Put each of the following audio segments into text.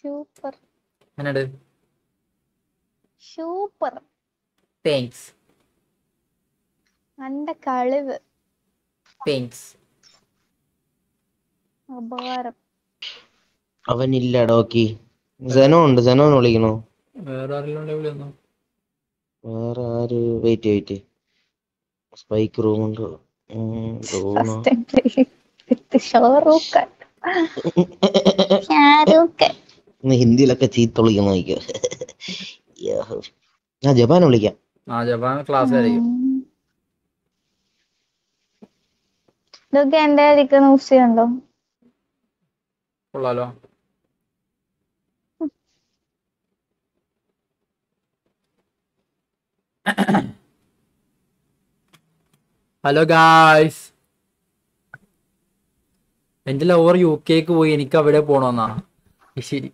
Super എന്നുണ്ട് super thanks അണ്ട കഴിവ്. താങ്ക്സ് അപകാരം. അവൻ ഇല്ല ഡോക്കി സെനോ ഉണ്ട് സെനോന്ന് വിളിക്കണോ? വേറെ ആരെങ്കിലും വേറെ ആര്? വെയിറ്റ് വെയിറ്റ് സ്പൈക്ക് റൂം ഉണ്ട്. ഷാറൂഖ് ഖാൻ. ഇന്ന് ഹിന്ദിയിലൊക്കെ ചീത്ത വിളിക്കാൻ നോക്കിയോ? ഞാൻ ജപ്പാൻ വിളിക്കാം. ആ ജപ്പാൻ ക്ലാസ് ആയിരിക്കും. ഇതൊക്കെ എന്റെ ഇരിക്കുന്ന ഉണ്ടോ കൊള്ളാലോ. ഹലോ ഗായ്സ് എന്റെ ലവർ യു കെക്ക് പോയി എനിക്ക് അവിടെ പോണോന്നാ. ശരി.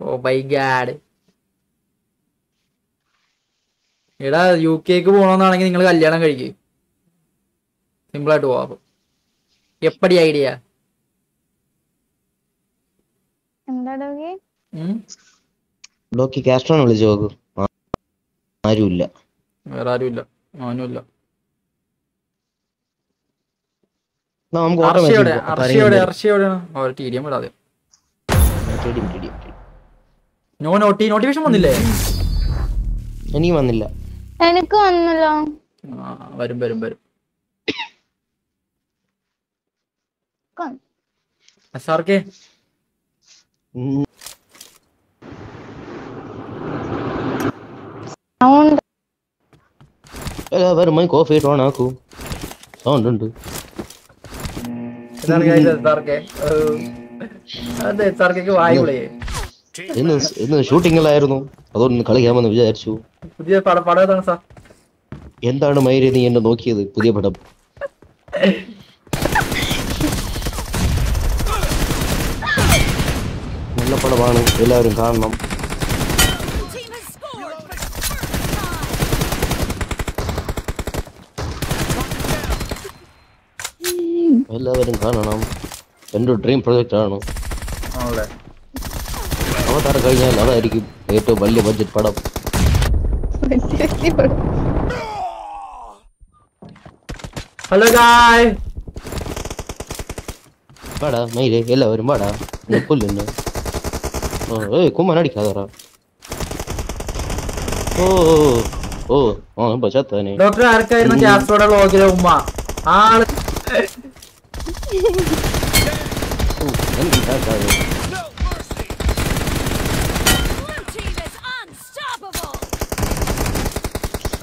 ഓ ബൈ ഗാഡ് എടാ യു കെക്ക് പോകണമെന്നാണെങ്കിൽ നിങ്ങൾ കല്യാണം കഴിക്കും. സിമ്പിൾ ആയിട്ട് പോവാം അപ്പൊ. എപ്പടി ഐഡിയ ഡോക്കി കാസ്ട്രോനെ വിളിച്ചു നോക്കൂ ആരുമില്ല. വേറെ ആരുമില്ല. അവനുമില്ല നമുക്ക് അർഷയോടെ. അർഷയോടെ അർഷയോടെയാണ്. അവർ ടി ഡി എം വിടാതെ. നോ നോട്ടി നോട്ടിഫിക്കേഷൻ വന്നില്ലേ? എനിക്ക് വന്നില്ല. എനിക്ക് വന്നല്ലോ. വരും വരും വരും. കം. എസ് ആർ കെ ഉം, സൗണ്ട് എല്ലാവരും മൈ കോഫി ഓൺ ആക്കൂ സൗണ്ട് ഉണ്ട്. ഇതാണ് guys എസ് ആർ കെ അതെ എസ് ആർ കെക്ക് വായി വിളിയേ ഇന്ന് ഇന്ന് ഷൂട്ടിങ്ങിലായിരുന്നു. അതുകൊണ്ട് ഇന്ന് കളിക്കാമെന്ന് വിചാരിച്ചു. പുതിയ പടം പടം ഏതാണ് സാർ? എന്താണ് മൈരി നീ എന്നെ നോക്കിയത് പുതിയ പടം? നല്ല പടമാണ് എല്ലാവരും കാണണം. എല്ലാവരും കാണണം. എന്റെ ഡ്രീം പ്രൊജക്റ്റ് ആണ്. ആണല്ലേ? അവതാർ കഴിഞ്ഞാൽ അതായിരിക്കും ഏറ്റവും വലിയ ബഡ്ജറ്റ് പടം. ഹലോ ഗായ് വാടാ മയിലേ എല്ലാവരും വാടാ. എന്നെ കൊല്ലുന്നു. ഓ ഏയ് കുമ്മൻ അടിക്കാതറ ഓ ഓ ഓ ഇപ്പൊ ചത്തനെ. ഡോക്ടർ ആർക്കായിരുന്നു കാസ്ട്രോയുടെ വ്ളോഗിലെ ഉമ്മ? ആൾ. ഓ,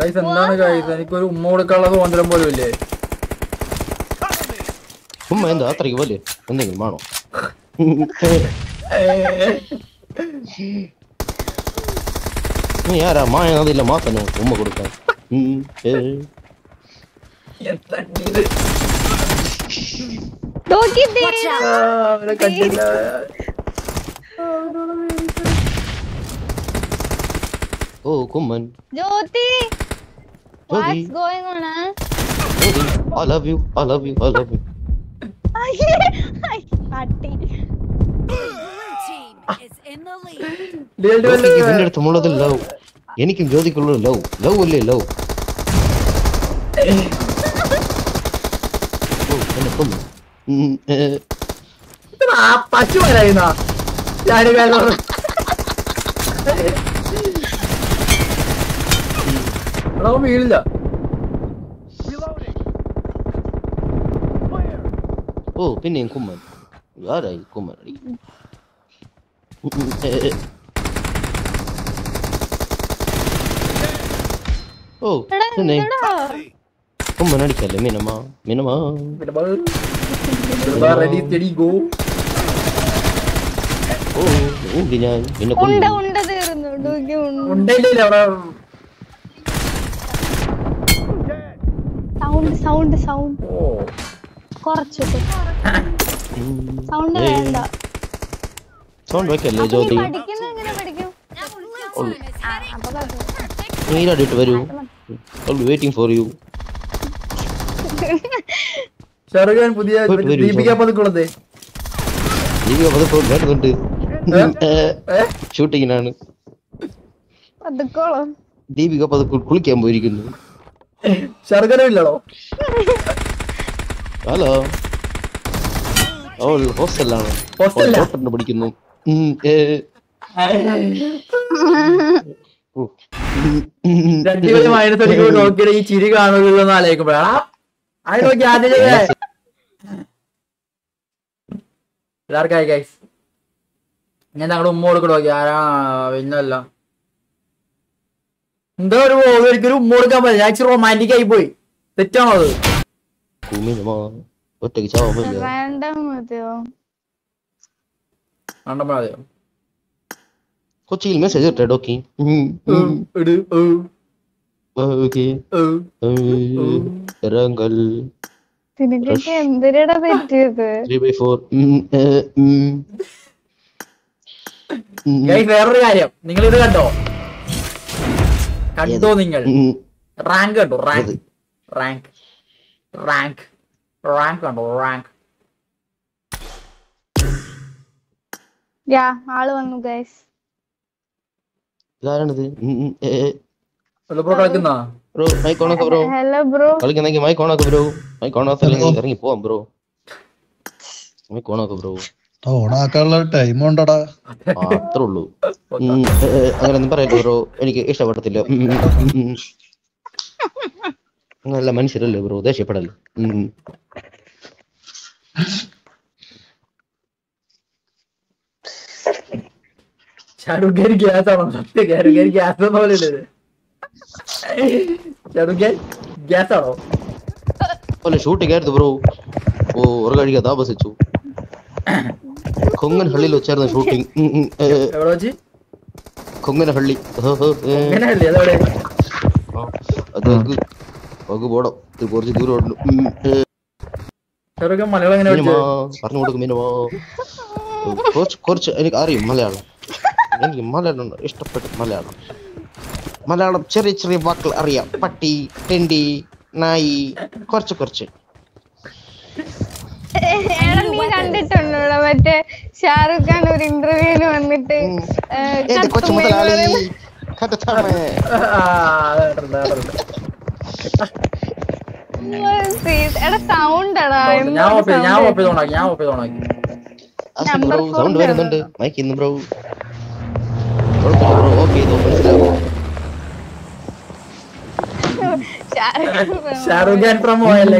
ഗൈസ് എന്താണ് ഗൈസ് എനിക്കൊരു ഉമ്മ കൊടുക്കാനുള്ള സ്വാതന്ത്ര്യം പോലും ഇല്ലേ? ഉമ്മ എന്താ? അത്രയ്ക്ക് പോലെ എന്തെങ്കിലും വേണോ? നീ ആരാ? മായ മാത്രം ഉമ്മ കൊടുക്കാൻ. അവനെ കണ്ടില്ല. ഓ കുമ്മൻ. Jyothi. Jyothi. What's going on I love you I love you I love you പട്ടി Blue team is in the lead. ജ്യോതിക്ക് നിന്റെ അടുത്ത് ഉള്ളത് ലവ് എനിക്കും ജ്യോതിക്കുള്ളത് ലവ് ലവ് അല്ലേ ലവ് പശു വരായിരുന്ന ഞാൻ വേഗം എടാ, വീണില്ല ഓ പിന്നെയും കുമ്മൻ ആരായി കുമ്മൻ. ഓ എടാ പിന്നെ കുമ്മൻ അടിക്കല്ലേ മിനമ മിനമ റെഡി സ്റ്റഡി ഗോ ഓ ഉണ്ട് ഞാൻ പിന്നെ ഉണ്ട ഉണ്ട തീർന്നു ഉണ്ടല്ലേ സൗണ്ട് സൗണ്ട് സൗണ്ട് കുറച്ചു സൗണ്ട്. വേണ്ട. സൗണ്ട് വെക്കല്ലേ ജ്യോതി അത് വരൂ. വെയിറ്റിംഗ് ഫോർ യു ഷെറുഖാൻ പുതിയ ദീപിക പതുക്കുള്ളത്. ദീപിക വേണ്ടുന്നുണ്ട് ഏ? ഷൂട്ടിങ്ങിനാണ് ദീപിക പതിപ്പോൾ കുളിക്കാൻ പോയിരിക്കുന്നു. ഇല്ലടോ ഹലോ. പഠിക്കുന്നു രണ്ടുപേരും നോക്കിയിട്ട് ഈ ചിരി കാണുമല്ലോ എന്ന് ആലോചിക്കുമ്പോഴാ അത് നോക്കി ആദ്യം ചെയ്തേ എല്ലാവർക്കായി ഗൈസ് ഞാൻ ഞങ്ങളുടെ ഉമ്മ കൊടുക്കണോ? ആരാ പിന്നല്ല. എന്താ ഒരു ഒരിക്കലും ഉമ്മ കൊടുക്കാൻ പറ്റില്ല. ഞാൻ റൊമാന്റിക് ആയി പോയി. തെറ്റാണോ അത്? കൊച്ചിയിൽ മെസ്സേജ് ഇട്ടോ എന്തിനാ വേറൊരു കാര്യം. നിങ്ങൾ ഇത് കണ്ടോ? കണ്ടോ നിങ്ങൾ? റാങ്ക് കണ്ടോ? റാങ്ക് റാങ്ക് റാങ്ക് റാങ്ക് കണ്ടോ? റാങ്ക് യാ ആൾ വന്നു ഗൈസ് ഇതാരാണിത്? ബ്രോ കളിക്കുന്ന? ബ്രോ മൈക്ക് ഓണാക്ക ബ്രോ ഹലോ ബ്രോ കളിക്കുന്നെങ്കിൽ മൈക്ക് ഓണാക്ക ബ്രോ മൈക്ക് ഓണാക്കില്ലെങ്കിൽ ഇറങ്ങി പോവാം ബ്രോ മൈക്ക് ഓണാക്ക ബ്രോ ഓണാക്കാനുള്ള ടൈം ഉണ്ടടാ? അത്രേ ഉള്ളൂ അങ്ങനൊന്നും പറയല്ലോ ബ്രോ എനിക്ക് ഇഷ്ടപ്പെടത്തില്ല. നല്ല മനുഷ്യരല്ലേ ബ്രോ ദേഷ്യപ്പെടല്ലോ? ഖാൻ ഗ്യാസ് ആണോ? സത്യം ഖാൻ ഗ്യാസ് എന്ന പോലെ ഖാൻ ഗ്യാസ് ആണോ? പോലെ ഷൂട്ടിംഗ് ആയിരുന്നു ബ്രോ. ഓ ഒരു കഴിക്കാ താമസിച്ചു. കൊങ്ങൻഹള്ളിയിൽ വെച്ചായിരുന്നു ഷൂട്ടിംഗ് എവിടെ ഹള്ളി അത് നമുക്ക് പോടാം കുറച്ച് ദൂരം ഉണ്ട്. പറഞ്ഞു കൊടുക്കും മിനിമോ. കുറച്ച് കുറച്ച് എനിക്ക് അറിയും മലയാളം. എനിക്ക് മലയാളം ഇഷ്ടപ്പെട്ടു മലയാളം. മലയാളം ചെറിയ ചെറിയ വാക്കുകൾ അറിയാം. പട്ടി ടെണ്ടി നായി കുറച്ച് കുറച്ച്. കണ്ടിട്ടുണ്ടോ മറ്റേ ഷാറുഖ് ഖാൻ ഒരു ഇന്റർവ്യൂവിന് വന്നിട്ട് എടാ സൗണ്ട് എടാ ഞാൻ ഞാൻ സൗണ്ട് വരുന്നുണ്ട്. മൈക്ക് ഇന്ന് ബ്രോ. ഷാറുഖ് ഖാൻ ഫ്രം കാണുന്ന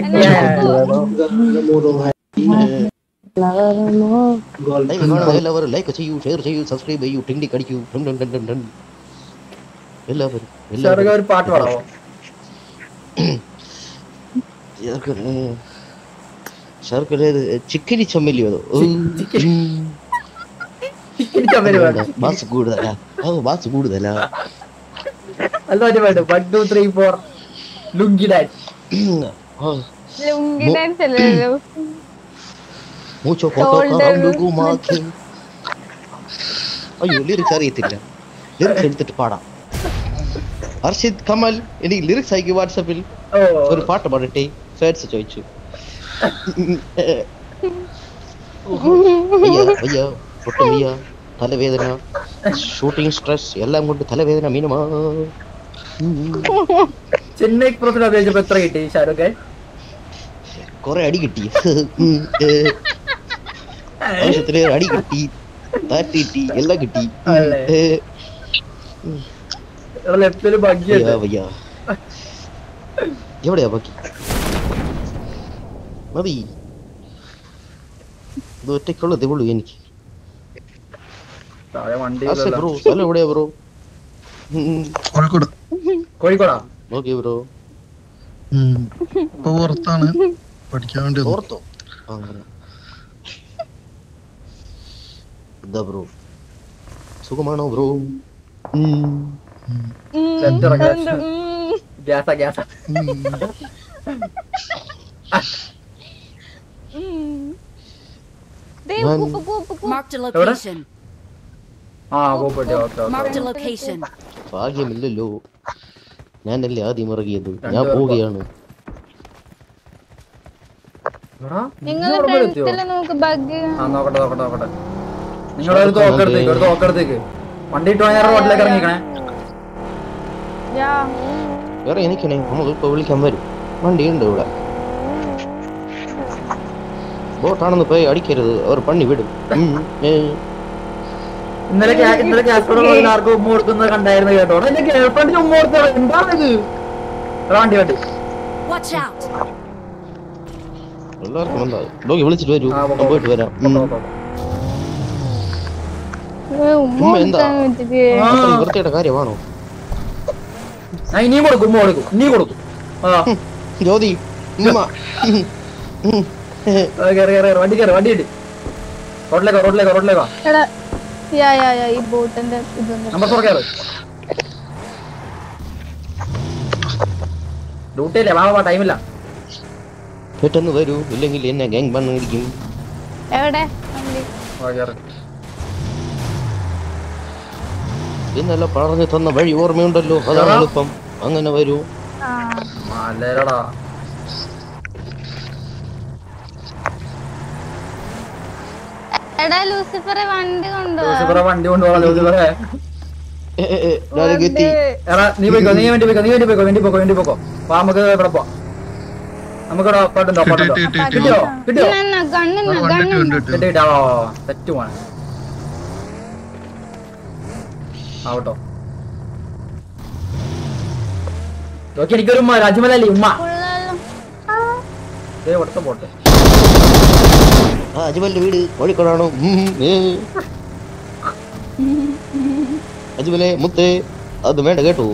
എല്ലാവരും ലൈക്ക് ചെയ്യൂ ഷെയർ ചെയ്യൂ സബ്സ്ക്രൈബ് ചെയ്യൂ ടിണ്ടി കടിക്കൂ. എല്ലാവരും എല്ലാവരും ഒരു പാട്ട് പാടാവോ? ശർക്കര ശർക്കര ചിക്കനി അതോ ചമ്മൽ വേണം. ബാസ് കൂടുതലാ. ബാസ് കൂടുതലാ. അല്ല പാട്ട് one two three four lungi dance lungi dance അല്ലല്ലോ മാക്കി അയ്യോ ലിറിക്സ് അറിയത്തില്ല. ലിറിക്സ് എടുത്തിട്ട് പാടാം. അർഷിദ് കമൽ എനിക്ക് ലിറിക്സ് അയക്കി വാട്സപ്പിൽ. ഒരു പാട്ട് പാടട്ടെ? ഫേഡ്സ് ചോദിച്ചു. അയ്യ അയ്യ പൊട്ടും വയ്യ തലവേദന ഷൂട്ടിംഗ് സ്ട്രെസ് എല്ലാം കൊണ്ട് തലവേദന മീനമാ. ചെന്നൈ എത്ര കിട്ടി ഷാരൂഖ്? കൊറേ അടി കിട്ടി. ആവശ്യത്തിന് അടി കിട്ടി താറ്റ് കിട്ടി എല്ലാം കിട്ടി. എവിടെയാ ബാക്കി? മതി. ഇത് ഒറ്റയ്ക്കുള്ളതേ ഉള്ളൂ എനിക്ക്. ബ്രോ സ്ഥലം എവിടെയാ ബ്രോ? കോഴിക്കോട്. കോഴിക്കോടാ? Okay bro. പുറത്താണ്. പഠിക്കാൻ വേണ്ടി പുറത്തോ? ആ, അങ്ങനെ. എന്താ ബ്രോ? സുഖമാണോ ബ്രോ. ഗ്യാസാ ഗ്യാസാ. ഭാഗ്യമില്ലല്ലോ. ഞാനല്ലേ ആദ്യം ഇറങ്ങിയത്. ഞാൻ. പോവുകയാണ്. നിങ്ങളുടെ നിങ്ങൾ നോക്കട്ടെ നോക്കട്ടെ. നോക്കട്ടെ നിങ്ങളൊരു തോക്കെടുത്തേക്ക് ഒരു തോക്കെടുത്തേക്ക് വണ്ടി ഇട്ട് ഞാൻ റോഡിലേക്ക് ഇറങ്ങിക്കണേ വേറെ എനിക്കണേ നമ്മൾ ഇപ്പൊ വിളിക്കാൻ വരും. വണ്ടി ഉണ്ട് ഇവിടെ. ബോട്ടാണെന്ന് പോയി അടിക്കരുത് അവർ പണി വിടും. ഇന്നലെ ഇന്നലെ കാസർഗോഡ് ആർക്കും ഉമ്മ കൊടുക്കുന്നത് കണ്ടായിരുന്നു കേട്ടോ. എന്റെ ഗേൾഫ്രണ്ടിന് ഉമ്മ കൊടുത്തത്. എന്താണ് ഇത് എടാ, വണ്ടി വണ്ടി! എല്ലാവർക്കും എന്താ? ഡോക്കി വിളിച്ചിട്ട് വരൂ. പോയിട്ട് വരാം. ഉമ്മ എന്താ? വൃത്തിയുടെ കാര്യമാണോ? നീ കൊടുക്കും ഉമ്മ കൊടുക്കും നീ കൊടുക്കും. ആ. ജ്യോതി ഉമ്മ. ഉം, ഉം. ആ, കേറ് കേറ് കേറ്. വണ്ടി കയറി വണ്ടി ഇട്ട് റോഡിലേക്കോ റോഡിലേക്കോ റോഡിലേക്കോ? യാ യാ യാ ഈ ബോട്ടിന്റെ ഇതുണ്ട് നമ്പർ ഫോർ കയറ് ഡ്യൂട്ടിയില്ലേ വാ വാ ടൈമില്ല പെട്ടെന്ന് വരൂ ഇല്ലെങ്കിൽ എന്നെ ഗാങ് വന്നിരിക്കും എവിടെ? ഇന്നലെ പറഞ്ഞു തന്ന വഴി ഓർമ്മയുണ്ടല്ലോ. അതാണ് എളുപ്പം. അങ്ങനെ വരൂ. ആ. മലരടാ. എടാ ലൂസിഫറെ വണ്ടി വണ്ടി കൊണ്ടുപോകാം ലൂസിഫറെ. എടാ നീ പോയിക്കോ നീ വേണ്ടി പോയിക്കോ നീ വേണ്ടി പോയിക്കോ വേണ്ടി പോക്കോ വേണ്ടി പോക്കോ വാ നമുക്ക് ഇവിടെ പോ നമുക്ക് ഇവിടെ പാട്ടുണ്ടോ? പാട്ടുണ്ടോ കിട്ടി, കിട്ടി, കിട്ടിയോ? കിട്ടിയോ കണ്ണിന്ന ആവട്ടോ. നോക്കി എനിക്കൊരു ഉമ്മ രാജ്യമല്ലേ ഉമ്മ? ഇവിടുത്തെ പോട്ടെ. അജ്മലിന്റെ വീട് കോഴിക്കോടാണോ. അജ്മലെ മുത്തേ അത് വേണ്ട കേട്ടോ.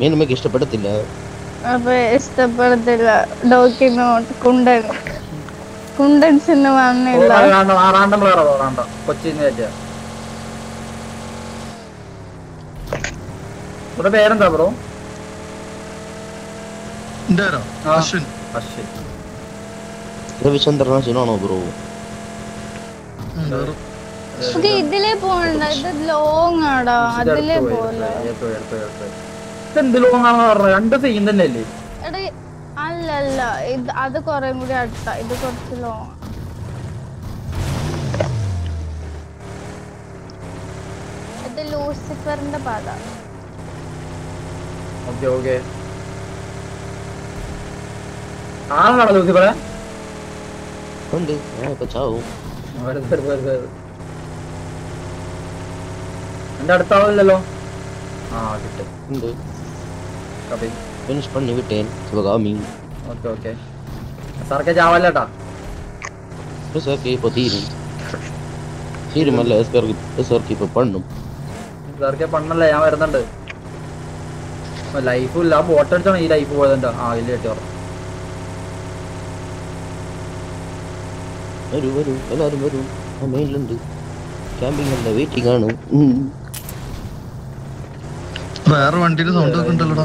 മീനമ്മയ്ക്ക് ഇഷ്ടപ്പെടത്തില്ല. അപ്പൊ ഇഷ്ടപ്പെടത്തില്ല. ഡോക്കിനോട്ട് കുണ്ടൻ വന്നില്ല. കൊച്ചിന്ന് കയറ്റിയ ഇവിടെ പേരെന്താ ബ്രോ. അശ്വിൻ. അശ്വിൻ. രവിചന്ദ്രൻ അച്ഛനാണോ ബ്രോ ഇതിലേ പോകണ്ട ഇത് ലോങ് ആടാ. അതിലേ പോലെ ഇതെന്ത് ലോങ്ങാന്ന് പറഞ്ഞത്? രണ്ട് സെയിം തന്നെ അല്ലേ അല്ലല്ല. അല്ല അല്ല ഇത് അത് കൊറേ കൂടി അടുത്ത. ഇത് കുറച്ച് ലോങ് ലൂസിഫറിന്റെ പാത. Okay okay. ആളാണോ ലൂസിഫർ ഉണ്ട്. ഞാൻ ഇപ്പൊ ചാവും. എന്റെ അടുത്ത ആളില്ലല്ലോ? ആ കിട്ടും. ഉണ്ട്. ഫിനിഷ് പണി വിട്ടേൻ ശിവകാമി ഓക്കേ ഓക്കേ. സാർക്ക് ചാവല്ലേട്ടാ? ഇപ്പൊ തീരും. തീരുമല്ല എസ്കർക്ക് ഇപ്പൊ പണ്ണും. സാർക്ക് പണ്ണല്ലേ ഞാൻ വരുന്നുണ്ട്. ലൈഫ് ഇല്ല ആ ബോട്ട് അടിച്ചാണ് ഈ ലൈഫ് പോയതുണ്ട് ആ ഇല്ല കേട്ടോ വരൂ വരൂ എല്ലാരും വരൂ. ആ മെയിലുണ്ട് ക്യാമ്പിംഗ് അല്ല വെയിറ്റിംഗ് ആണ് വേറെ വണ്ടിയുടെ സൗണ്ട് ഒക്കെ ഉണ്ടല്ലോടാ.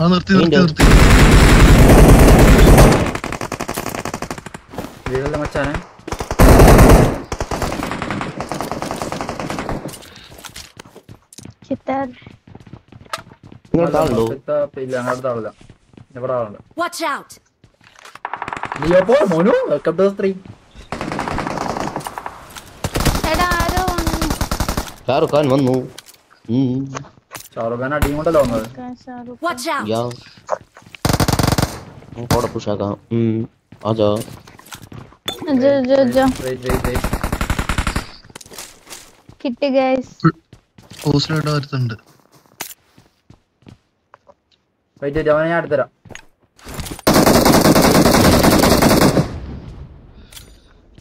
അത് നിർത്തി നിർത്തി ഇതിന്റെ- നിർത്തി വീടല്ലേ മച്ചാനെ ചിത്താർ നിങ്ങളുടെ ആളുണ്ടോ? ഇല്ല അങ്ങോട്ട് ആളില്ല. ഇവിടെ ആളുണ്ട്. Watch out! ലിയോപ്പോ മോനു? വെൽക്കം ടു സ്ത്രീ എടാ ആരോ വന്നു? ഷാറുഖ് ഖാൻ വന്നു. ഉം. ഷാറുഖ് ഖാൻ അടിയും കൊണ്ടല്ലോ വന്നത്? Shahrukh Watch out! യാ അവിടെ പുഷാക്കാം. ഉം. ആജാ. ജോ ജോ ജോ. വെയിറ്റ് വെയിറ്റ് വെയിറ്റ് കിട്ടി ഗൈസ് പോസ്റ്റിലായിട്ട് വരുത്തുണ്ട് വെയിറ്റ് വെയിറ്റ് അവനെ ഞാൻ അടുത്തരാം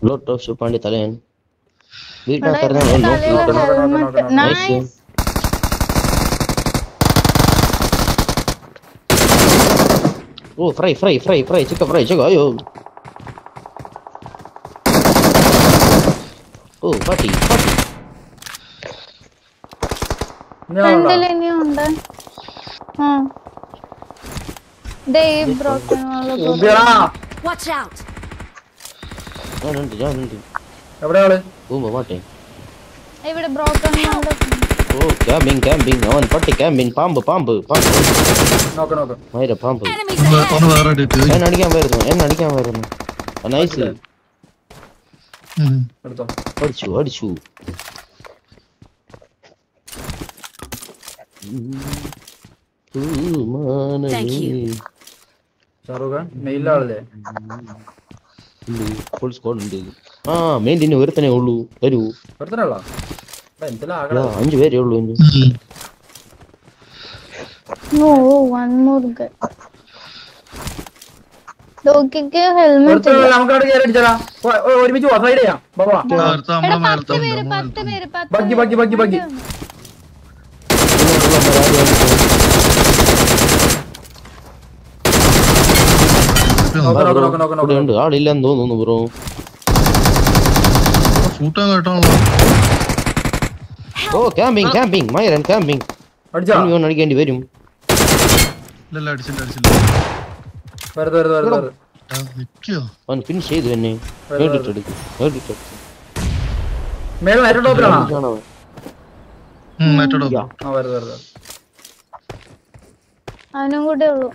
ലോട്ട് ഓഫ് ഷുപ്പാണ്ടി തലയൻ. എടാ വീട്ടിനകത്ത് ഇവന്റെ നോക്കി തലയിലെ നോക്കണം ഹെൽമെറ്റ് Nice. നൈസ് ഓ fry fry fry fry chicken fry chicken അയ്യോ. ഓ പട്ടി പട്ടി ഇനി ആളുണ്ടോ? ഫ്രണ്ടിൽ ഇനിയും ഉണ്ട്? ആ. ദേ ഈ ബ്രോക്കൺ ഊമ്പിയെടാ. Watch out! ഞാനുണ്ട് ഞാനുണ്ട്. എവിടെ ആൾ? പോകുമ്പോ മാട്ടേ ഇവിടെ ബ്രോക്കൺ ഓ ക്യാമ്പിങ് ക്യാമ്പിങ് അവൻ പട്ടി ക്യാമ്പിങ് പാമ്പ് പാമ്പ് പാമ്പ്. നോക്ക് നോക്ക്. മൈര പാമ്പ്. Enemies ഒന്ന് ahead! ഒന്ന് വേറെ അടിയിട്ട് എന്നെ അടിക്കാൻ വരുന്നു എന്നെ അടിക്കാൻ വരുന്നു. നൈസ് എടുത്തോ. അടിച്ചു അടിച്ചു Thank you. ഷാറൂഖ് ഖാൻ മെയിലാളല്ലേ ഫുൾ സ്ക്വാഡ് ഉണ്ട്. ആ മെയിൻ ഒരുത്തനേ ഉള്ളൂ. വരൂ. അഞ്ചു പേരേ ഉള്ളൂ ഇനി ഓ വൺ മോർ ഗൺ ലോക്കിക്ക് ഹെൽമെറ്റ് ഒരുത്തനുള്ള നമുക്ക് അവിടെ കയറി അടിച്ചാലാ ഓ, ഓ, ഒരുമിച്ച് പോവാ സൈഡ് ചെയ്യാം ബാബാ നേരത്തെ എടാ നമ്മളെ പത്ത് മേലത്തെ പേര് ഉണ്ട് പത്ത് പേര് പത്ത് ബഗ്ഗി, ബഗ്ഗി, ബഗ്ഗി, ബഗ്ഗി. നോക്ക് നോക്ക് നോക്ക് നോക്ക് ഇവിടെ ആളില്ലെന്ന് തോന്നുന്നു ബ്രോ. കേട്ടാണല്ലോ ഓ ക്യാമ്പിംഗ് ക്യാമ്പിംഗ് മൈരൻ ക്യാമ്പിംഗ് അടിച്ചാ? അടിക്കേണ്ടി വരും. ഇല്ലല്ല അടിച്ചില്ല അവൻ ചെയ്തു എന്നെ. മേലെ ടോപ്പിലാണോ മറ്റോ ആ അവനും കൂടെ ഉള്ളു.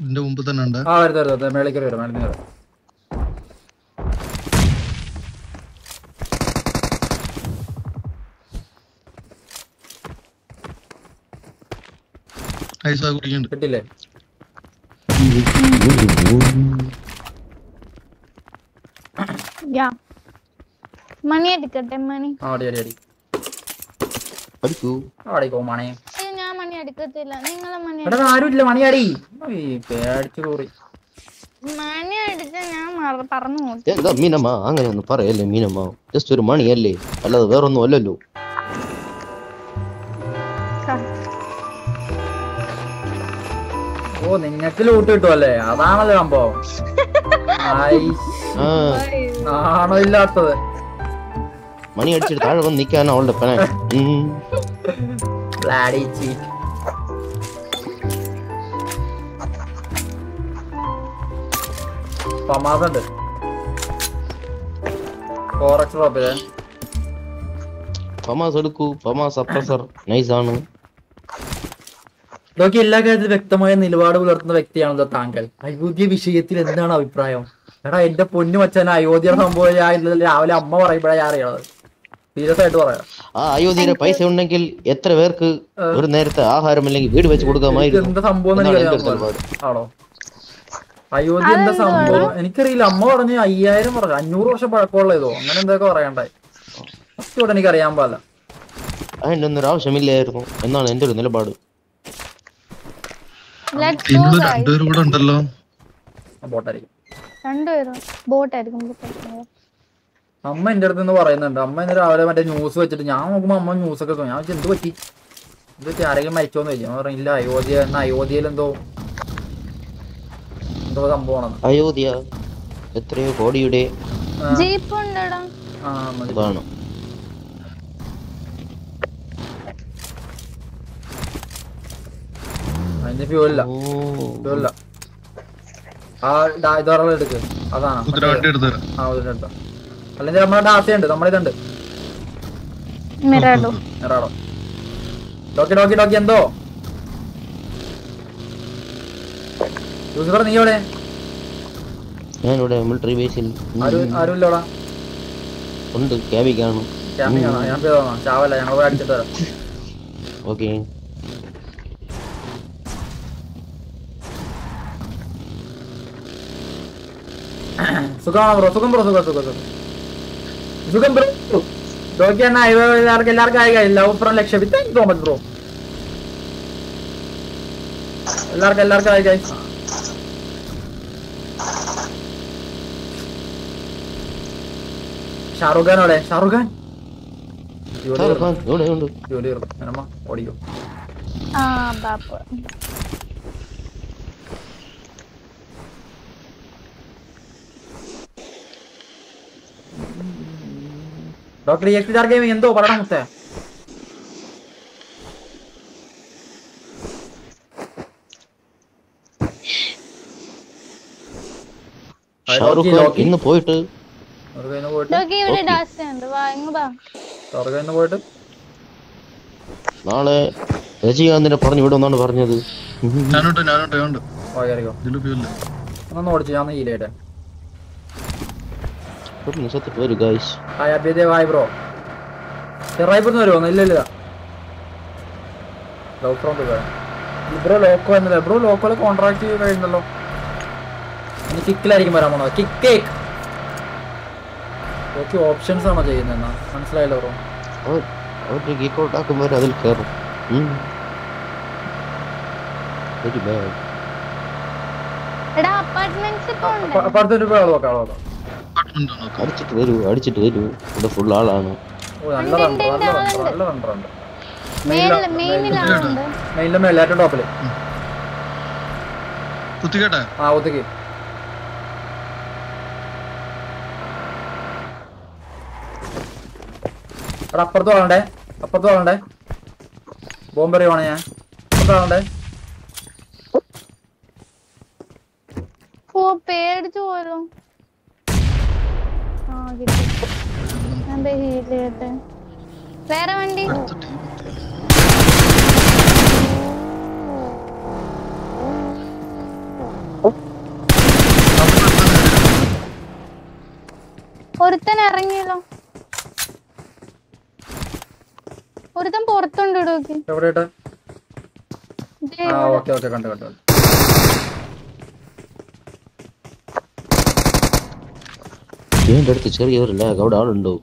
എന്റെ മുമ്പ് തന്നെ ഉണ്ട്. ആ വരുത് വരുത് മേളിൽ കയറി വരാം മേളിൽ കയറി ഐസാ കിട്ടില്ലേ യാ. മണി എടുക്കട്ടെ മണി. ആടി അടി അടി അടി. അടിക്കൂ അടിക്കോ മണി. മണി എടുക്കത്തില്ല നിങ്ങളെ മണി എടാ ആരുമില്ല മണിയാടി. പേടിച്ചു കൂറി. മണി അടിച്ച ഞാൻ പറഞ്ഞു എന്താ മീനമ്മ? അങ്ങനെയൊന്നും പറയല്ലേ മീനമ്മ? ജസ്റ്റ് ഒരു മണിയല്ലേ? അല്ലാതെ വേറൊന്നും അല്ലല്ലോ. ഓ നിങ്ങക്ക് ലൂട്ട് കിട്ടുമല്ലേ അതാണല്ലോ സംഭവം. ആണോ ഇല്ലാത്തത്? മണി അടിച്ചിട്ട് താഴെ വന്ന് നിൽക്കാൻ അവളുടെ പ്ലാൻ പമാസുണ്ട് ഫോറക്സ് ഡ്രോപ്പിൽ പമാസ് എടുക്കൂ പമാസ് അപ്രസർ നൈസ് ആണ് ഇതൊക്കെ എല്ലാ കാര്യത്തിലും വ്യക്തമായ നിലപാട് പുലർത്തുന്ന വ്യക്തിയാണല്ലോ താങ്കൾ. അയോധ്യ വിഷയത്തിൽ എന്താണ് അഭിപ്രായം? എടാ എന്റെ പൊന്നു മച്ചാൻ അയോധ്യ സംഭവം രാവിലെ അമ്മ പറയുമ്പോഴാ ഞാൻ അറിയണത്. സീരിയസ് ആയിട്ട് പറയാം. ആ അയോധ്യയിലെ പൈസ ഉണ്ടെങ്കിൽ എത്ര പേർക്ക് ഒരു നേരത്തെ ആഹാരം അല്ലെങ്കിൽ വീട് വെച്ച് കൊടുക്കാമായിരുന്നു. എന്താ സംഭവം. ആണോ? അയോധ്യ എന്താ സംഭവം? എനിക്കറിയില്ല. അമ്മ പറഞ്ഞു അയ്യായിരം പറഞ്ഞു. അഞ്ഞൂറ് വർഷം പഴക്കമുള്ള ഇതോ. അങ്ങനെ എന്തൊക്കെ പറയണ്ടായി ഫസ്റ്റ് എനിക്ക് അറിയാൻ പാടില്ല. അതിന്റെ ഒന്നും ആവശ്യമില്ലായിരുന്നു. എന്നാണ് എന്റെ ഒരു നിലപാട്. ലെറ്റ്സ് ഗോ ടീമിൽ രണ്ടുപേരും കൂടെ ഉണ്ടല്ലോ. ബോട്ടായിരിക്കും. രണ്ടുപേരും ബോട്ടായിരിക്കും ബോട്ടായിരിക്കും അമ്മ എന്റെ അടുത്ത് നിന്ന് പറയുന്നുണ്ട്. അമ്മ ഇന്ന് രാവിലെ മറ്റേ ന്യൂസ് വെച്ചിട്ട് ഞാൻ നോക്കുമ്പോ അമ്മ ന്യൂസ് ഒക്കെ ഞാൻ എന്ത് പറ്റി? എന്ത് പറ്റി? ആരെങ്കിലും മരിച്ചോന്ന് ചോദിച്ചു. ഞാൻ പറഞ്ഞില്ല അയോധ്യ എന്ന അയോധ്യയിൽ എന്തോ എന്തോ സംഭവമാണ് അയോധ്യ എത്രയോ കോടിയുടെ ജീപ്പ് ഉണ്ടടാ ആ അതിന്റെ എടുക്ക്. അതാണ്. അല്ലെങ്കിൽ നമ്മുടെ ഡാസയുണ്ട് നമ്മുടെ ഇതുണ്ട്. ഡോക്കി ഡോക്കി ഡോക്കി എന്തോ? യൂസഫർ നീ എവിടെ? ഞാനിവിടെ മിലിറ്ററി ബേസിൽ ആരും ആരും ഇല്ല അവിടെ ഉണ്ട് ക്യാബിക്കാണ് ക്യാമ്പിംഗ് ആണോ ഞാൻ പോയതാണോ ചാവല്ല ഞങ്ങൾ പോയി അടിച്ചിട്ട് വരാം. ഓക്കെ. സുഖമാണോ ബ്രോ? സുഖം ബ്രോ സുഖം സുഖം സുഖം. സുഖം ബ്രോ. ഡോക്കി അണ്ണ എല്ലാവർക്കും എല്ലാവർക്കും ആയി love from ലക്ഷപി thank you so much bro എല്ലാവർക്കും എല്ലാവർക്കും ആയി guys. ഷാറുഖ് ഖാൻ അവിടെ? ഷാറുഖ് ഖാൻ? ഓടിക്കോ. ആ ബാപ്പ് ഡോക്ടർ എക്സ് ഗെയിമിംഗ് എന്തോ പറയണം മുത്തേ. ഷാറുഖ് ഖാൻ ഇന്ന് പോയിട്ട് ഷാറുഖ് പോയിട്ട് ഇവിടെ ഡാസ് ഉണ്ട് വാ ഇങ്ങ് വാ. പോയിട്ട് നാളെ രജനീകാന്തിനെ പറഞ്ഞു വിടുമെന്നാണ് പറഞ്ഞത്. ഞാനുണ്ട് ഉണ്ട്. ഇതിൽ ഒന്ന് ഓടിച്ചു ഞാൻ വരും ഹായ് ഹായ് ബ്രോ വരുമോ ഇല്ല ഇല്ല ലോക്ക്ഡൗൺ ബ്രോ ലോക്കോ എന്നല്ല ബ്രോ കോൺട്രാക്ട് കഴിയുന്നല്ലോ ഇനി കിക്കിലായിരിക്കും വരാൻ പോണോ കിക്ക് കേക്ക് ഓക്കെ ഓപ്ഷൻസ് ആണോ ചെയ്യുന്നതെന്നാ മനസ്സിലായല്ലോ അവരുടെ ഗീക്ക് ഔട്ട് ആക്കുമ്പോൾ അതിൽ കയറും അടിച്ചിട്ട് വരൂ അടിച്ചിട്ട് വരൂ. ഇവിടെ ഫുൾ ആളാണ്. മെയിനിലെ മേലെ ഏറ്റവും ടോപ്പിൽ കുത്തിക്കേട്ടെ? ആ എടാ അപ്പുറത്ത് വളണ്ടേ അപ്പുറത്ത് വളണ്ടേ ബോംബെറി പോണേ ഞാൻ. അപ്പുറത്ത് വളണ്ടേ പോലും ആ ഞാൻ വേറെ വണ്ടി? ഒരുത്തൻ ഇറങ്ങിയല്ലോ. ഒരുത്തൻ പുറത്തുണ്ട് എവിടെയായിട്ട് ആ ഓക്കെ ഓക്കെ കണ്ടു കണ്ടു കണ്ടു. ഇതിന്റെ അടുത്ത് ചെറിയൊരു ലാഗ് അവിടെ ആളുണ്ടോ?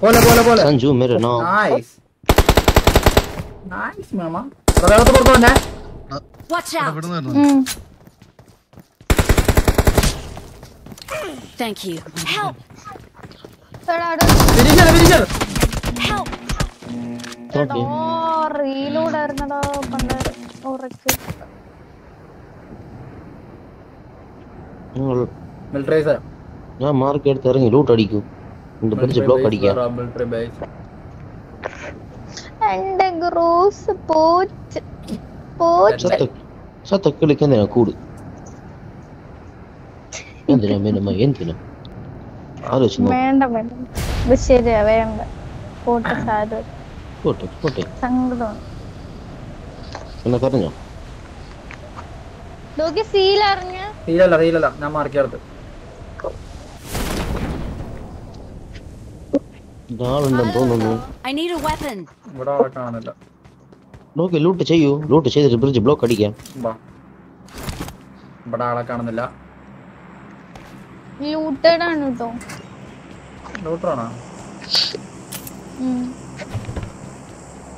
പോലെ പോലെ പോലെ. സഞ്ജു മേരെ നാം. Nice nice mama. പ്രധാനത്ത് പുറത്ത് വന്നേ. Thank you. Help! പണ്ട് ഉറക്ക്. മിലിറ്ററി ഞാൻ മാർക്ക് എടുത്ത് ഇറങ്ങി ലൂട്ട് അടിക്കും. ബ്ലോക്ക് അടിക്കാം. എന്റെ ഗ്രോസ് പോച്ച് പോച്ച് സത്ത സത്ത കളിക്കുന്നതിനാ കൂട്? എന്തിനാ മിനിമ എന്തിനാ? ആലോചിച്ചു വേണ്ട വേണ്ട. ഇത് ശരിയാ വേണ്ട. പോട്ടെ സാധു. പോട്ടെ പോട്ടെ. സങ്കടം. എന്നാ പറഞ്ഞോ അറിഞ്ഞ? തീരല്ല തീരല്ല ഞാൻ മാർക്കിയെടുത്ത് ആളുണ്ടെന്ന് തോന്നുന്നു. I need a weapon. ഇവിടെ ആളെ കാണില്ല നോക്കി ലൂട്ട് ചെയ്യൂ. ലൂട്ട് ചെയ്തിട്ട് ബ്രിഡ്ജ് ബ്ലോക്ക് അടിക്കാം. ഇവിടെ ആളെ കാണുന്നില്ല. ലൂട്ടഡ് ആണ് കേട്ടോ ലൂട്ടറാണോ ഉം.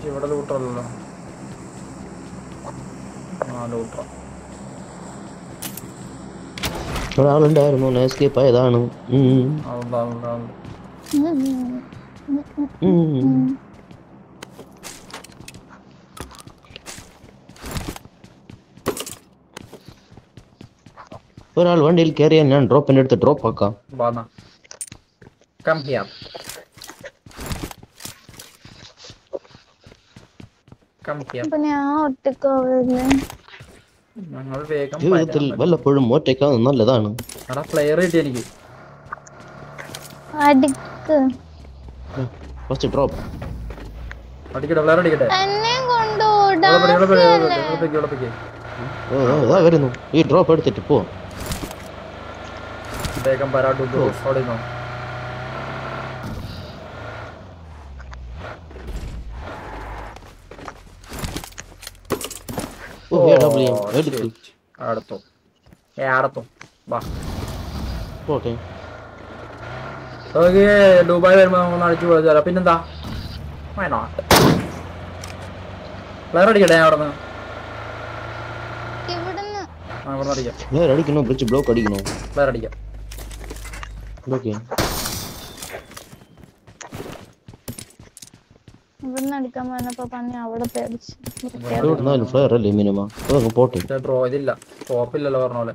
ഇവിടെ ലൂട്ടറല്ലോ ആ ലൂട്ടറ ഇവിടെ ആളുണ്ടായിരുന്നു. എസ്കേപ്പ് ആയതാണ്. ഉം. ആളുണ്ട് ആളുണ്ട് ഒരാൾ വണ്ടിയിൽ കയറിയാൽ ഞാൻ ഡ്രോപ്പിന്റെ അടുത്ത് ഡ്രോപ്പ് ആക്കാം. കം ഹിയർ ജീവിതത്തിൽ വല്ലപ്പോഴും ഒറ്റയ്ക്കാവുന്നത് നല്ലതാണ്. എടാ പ്ലെയർ കിട്ടി എനിക്ക് ഫസ്റ്റ് ഡ്രോപ്പ് അടിക്കട്ടെ അടിക്കട്ടെ. വരുന്നു. ഈ ഡ്രോപ്പ് എടുത്തിട്ട് പോ. വേഗം വരാട്ടു അവിടെ നിന്നോ ഓ AWM, എടുക്ക് അടുത്തോ ഏ അടുത്തോ വാ. പോട്ടെ. നമുക്ക് ദുബായ് വരുമ്പോ നമ്മൾ അടിച്ചു പോയാലോ പിന്നെന്താ? വേണോ വേറെ അടിക്കട്ടെ ഞാൻ അവിടെ നിന്ന് വേറെ അടിക്കണോ? ബ്ലോക്ക് അടിക്കണോ? പ്ലെയർ അടിക്കാം. ഓക്കെ ഇവിടുന്ന് അടിക്കാൻ പറഞ്ഞപ്പോ പന്നി അവിടെ പേടിച്ചു നാല് ഫ്ലെയർ അല്ലേ മിനിമം? പോട്ടെ. ഇതില്ല. ടോപ്പില്ലല്ലോ പറഞ്ഞ പോലെ.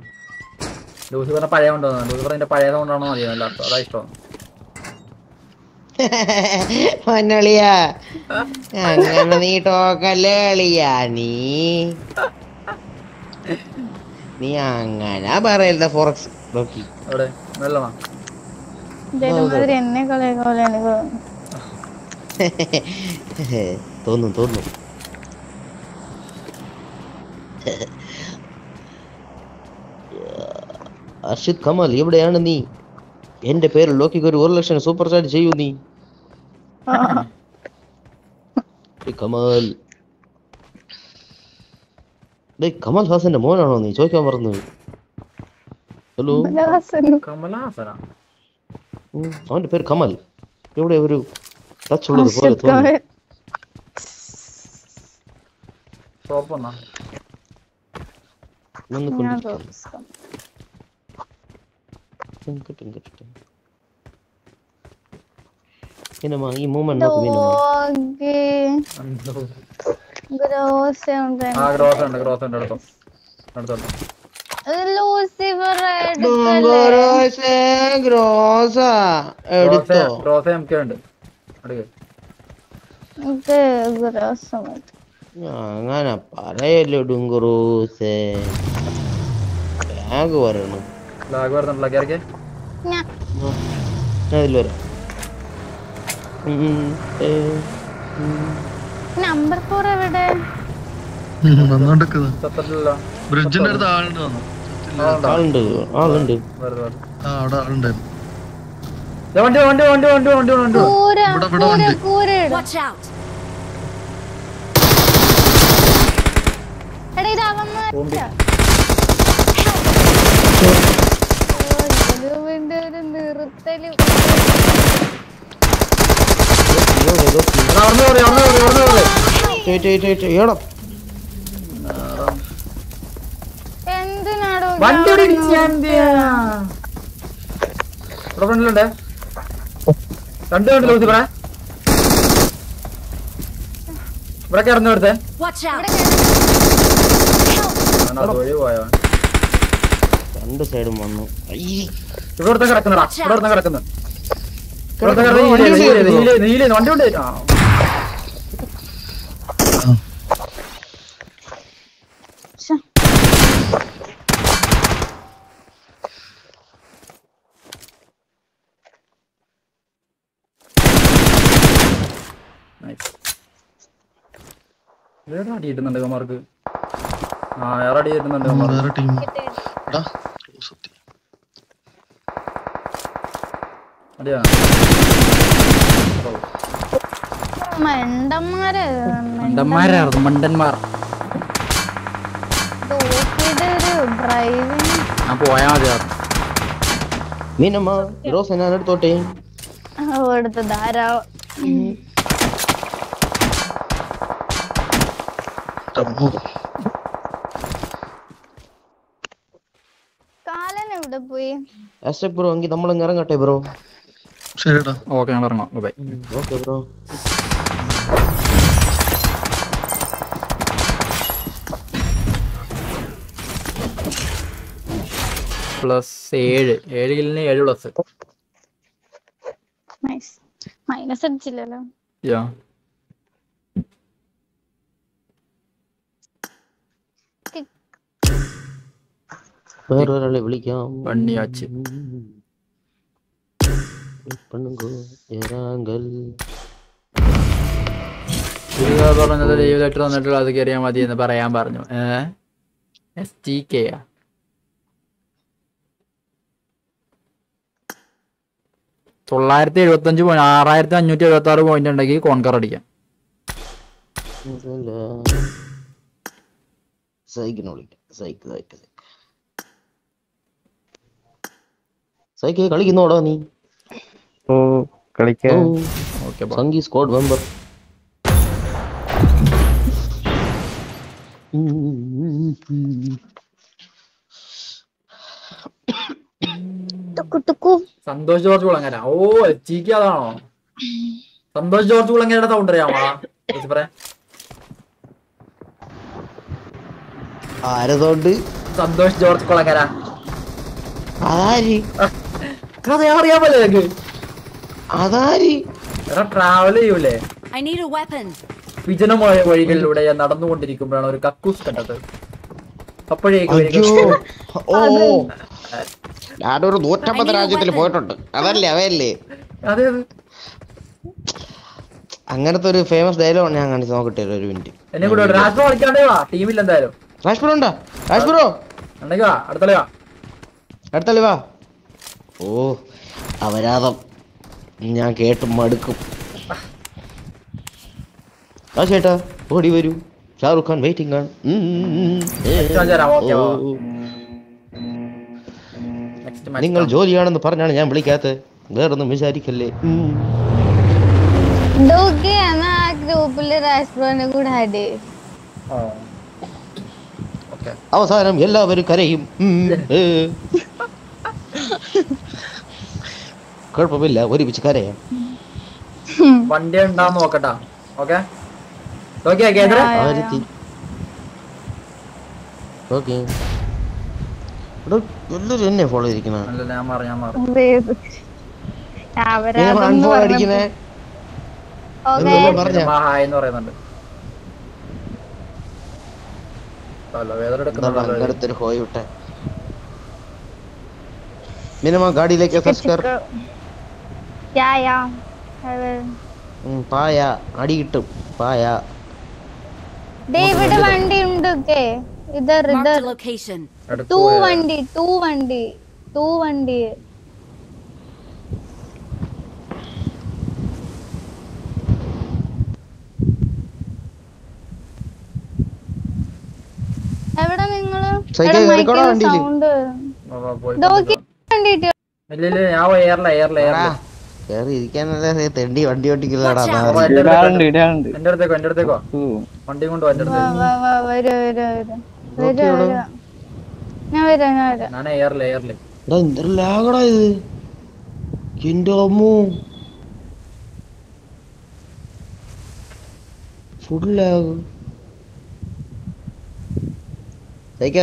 ലൂസിഫറിന്റെ പഴയ കൊണ്ടാണോ ലൂസിഫറിന്റെ പഴയ സൗണ്ടാണോ അറിയാം അതാ ഇഷ്ടം. പൊന്നളിയ. അങ്ങനെ നീ ടോക്കല്ലേ അളിയാ. നീ. നീ അങ്ങനെ പറയരുത ഫോറക്സ്. നോക്കി. കളയ. തോന്നും തോന്നും. അർഷിദ് കമൽ എവിടെയാണ് നീ? എന്റെ പേര് ലോക്കിക്ക് ഒരു ഒരു ലക്ഷം സൂപ്പർ ചാറ്റ് ചെയ്യൂ നീ. കമൽ ഡേ കമൽ ഹാസന്റെ മോനാണോ നീ? ചോദിക്കാൻ മറന്നു ഹലോ അവന്റെ പേര് കമൽ എവിടെ ഒരു ടച്ച് ഉള്ളത് പോലെ തോന്നുന്നു തോന്നി. കമൽ. ഷോപ്പ് ടിങ്ക് ടിങ്ക്. മീനമ്മ ഈ മൂമെന്റ് നോക്ക് മീനമ്മ ഡോഗ് എന്തോ. ഗ്രോസ് ഉണ്ട് ആ ഗ്രോസ് ഉണ്ട് ഗ്രോസ് ഉണ്ട് എടുത്തോ എടുത്തോ ലൂസിഫർ ഗ്രോസ ഗ്രോസ എടുത്തോ ഗ്രോസ് എം കെ ഉണ്ട് എടുക്ക് എനിക്ക് ഗ്രോസ് മതി അങ്ങനെ പറയല്ലോ ഡുങ്കുറൂസേ ലാഗ് വരണം ലാഗ് വരുന്നുണ്ടല്ലോ ഞാൻ ഇതിൽ വരാം. നമ്പർ ഫോർ എവിടെ? ബ്രിഡ്ജിന്റെ അടുത്ത് ആളുണ്ട് വന്നു. ആളുണ്ട്? ആളുണ്ട് ആ അവിടെ ആളുണ്ടായിരുന്നു. വണ്ടി വണ്ടി വണ്ടി വണ്ടി വണ്ടി വണ്ടി കൂര ഇവിടെ- ഇവിടെ വണ്ടി. ഉണ്ട്. ഫ്രണ്ടിലുണ്ട്. രണ്ട് കണ്ടില്ല ഇവിടെ ഇവിടെ കിടന്നു രണ്ട് സൈഡും വന്നു. അയ്യേ. ഇവിടെ കിടക്കുന്നടാ. ഇവിടെ കിടക്കുന്നു. അടി കിട്ടുന്നുണ്ട് ഇവന്മാർക്ക് ആ വേറെ അടി കിട്ടുന്നുണ്ട് ടീം എടാ സത്യം. മണ്ടന്മാരായിരുന്നു മണ്ടന്മാർ. പോയാ മതി മീനമ്മ ഗ്രോസ ഞാൻ എടുത്തോട്ടെ? എടുത്ത് ധാരാളം. ടമ്മോ. കാലൻ എവിടെ പോയി? ബ്രോ എങ്കിൽ നമ്മളങ്ങ് ഇറങ്ങട്ടെ ബ്രോ. ഓക്കെ ഞങ്ങൾ ഇറങ്ങാം. Bye okay bro. പ്ലസ് ഏഴ്. ഏഴ് കില്ലിന് ഏഴ് പ്ലസ് നൈസ് മൈനസ് അടിച്ചില്ലല്ലോ. യാ വേറൊരാളെ വിളിക്കാം. വണ്ടിയാച്ച് പെണ്ണുങ്കോ ഏറാങ്കൽ പറഞ്ഞത് ലീവ് ലെറ്റർ വന്നിട്ടുള്ള അത് കയറിയാൽ മതി എന്ന് പറയാൻ പറഞ്ഞു. എസ് ടി കെ തൊള്ളായിരത്തി എഴുപത്തി അഞ്ച് പോയിന്റ് ആറായിരത്തി അഞ്ഞൂറ്റി എഴുപത്തി ആറ് പോയിന്റ് ഉണ്ടെങ്കിൽ കോൺകർ അടിക്കാം. സൈക്കിനെ വിളിക്കാം. സൈക്ക് സൈക്ക് സൈക്ക് സൈക്ക് കളിക്കുന്നോടാ നീ? ഓ കളിക്കാൻ. ഓക്കേ സംഗീ സ്ക്വാഡ് മെമ്പർ സന്തോഷ് ജോർജ് കുളങ്ങര. ഓ അതാണോ? സന്തോഷ് ജോർജ് കുളങ്ങരയുടെ സൗണ്ട് അറിയാമോ? പറയാം ആരതോണ്ട് സന്തോഷ് ജോർജ് കുളങ്ങര. അതാരി കഥ അറിയാമല്ലോ ട്രാവൽ ചെയ്യൂലേ? I need a weapon. വിജനമായ വഴികളിലൂടെ ഞാൻ നടന്നുകൊണ്ടിരിക്കുമ്പോഴാണ് ഒരു കക്കൂസ് കണ്ടത്. അപ്പോഴേക്കും അയ്യോ. ഓ. ഞാനൊരു നൂറ്റമ്പത് രാജ്യത്തിൽ പോയിട്ടുണ്ട്. അതല്ലേ അവയല്ലേ? അതെ അതെ. അങ്ങനത്തെ ഒരു ഫേമസ് ഡയലോഗ് ഞാൻ കാണിച്ച് നോക്കട്ടെ ഒരു മിനിറ്റ് എന്നെ കൂടെ രാഷ്ട്രം കളിക്കാണ്ടേ വാ. ടീമിൽ എന്തായാലും. രാജ്പുരം ഉണ്ടോ? രാജ്പുരോ ഉണ്ടെങ്കിൽ വാ. അടുത്തളി വാ. അടുത്തല്ലേ വാ. ഓ അപരാധം. ഞാൻ കേട്ട് മടുക്കും. ആ ചേട്ടാ ഓടി വരൂ. ഷാറുഖ് ഖാൻ വെയിറ്റിംഗ് ആണ്. നിങ്ങൾ ജോലിയാണെന്ന് പറഞ്ഞാണ് ഞാൻ വിളിക്കാത്തത്. വേറൊന്നും വിചാരിക്കല്ലേ. അവസാനം എല്ലാവരും കരയും. കുഴപ്പമില്ല ഒരുമിച്ച് കരയാം വണ്ടി ഉണ്ടാന്ന് നോക്കട്ടാ ഓക്കെ? ഓക്കെ കേന്ദ്ര? ഓക്കെ. എന്നെ ഫോളോ ചെയ്തിരിക്കണ മിനിമം ഗാഡിയിലേക്ക് സബ്സ്കർ പായ. അടി കിട്ടും. പായ. ദേ ഇവിടെ വണ്ടി ഉണ്ട് ഇതർ ഇതർ. ടൂ വണ്ടി ടൂ വണ്ടി ടൂ വണ്ടി. എവിടെ നിങ്ങൾ? സൗണ്ട്. ഞാൻ എയറില എടാ, എയറില കേറി ഇരിക്കാനല്ലേ തെണ്ടി വണ്ടി. അപ്പൊ എന്റെ അടുത്തേക്ക് എന്റെ അടുത്തേക്കോ. വണ്ടി കൊണ്ട് എന്റെ അടുത്തേക്ക് ഇത് എന്റെ അമ്മൂ. Full lag.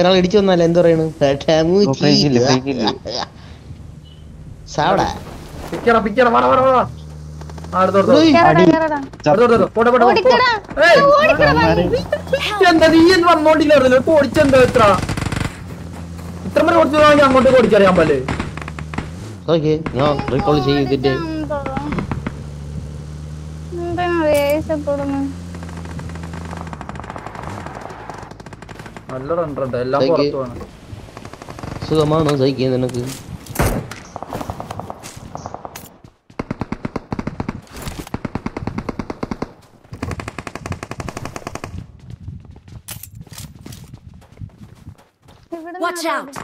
ഒരാൾ ഇടിച്ചു വന്നാലേ എന്താ പറയണു. സാവടാ. പിക്കറ പിക്കറ ഓടിക്കടാ. ഏയ്. അവന്മാര് എന്താ നീ എന്ന് വന്നോണ്ടില്ലായിരുന്നല്ലോ ഇപ്പൊ ഓടിച്ചെന്താ ഇത്ര? ഇത്ര മണി ഓടിച്ചു അങ്ങോട്ട് ഓടിച്ചറിയാൻ പോലെ ഓക്കെ ഞാൻ റീകോൾ ചെയ്തിട്ട് നല്ല റണ്ടറുണ്ട് എല്ലാം. പുറത്തു സുഖമാണോ? സഹിക്കുന്നത് നിനക്ക് ഇവിടെ Watch out.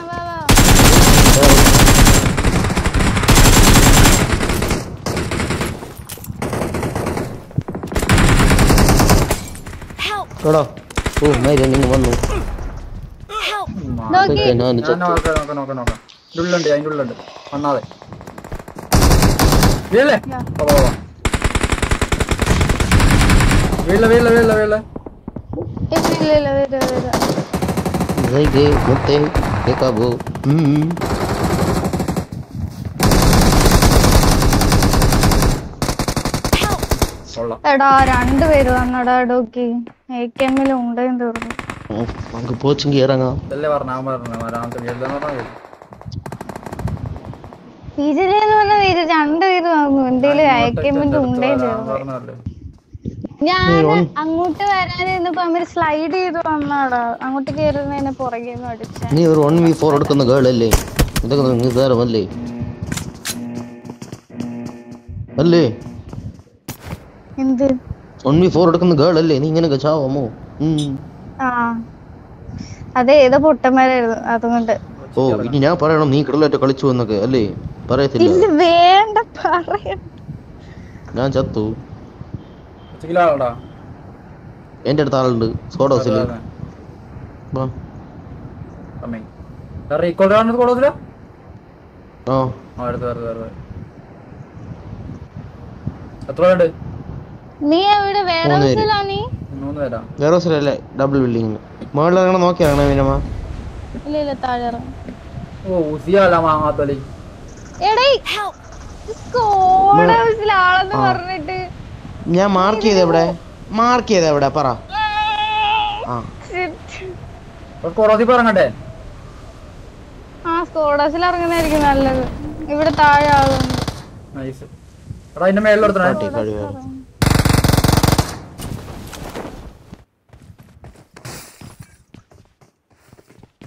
വാ വാ Help! എടാ ഓ മൈര നിങ്ങൾ വന്നു Help! നോക്കി ഓക്കെ ഞാൻ ഞാൻ ചത്തു നോക്കാം നോക്കാം നോക്കാം നോക്കാം ഇതിന്റെ ഉള്ളുണ്ട് അതിന്റെ ഉള്ളുണ്ട് വന്നാതെ വീഴല്ലേ. വീഴല വീഴല വീഴല വീഴല എടാ രണ്ടുപേര് വന്നടാ ഡോക്കി. എ കെ ഉണ്ടേന്ന് നമുക്ക് ഇറങ്ങാം ഇതല്ലേ പറഞ്ഞു പറഞ്ഞാൽ ഇതിലെന്ന് പറഞ്ഞ എന്തേലും ഞാൻ അങ്ങോട്ട് വരാനിരുന്നപ്പോ അവർ സ്ലൈഡ് ചെയ്ത് വന്നാടാ അങ്ങോട്ട് കേറുന്നതിന് പുറകെ അടിച്ച. നീ ഒരു വൺ വി ഫോർ എടുക്കുന്ന ഗേൾ അല്ലേ? ഇതൊക്കെ നിസ്സാരമല്ലേ? അല്ലേ? എന്ത്? വൺ വി ഫോർ എടുക്കുന്ന ഗേൾ അല്ലേ? നീ ഇങ്ങനെ ചാവാമോ? ആ. അതെ ഏതോ പൊട്ടന്മാരായിരുന്നു. അതുകൊണ്ട് ഓ ഇനി ഞാൻ പറയണം നീ കിടലായിട്ട് കളിച്ചു എന്നൊക്കെ അല്ലേ? പറയത്തില്ല. ഇല്ല വേണ്ട പറയണ്ട ഞാൻ ചത്തു. എന്റെ അടുത്ത് ആളുണ്ട് വേറെ നീ എവിടെ വേറെ ഡബിൾ ബിൽഡിംഗ് മുകളിൽ നോക്കിയാണ് മിനമ്മ ഇല്ല ഇല്ല താഴെ ഇറങ്ങ്. ഓ ഉസിയല്ല മാങ്ങാത്തലി. എടേ സ്കോഡ് ഹൗസിൽ ആളെന്ന് പറഞ്ഞിട്ട്. ഞാൻ മാർക്ക് ചെയ്ത എവിടെ മാർക്ക് ചെയ്ത എവിടെ പറ ആ. കൊറോസി പറങ്ങട്ടെ ആ സ്കോഡ് ഹൗസിൽ ഇറങ്ങുന്നതായിരിക്കും നല്ലത്. ഇവിടെ താഴെ ആളുണ്ട്. നൈസ് എടാ അതിന്റെ മേളിലെടുത്തണേ കാട്ടി കഴിവ്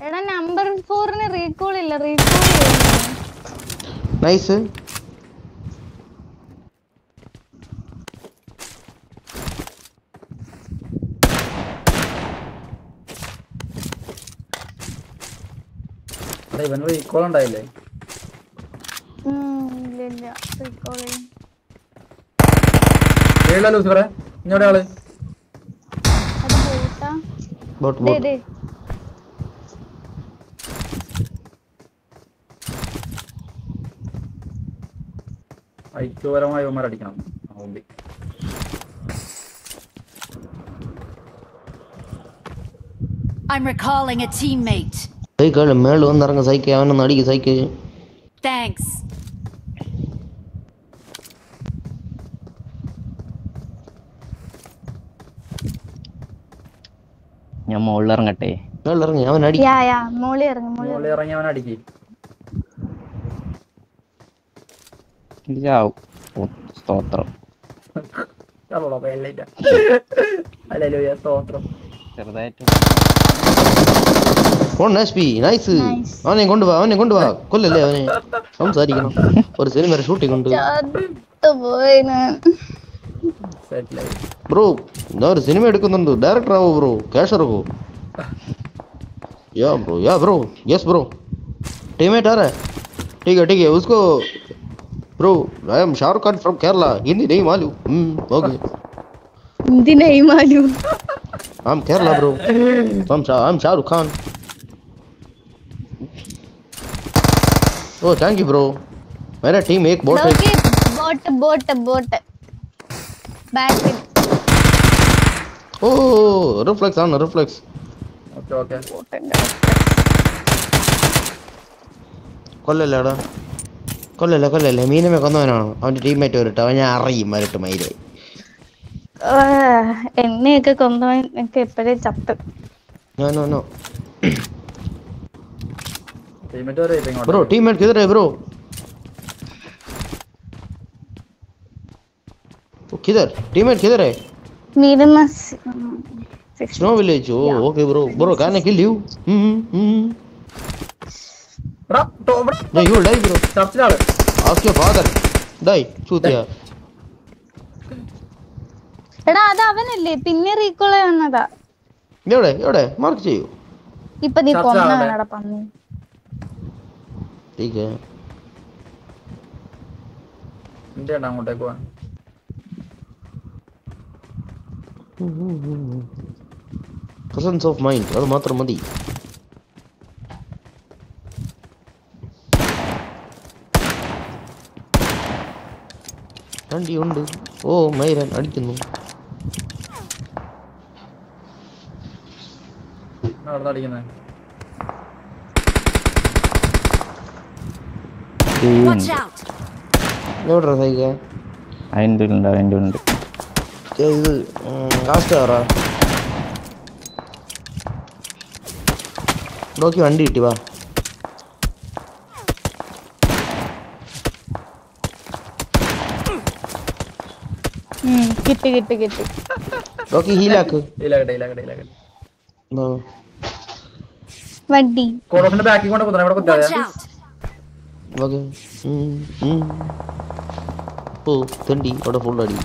എടാ നമ്പർ ഫോറിന് റീകോൾ ഇല്ല റീകോൾ നൈസ് ഇവന് റീകോൾ ഉണ്ടായില്ലേ? ലൂസിഫറെ? ഇഞ്ഞോടെ ആൾ? ബോട്ട് ബോട്ട് ഐക്യപരമായ ഇവന്മാർ അടിക്കണം. അതുകൊണ്ട് I'm recalling a teammate. Cycle മേളിൽ വന്ന് ഇറങ്ങ സൈക്കിൾ അവനൊന്ന് അടിക്ക് സൈക്കിൾ. Thanks. ഞാൻ മുകളിൽ ഇറങ്ങട്ടെ മേളിൽ ഇറങ്ങി അവൻ അടി യാ യാ മോളി ഇറങ്ങി മോളി മുകളിൽ ഇറങ്ങി അവൻ അടിക്കി. Nice. അവനെ കൊണ്ടുപോവാ അവനെ കൊണ്ടുപോവാ കൊല്ലല്ലേ അവനെ സംസാരിക്കണം ഒരു സിനിമ ഷൂട്ടിംഗ് ഉണ്ട് ചത്തുപോയി ഞാൻ സെറ്റിലായി ബ്രോ ഞാൻ ഒരു സിനിമ എടുക്കുന്നുണ്ട് ഡയറക്ടർ ആവോ ബ്രോ ക്യാഷ് ഇറക്കോ या ब्रो या ब्रो यस ब्रो टीममेट आ रहा है ठीक है ठीक है उसको bro I am Shahrukh Khan from Kerala Hindi नहीं मालूम ओके हिंदी नहीं मालूम I am Kerala bro I am Shahrukh Khan oh thank you bro मेरा टीम एक बोट है। Bot bot bot bat oh reflex on reflex okay okay ಕೊಲ್ಲಲ್ಲ കൊല്ലല്ല കൊല്ലല്ലേ മീനമേ കൊന്നവനാണോ അവന്റെ teammate വരട്ടെ അവൻ ഞാൻ അറിയും വരട്ട് മയിലെ എന്നെയൊക്കെ കൊന്നവൻ എനിക്ക് എപ്പോഴേ ചത്ത് നോ നോ നോ ടീമേറ്റ് വരെ ഇപ്പൊ ब्रो ഇങ്ങോട്ട് टीममेट किधर है ब्रो वो किधर टीममेट किधर है മീരമ്മ snow village oh okay bro bro can I kill you hmm हम्म എടാ, ടോ- ഇവിടെ नहीं you die bro ചർച്ചിലാള് ask your father die चूतिया എടാ അത് അവനല്ലേ പിന്നെ റീകോൾ വന്നതാ എവിടെ എവിടെ മാർക്ക് ചെയ്യൂ ഇപ്പൊ നീ ചർച്ച കൊന്നവനടാ ആവണ്ടേ? പന്നി ठीक है എന്റെ ഉണ്ട് അങ്ങോട്ടേക്ക് പോവാൻ പ്രസൻസ് ഓഫ് മൈൻഡ് അത് മാത്രം മതി വണ്ടി ഉണ്ട് ഓ മൈരൻ അടിക്കുന്നു അവിടെ അടിക്കുന്നത് Watch out! എവിടെ സൈക്ക അതിന്റെ ഉണ്ട് അതിന്റെ ഉണ്ട് ഇത് ലാസ്റ്റ് ആറാ നോക്കി വണ്ടി കിട്ടി വാ കിട്ടി കിട്ടി കിട്ടി. ഓക്കേ ഹീലാക്ക് ഇലാകട്ടെ ഇലാകട്ടെ ഇലാകട്ടെ നോ. വണ്ടി. കോറോസിന്റെ ബാക്കിൽ കൊണ്ട് കുത്തണം ഇവിടെ കുത്താതെ! ഓക്കെ. ഓ തെണ്ടി അവിടെ ഫുൾ അടി.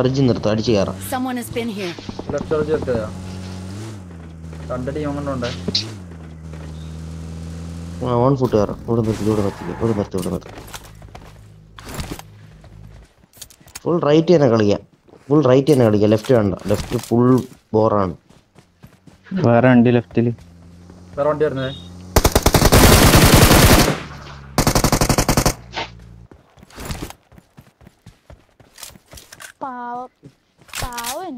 അർജുൻ നിർത്ത അടിച്ചു കയറാം Someone has been here. Left ചോദിച്ചു വെക്കുക രണ്ട് ടീം കൊണ്ടുണ്ട് വൺ ഫുട്ട് കയറാം ഇവിടെ നിർത്തി ഇവിടെ നിർത്തി ഇവിടെ നിർത്തി ഇവിടെ നിർത്തി. ഫുൾ റൈറ്റ് തന്നെ കളിക്കാം. ഫുൾ റൈറ്റ് തന്നെ കളിക്കാം. ലെഫ്റ്റ് വേണ്ട. ലെഫ്റ്റ് ഫുൾ ബോറാണ് വേറെ വണ്ടി ലെഫ്റ്റിൽ വേറെ വണ്ടി വരുന്നത്. പാവം. പാവം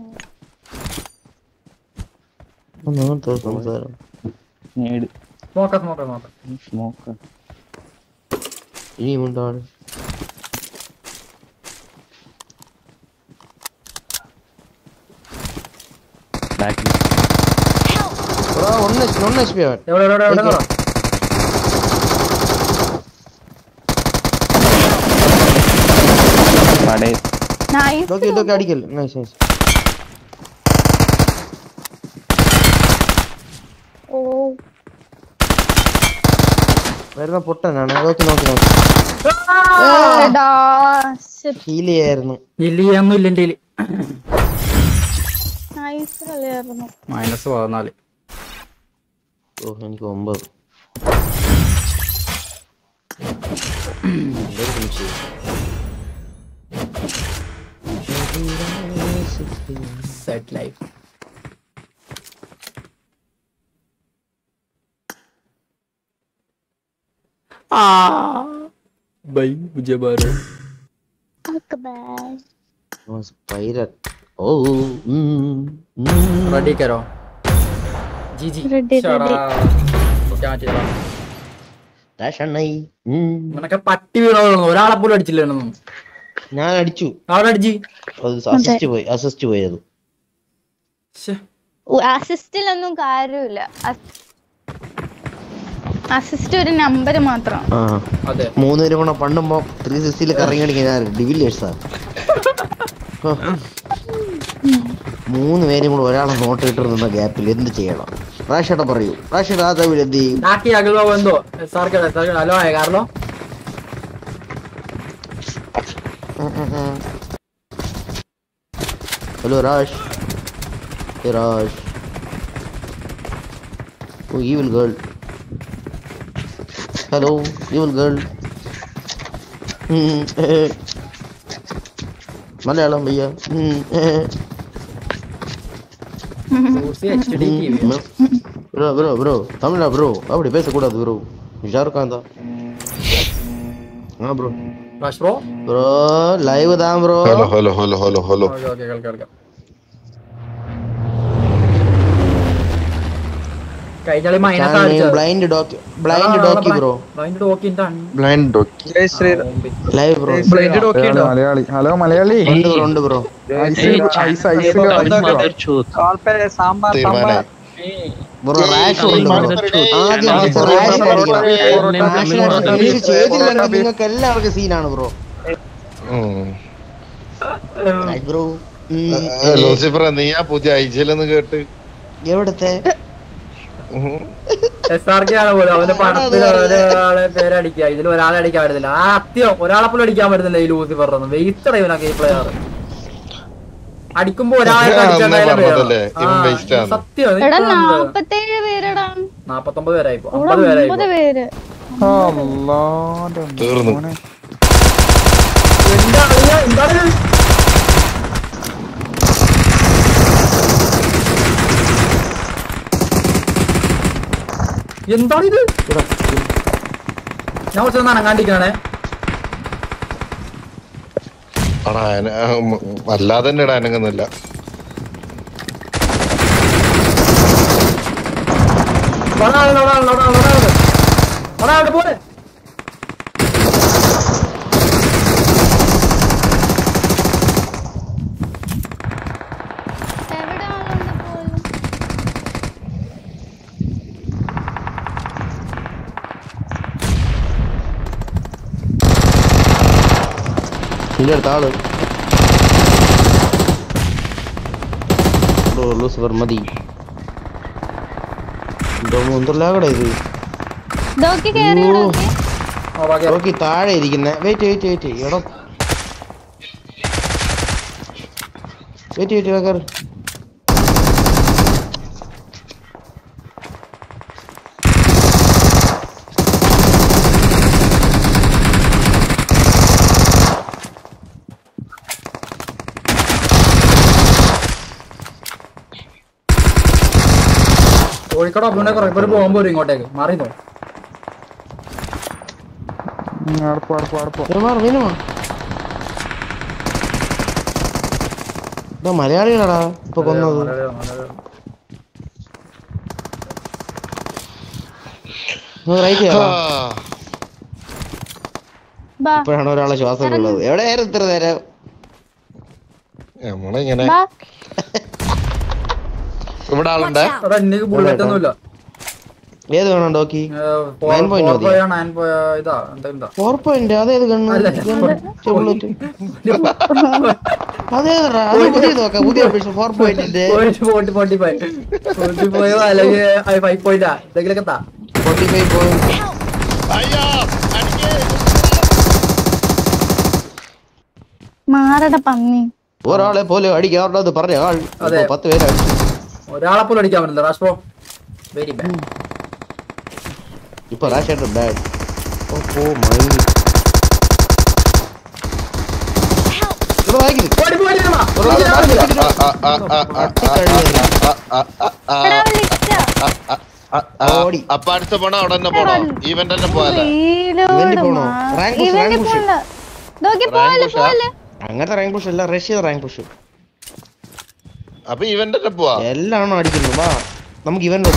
അങ്ങനത്തെ സംസാരം നേട്. സ്മോക്ക സ്മോക്ക സ്മോക്ക സ്മോക്ക് ഇനിയും ഉണ്ടാണ് ബാക്കിൽ ഒന്ന് ഒന്ന് എച്ച് പി അവൻ എവിടെ എവിടെ എവിടെ എവിടെ കടയിൽ Nice. ഇതൊക്കെ ഇതൊക്കെ അടിക്കല്ലേ നൈസ് നൈസ് ഓ വരുന്ന പൊട്ടനാണ്. അതൊക്കെ നോക്കി നോക്കി. ഹീൽ ഇല്ല മൈനസ് പതിനാല്. ഓ എനിക്ക് ഒമ്പത്. സെറ്റ് ലൈഫ് Bye, मुझे मारो अकबर पायरट ओ रेडी करो जी जी रेडी क्या ചെയ്യണം ദശണൈ നിനക്ക് പട്ടി വീണോളൂ ഒരാളെ പോലും അടിച്ചില്ലായിരുന്നു ഞാൻ അടിച്ചു. അവിടെ അടിച്ചു. അസിസ്റ്റ് പോയി അസിസ്റ്റ് പോയി അത്. അസിസ്റ്റിലൊന്നും കാര്യമില്ല അസിസ്റ്റ് ഒരു നമ്പർ മാത്രം. അതെ. മൂന്ന് പേരും കൂടെ പണ്ടുമ്പോ ത്രീ സിക്സ്റ്റിയിൽ കറങ്ങി അടിക്കാൻ ഡിവില്ലേഴ്സാ മൂന്ന് പേരും കൂടെ ഒരാളെ നോട്ട് ഇട്ടിരുന്ന ഗ്യാപ്പിൽ എന്ത് ചെയ്യണം? റാഷേട്ട പറയൂ. റാഷേട്ട ആ തമ്മിൽ എന്ത് ചെയ്യും? ഹലോ രാഷ് രാഷ് ഓ evil girl hello evil girl Malayalam ഭയ്യ H D T V bro bro bro தமிழா ப்ரோ அப்படி பேசக்கூடாது ப்ரோ ஷாருக் கான் தான் ஆ bro rash bro bro live தான் bro hello hello hello hello hello hello Malayali? ഉണ്ട് ഉണ്ട് നിങ്ങൾക്ക് സീനാണ് ബ്രോ ബ്രോ ലൂസിഫർ നീ ആ പുതിയ ഐജിലെന്ന് കേട്ട്. എവിടത്തെ? എസ് ആർ കെ ആണ് പോലും. അവന്റെ പണത്തിൽ ഒരാളെ പേരടിക്കുക ഇതിൽ ഒരാളെ അടിക്കാൻ പറ്റുന്നില്ല ആ അത്യം ഒരാളെ പോലും അടിക്കാൻ പറ്റുന്നില്ല ഈ ലൂസിഫർ ഒന്നും. വെയിറ്റ് ഇവനൊക്കെ ഈ പ്ലെയർ അടിക്കുമ്പോ ഒരാളെ സത്യം നാപ്പത്തൊമ്പത് പേരായി അതിലെ പറഞ്ഞതല്ലേ, എന്താണ് ഇവൻ ആ, waste ആണ്. സത്യം ഇത് എടാ ഇപ്പൊ എന്ത്? നാപ്പത്തേഴ് പേരെടാ നാപ്പത്തൊമ്പത് പേരായി ഇപ്പൊ ഇവിടെ അമ്പത് പേരായി ഒമ്പത് ഇപ്പൊ. പേര് തീർന്നു. എന്താ അറിയാ എന്താണ് ഇത്? ഞാൻ കുറച്ച് അനങ്ങാണ്ടിരിക്കണേ അല്ലാതെ തന്നെ ഇടാൻ അനങ്ങുന്നില്ല പോലെ എവിടെ ആളുണ്ട് പോലും നിന്റെ അടുത്ത ആൾ ബ്രോ ലൂസിഫർ മതി എന്തൊല്ലാകട ഇത് ഡോക്കി കേറി അയ്യോ. ഡോക്കി ഓ ബാക്കി നോക്കി താഴെ ഇരിക്കുന്നെ വെയിറ്റ് വെയിറ്റ് വെയിറ്റ് എടാ വെയിറ്റ് വെയിറ്റ് വേക്കർ കോഴിക്കോട് അഭിമുഖം കുറേ പേര് ബോംബ് വരും ഇങ്ങോട്ടേക്ക്. മാറിയതോ മലയാളികളാടാ ഇപ്പൊ കൊന്നത്. ഇപ്പോഴാണ് ഒരാളെ ശ്വാസം ഉള്ളത് എവിടെയായിരുന്നു ഇത്ര നേരം? നമ്മളിങ്ങനെ ഇവിടെ ആളുണ്ട്. ഏത് വേണം ഡോക്കി ഫോർ പോയിന്റ് അതേത് ഗണ്ണു? പുതിയ ഫോർ പോയിന്റ് മാറട പന്നി. ഒരാളെ പോലെ അടിക്കാറുണ്ടത് പറഞ്ഞ ആൾ. പത്ത് പേര് അടിച്ചു. ഒരാളെ പോലും അടിക്കാൻ പറ്റില്ല റാഷ് വെരി ബാഡ് ഇപ്പൊ റാഷ് ആയിട്ട് ബാഡ് ഓ മൈ അങ്ങനത്തെ റാങ്ക് പുഷ് അല്ല റഷ്യ റാങ്ക് പുഷ് അപ്പൊ ഇവന്റെ പോവാ. എല്ലാം അടിക്കുന്നു. വാ നമുക്ക് ഇവന്റെ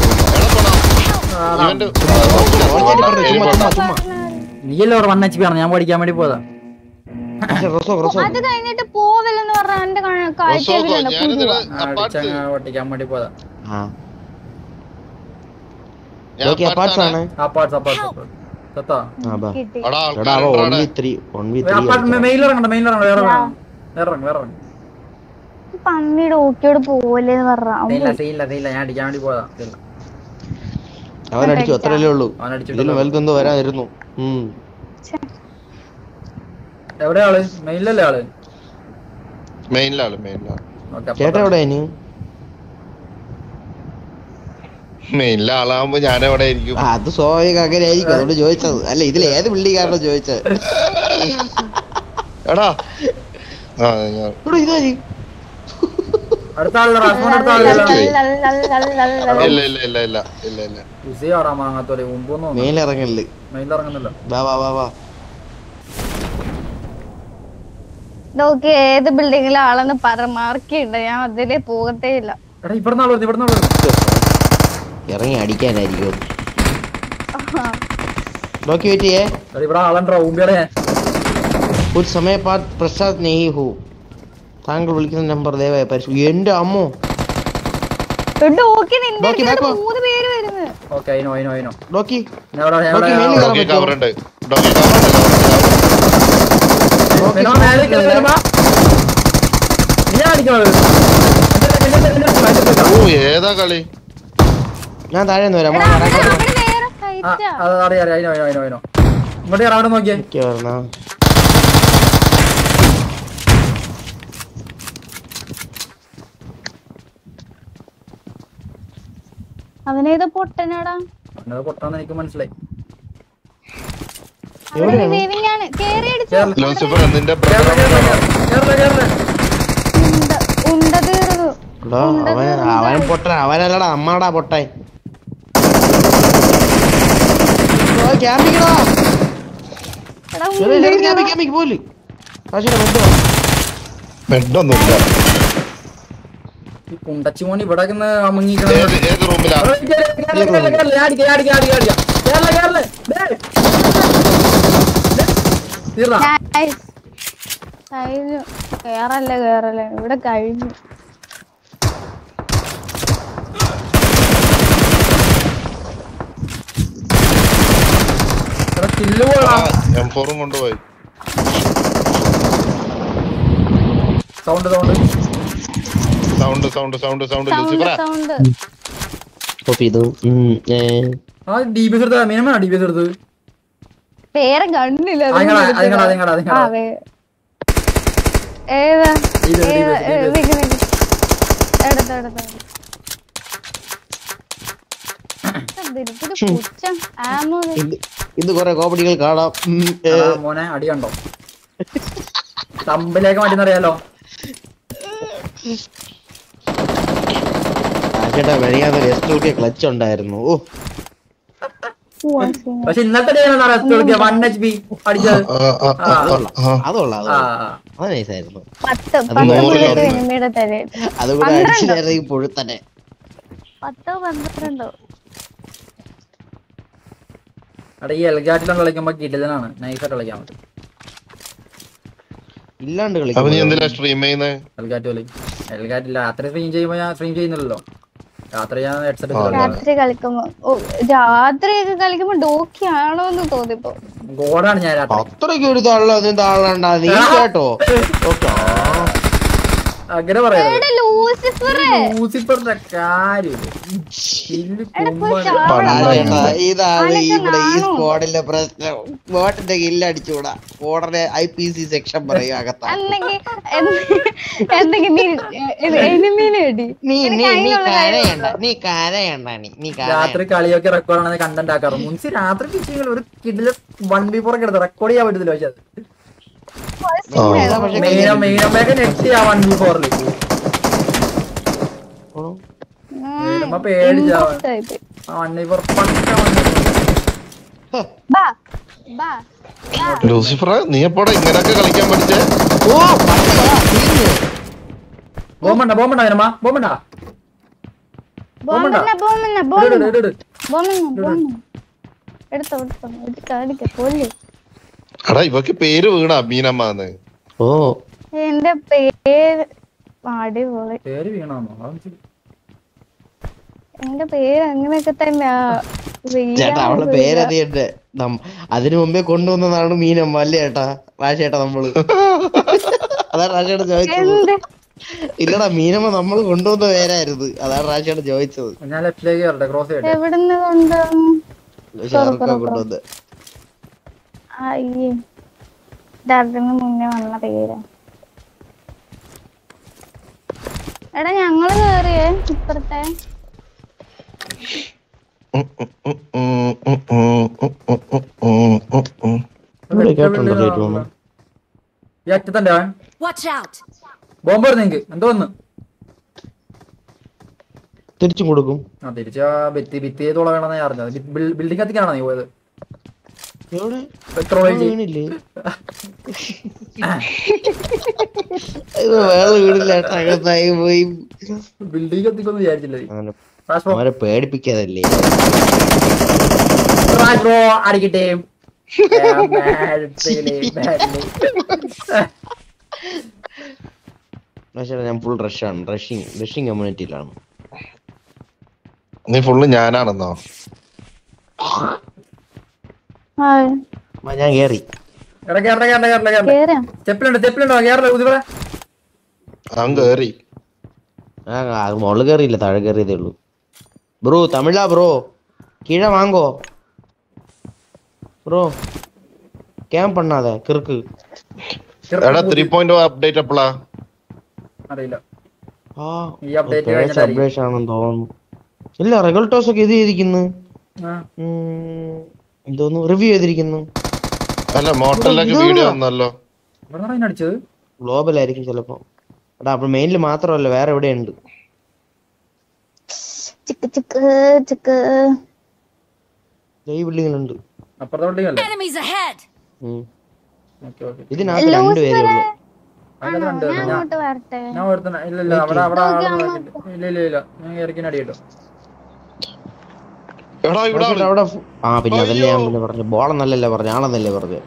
നീയല്ലോ വൺ എച്ച് പി ആണ് ഞാൻ പഠിക്കാൻ വേണ്ടി പോയതാ. അത് കഴിഞ്ഞിട്ട് പോവല്ലെന്ന് പറഞ്ഞ എന്റെ കാഴ്ച വേണ്ടി പോയതാ. മെയിലിറങ്ങണ്ട മെയിലിറങ്ങണ്ട വേറെ വേറെ ഇറങ്ങ് വേറെ ഇറങ്ങ് പന്നിയുടെ ഓക്കിയോട് പോവല്ലേന്ന് പറഞ്ഞു. ഞാൻ അടിക്കാൻ വേണ്ടി പോയതാ. അവൻ അടിച്ചു ഉള്ളൂ. വലുതെന്തോ വരാതിരുന്നു. ആൾ? മെയിലല്ലേ ആൾ? മെയിനിലാണ് മെയിനിലാണ് ഓക്കെ ചേട്ടാ എവിടെ ഇനി? മെയിനിലെ ആളാകുമ്പോ ഞാൻ എവിടെ ആയിരിക്കും അത് സ്വാഭാവിക അങ്ങനെ ആയിരിക്കും. അതുകൊണ്ട് ചോദിച്ചത്. അല്ല ഇതിൽ ഏത് ബിൽഡിംഗാണോ ചോദിച്ചത്? എടാ. ആ ഞാൻ ഇല്ല ഇല്ല ഇല്ല ഇല്ല ഇല്ല ഇല്ല വാ വാ വാ ഏത് ബിൽഡിംഗിലും ആളെന്ന് പറ മാർക്ക് ഞാൻ അതിലേ പോകത്തേ ഇല്ല. ഇറങ്ങി അടിക്കാനായിരിക്കും. നോക്കി വെയിറ്റ് ഒരു സമയ പ്രസാദ് നെയ്യ് താങ്കൾ വിളിക്കുന്ന നമ്പർ ദയവായി പരിശോധി എന്റെ അമ്മോ. ഏതാ കളി? ഞാൻ താഴെ വരാം. അറിയാം അറിയാം ഇങ്ങോട്ട് നോക്കിയേ. അവനേത് പൊട്ടനാടാ. അവനത് പൊട്ടാന്ന് എനിക്ക് മനസ്സിലായി. ലൂസിഫർ നിന്റെ അവൻ പൊട്ടൻ. അവനല്ലടാ അമ്മാടാ പൊട്ടായി ക്യാമ്പിക്കടാ. ക്യാമ്പിക്ക് പോലെ ബെഡൊന്നുമില്ല കുണ്ടച്ചിമോണി ഇവിടെ ഇവിടെ കഴിഞ്ഞു. കൊണ്ടുപോയി. Sound sound sound sound sound sound Lucifer copy ചെയ്തു. ആ ഡിബിസ് എടുത്താ മീനമ്മ ഡിബിസ് എടുത്തത്? പേരും ഗണ്ണില്ല ഏതാ? ഇത് കൊറേ കോമഡികൾ കാണാം. മോനെ അടി കണ്ടോ? തമ്പിലേക്ക് മാറ്റിന്നറിയാലോ ചേട്ടാ വഴിയാതെ എസ് ടു ക്ലച്ച് ഉണ്ടായിരുന്നു. ഓ പക്ഷെ ഇന്നത്തെ ഡേ വൺ എച്ച് ബി അടിച്ചത്? ആ, ആ, ആ, ആ, ആ. അതുള്ള ആ. അത് നൈസായിരുന്നു പത്ത് അത് പത്ത് നൂറിൽ ബുള്ളറ്റ് ഒന്ന്. എനിമിയുടെ തലേ അതുകൂടെ പന്ത്രണ്ടോ? ഈ പുഴുത്തനെ. പത്തോ പന്ത്രണ്ടോ? എടാ ഈ എൽഗാറ്റിലും കളിക്കുമ്പോ കിടിലനാണ്. നൈസായിട്ട് കളിക്കാൻ പറ്റും. ഇല്ലാണ്ട് കളിക്കും എന്തിനാ സ്ട്രീം ചെയ്യുന്നത് എൽഗാറ്റ് കളി. എൽഗാറ്റ് രാത്രി സ്ട്രീം ചെയ്യുമ്പോ ഞാൻ സ്ട്രീം ചെയ്യുന്നില്ലല്ലോ. രാത്രി ഞാൻ ഹെഡ്സെറ്റ്. രാത്രി കളിക്കുമ്പോ ഓ രാത്രിയൊക്കെ കളിക്കുമ്പോ ഡോക്കി ആണോ എന്ന് തോന്നിപ്പോ. ഗോഡാണ് ഞാൻ രാത്രി. അത്രയ്ക്ക് ഒരു തള്ളൊന്നും താളണ്ട നീ കേട്ടോ? ഓക്കെ അങ്ങനെ ലൂസിഫറിന്റെ കാര്യം. ഇതാണ് ഇവിടെ ഈ പ്രശ്നം. ബോട്ടിന്റെ ഐ പി സി സെക്ഷൻ പറയും അകത്താ. രാത്രി കളിയൊക്കെ റെക്കോർഡ് ആണെന്ന് കണ്ടന്റ് ആക്കാറ് മുൻസി രാത്രി ഒരു കിഡിൽ വൺ ബി ഫോർ ഒക്കെ എടുത്ത് റെക്കോർഡ് ചെയ്യാൻ പറ്റത്തില്ല പക്ഷെ ലൂസിഫർ നീ എപ്പോടെ ഇങ്ങനൊക്കെ കളിക്കാൻ പഠിച്ചേ? ഓ ബോംബണ്ട തീർന്നു. ബോംബണ്ട ബോംബണ്ട ബോംബണ്ട? ബോംബണ്ട ബോംബണ്ട. എടുത്തോ എടുത്തോ. എടുത്തോ എടുക്ക കൊല്ലി എടാ ഇവക്ക് പേര് വീണ മീനമ്മാന്ന് ഓ. എന്റെ പേര് അടിപൊളി പേര് വീണാന്നോ? എന്റെ പേര് അങ്ങനെയൊക്കെ തന്നെയാ. ചേട്ടാ അവളെ പേരറിയട്ടെ അതിനു മുമ്പേ കൊണ്ടുവന്നതാണ് മീനമ്മ അല്ലേ ചേട്ടാ റാശേട്ടാ നമ്മൾ. അതാ റാശേട്ടാ ചോദിച്ചത്. ഇല്ലടാ മീനമ്മ നമ്മൾ കൊണ്ടുവന്ന പേരായിരുന്നു. അതാണ് റാശേട്ടാ ചോദിച്ചത്. ഞാൻ ലെഫ്റ്റിലേക്ക് എവിടെ ക്രോസ് എവിടുന്ന് കൊണ്ടുവന്നു? മുന്നേ വന്ന പേരാ. എടാ ഞങ്ങൾ കേറിയേ ഇപ്പുറത്തെ. ഈ അറ്റത്തന്റെ! ബോംബ് നിങ്ങക്ക് എന്തോ വന്ന്. തിരിച്ചും കൊടുക്കും. ആ തിരിച്ചാ ഭിത്തി ഭിത്തി തുളവേണമെന്ന് ഞാൻ അറിഞ്ഞത്. ബിൽഡിംഗ് കത്തിക്കാണോ നീ പോയത് എവിടെ പെട്രോൾ ഒഴിച്ച് വീണില്ലേ ഇത് വേറെ പോയി. ബിൽഡിംഗ് വിചാരിച്ചില്ല പേടിപ്പിക്കാതല്ലേ. അടിക്കട്ടെ. ഞാൻ ഫുൾ റഷാണ് റഷിങ് റഷിങ് കമ്മ്യൂണിറ്റിയിലാണ് നീ ഫുള്ള് ഞാനാണെന്നോ? ഞാൻ കേറി എടാ കേറട്ടെ കേറട്ടെ കേറട്ടെ കേറട്ടെ കേറിയാ സ്റ്റെപ്പിലുണ്ട് സ്റ്റെപ്പിലുണ്ടോ കേറട്ടെ ഉദിപറ അവൻ കേറി ആ അത് മുകളിൽ കയറിയില്ല താഴെ കയറിയതേ ഉള്ളൂ ബ്രോ തമിഴാ ബ്രോ കീഴ വാങ്ങോ ബ്രോ ക്യാമ്പ് பண்ணாத കിറുക്ക് എടാ ത്രീ പോയിന്റ് അപ്ഡേറ്റ് എപ്പോഴാ അറിയില്ല ആ ഈ update കഴിഞ്ഞിട്ടായിരിക്കും. അപ്ഡേഷൻ ആണെന്ന് തോന്നുന്നു ഇല്ല റെഗുലേറ്റേഴ്സ് ഒക്കെ ഇത് ചെയ്തിരിക്കുന്നു ആ, ഉം, എന്തോന്നു? റിവ്യൂ ചെയ്തിരിക്കുന്നു. അല്ല മോട്ടലിലേക്ക് വീഡിയോ വന്നല്ലോ അടിച്ചത്? ഗ്ലോബൽ ആയിരിക്കും ചിലപ്പോ. എടാ അപ്പൊ മെയിനിൽ മാത്രമല്ല വേറെ എവിടെയുണ്ട്? ചിക്ക് ചിക്ക് ചിക്ക്. ഈ ബിൽഡിങ്ങിലുണ്ട് അപ്പുറത്തെ ബിൽഡിംഗ് അല്ലേ? ഇതിനകത്ത് രണ്ടുപേരേ ഉള്ളൂ. രണ്ട് ഞാൻ ഇല്ല ഇല്ല അവിടെ അവിടെ ഇല്ല ഇല്ല ഇല്ല. ഞാൻ അടി കിട്ടും എടാ ഇവിടെ അവിടെ അവിടെ ആ പിന്നെ അതല്ലേ ഞാൻ പിന്നെ പറഞ്ഞു. ബോളെന്നല്ലേ പറഞ്ഞു? ആളെന്നല്ലേ പറഞ്ഞു?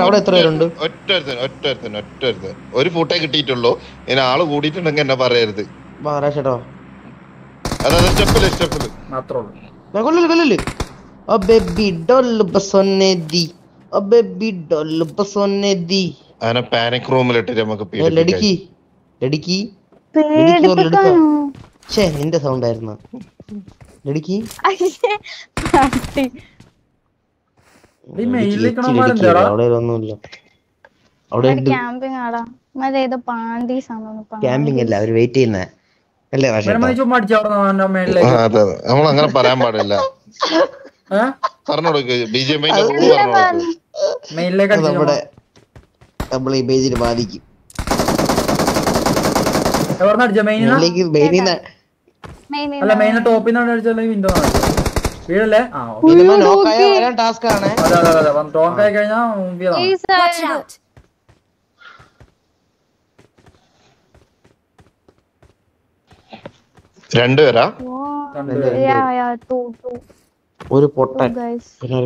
അവിടെ എത്ര പേരുണ്ട് ഒറ്റ ഒരുത്തൻ ഒറ്റ ഒരുത്തൻ ഒറ്റ ഒരുത്തൻ. ഒരു ഫൂട്ടേ കിട്ടിയിട്ടുള്ളൂ. ഇനി ആൾ കൂടിയിട്ടുണ്ടെങ്കിൽ എന്നെ പറയരുത്. രാജേട്ടോ അതായത് സ്റ്റെപ്പിൽ സ്റ്റെപ്പിൽ കൊല്ലല് കൊല്ലല് ഓ ബേബി ഡോൽ ബസോനെ ദി ഓ ബേബി ഡോൽ ബസോനെ ദി. അവനെ പാനിക് റൂമിലിട്ട് നമുക്ക് ഏ, ലടുക്കി ലടുക്കി ഛേ നിന്റെ സൗണ്ട് ആയിരുന്നു. ലടുക്കി ക്യാമ്പിംഗ് അല്ല അവർ വെയിറ്റ് ചെയ്യുന്ന. അല്ലേ രാജേട്ടാ വരുമ്പോ നീ ചുമ്മാ അടിച്ചവിടെ അവന്റെ മേളിലേക്ക്. എവിടെന്ന് അടിച്ച? മെയിൻ അല്ല മെയിൻ ടോപ്പിൽ നിന്നാണ് അടിച്ചല്ലേ വിൻഡോ വീഴല്ലേ ആ ഓക്കേ. മിനിമം വരാൻ ടാസ്ക് ആണ്. അതെ അതെ അതെ വന്ന് ടോക്ക് ആയി കഴിഞ്ഞാൽ സൈഡ് രണ്ടുപേരാ? ഒരു പൊട്ടൻ.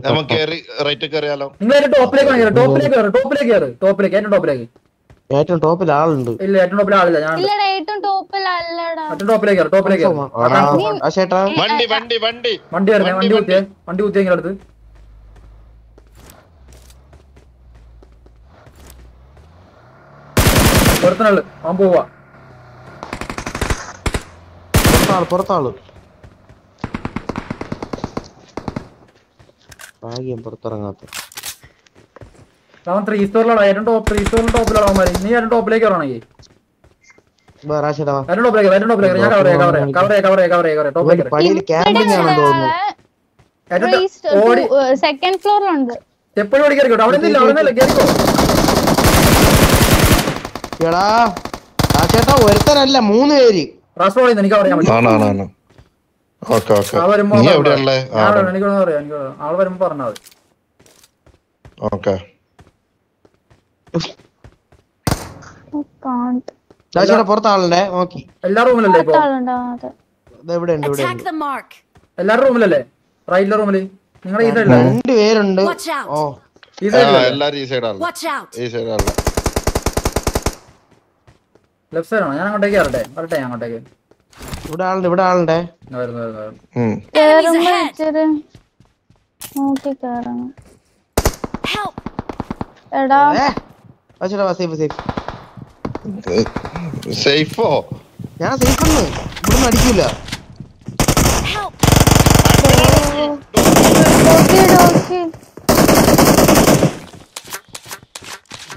നമുക്ക് റൈറ്റ് കയറിയാലോ നിങ്ങൾ ഏറ്റവും ടോപ്പിലേക്ക് ടോപ്പിലേക്ക് ടോപ്പിലേക്ക് ടോപ്പിലേക്ക് ടോപ്പിലേക്ക് ഏറ്റവും ടോപ്പിൽ ആളുണ്ട്. ഇല്ല ഏറ്റവും ടോപ്പിൽ ആളില്ല ഞാൻ ഇല്ലടാ ഏറ്റവും ടോപ്പിലല്ലടാ. ഏറ്റവും ടോപ്പിലേക്ക് ടോപ്പിലേക്ക് കയറി ആടാ, ആ ചേട്ടാ വണ്ടി വണ്ടി വണ്ടി. വണ്ടി വരുന്നേ വണ്ടി കുത്തിയേ വണ്ടി കുത്തിയ നിങ്ങളുടെ അടുത്ത്. പുറത്തനാൾ അവൻ പോവാ. പുറത്താൾ പുറത്താൾ. ഭാഗ്യം പുറത്തിറങ്ങാത്ത. അവൻ ത്രീ സ്റ്റോറിലാണ് ഏറ്റവും ടോപ്പ് ത്രീ സ്റ്റോറിൽ ടോപ്പിലാണ് അവന്മാര്. നീ ഏറ്റവും ടോപ്പിലേക്ക് ചേട്ടാ? ഏറ്റവും ടോപ്പിലേക്ക് ഏറ്റവും ടോപ്പിലേക്ക് ഞാൻ കവർ ചെയ്യാം കവർ ചെയ്യാം കവർ ചെയ്യാം കവർ ചെയ്യാം കവർ ചെയ്യാം. ടോപ്പിലേക്ക് ആണെന്ന് തോന്നുന്നു. ഓടി സെക്കൻഡ് ഫ്ലോറിലുണ്ട് എപ്പോഴും ഓടി കയറിക്കോട്ടെ അവിടെ നിന്നില്ല അവിടെ നിന്നില്ല കയറിക്കോ എടാ ആ ചേട്ടാ ഒരുത്തനല്ല മൂന്ന് പേര്. എനിക്ക് വരുമ്പോ ആൾ വരുമ്പോ പറഞ്ഞാൽ മതി. ഓക്കെ. കാണ്ട് ആ ചേട്ടാ പുറത്താളുണ്ടേ നോക്കി എല്ലാ റൂമിലല്ലേ ഇപ്പൊ? ആളുണ്ടോ ഉണ്ട് ഇവിടെ ഉണ്ട് mark! എല്ലാവരുടെ റൂമിലല്ലേ? റൈറ്റിലെ റൂമിൽ? നിങ്ങളുടെ ഈ സൈഡിലെ രണ്ട് പേരുണ്ട്. ഓ. ഈ സൈഡിലെ എല്ലാരും ഈ സൈഡാണ് ഈ സൈഡാണ് ലെഫ്റ്റ് സൈഡാണോ ഞാൻ അങ്ങോട്ടേക്ക് വരട്ടെ. വരട്ടെ ഞാൻ അങ്ങോട്ടേക്ക്. ഇവിടെ ആളുണ്ട് ഇവിടെ ആളുണ്ടേ. ഞാൻ വരുന്നു വരുന്നു നോക്കി കേറണം. എടാ. ചേട്ടാ സേഫ് സേഫ്. സേഫോ? ഞാൻ സേഫ് ആണ്. ഇവിടുന്ന് അടിക്കൂല. Help!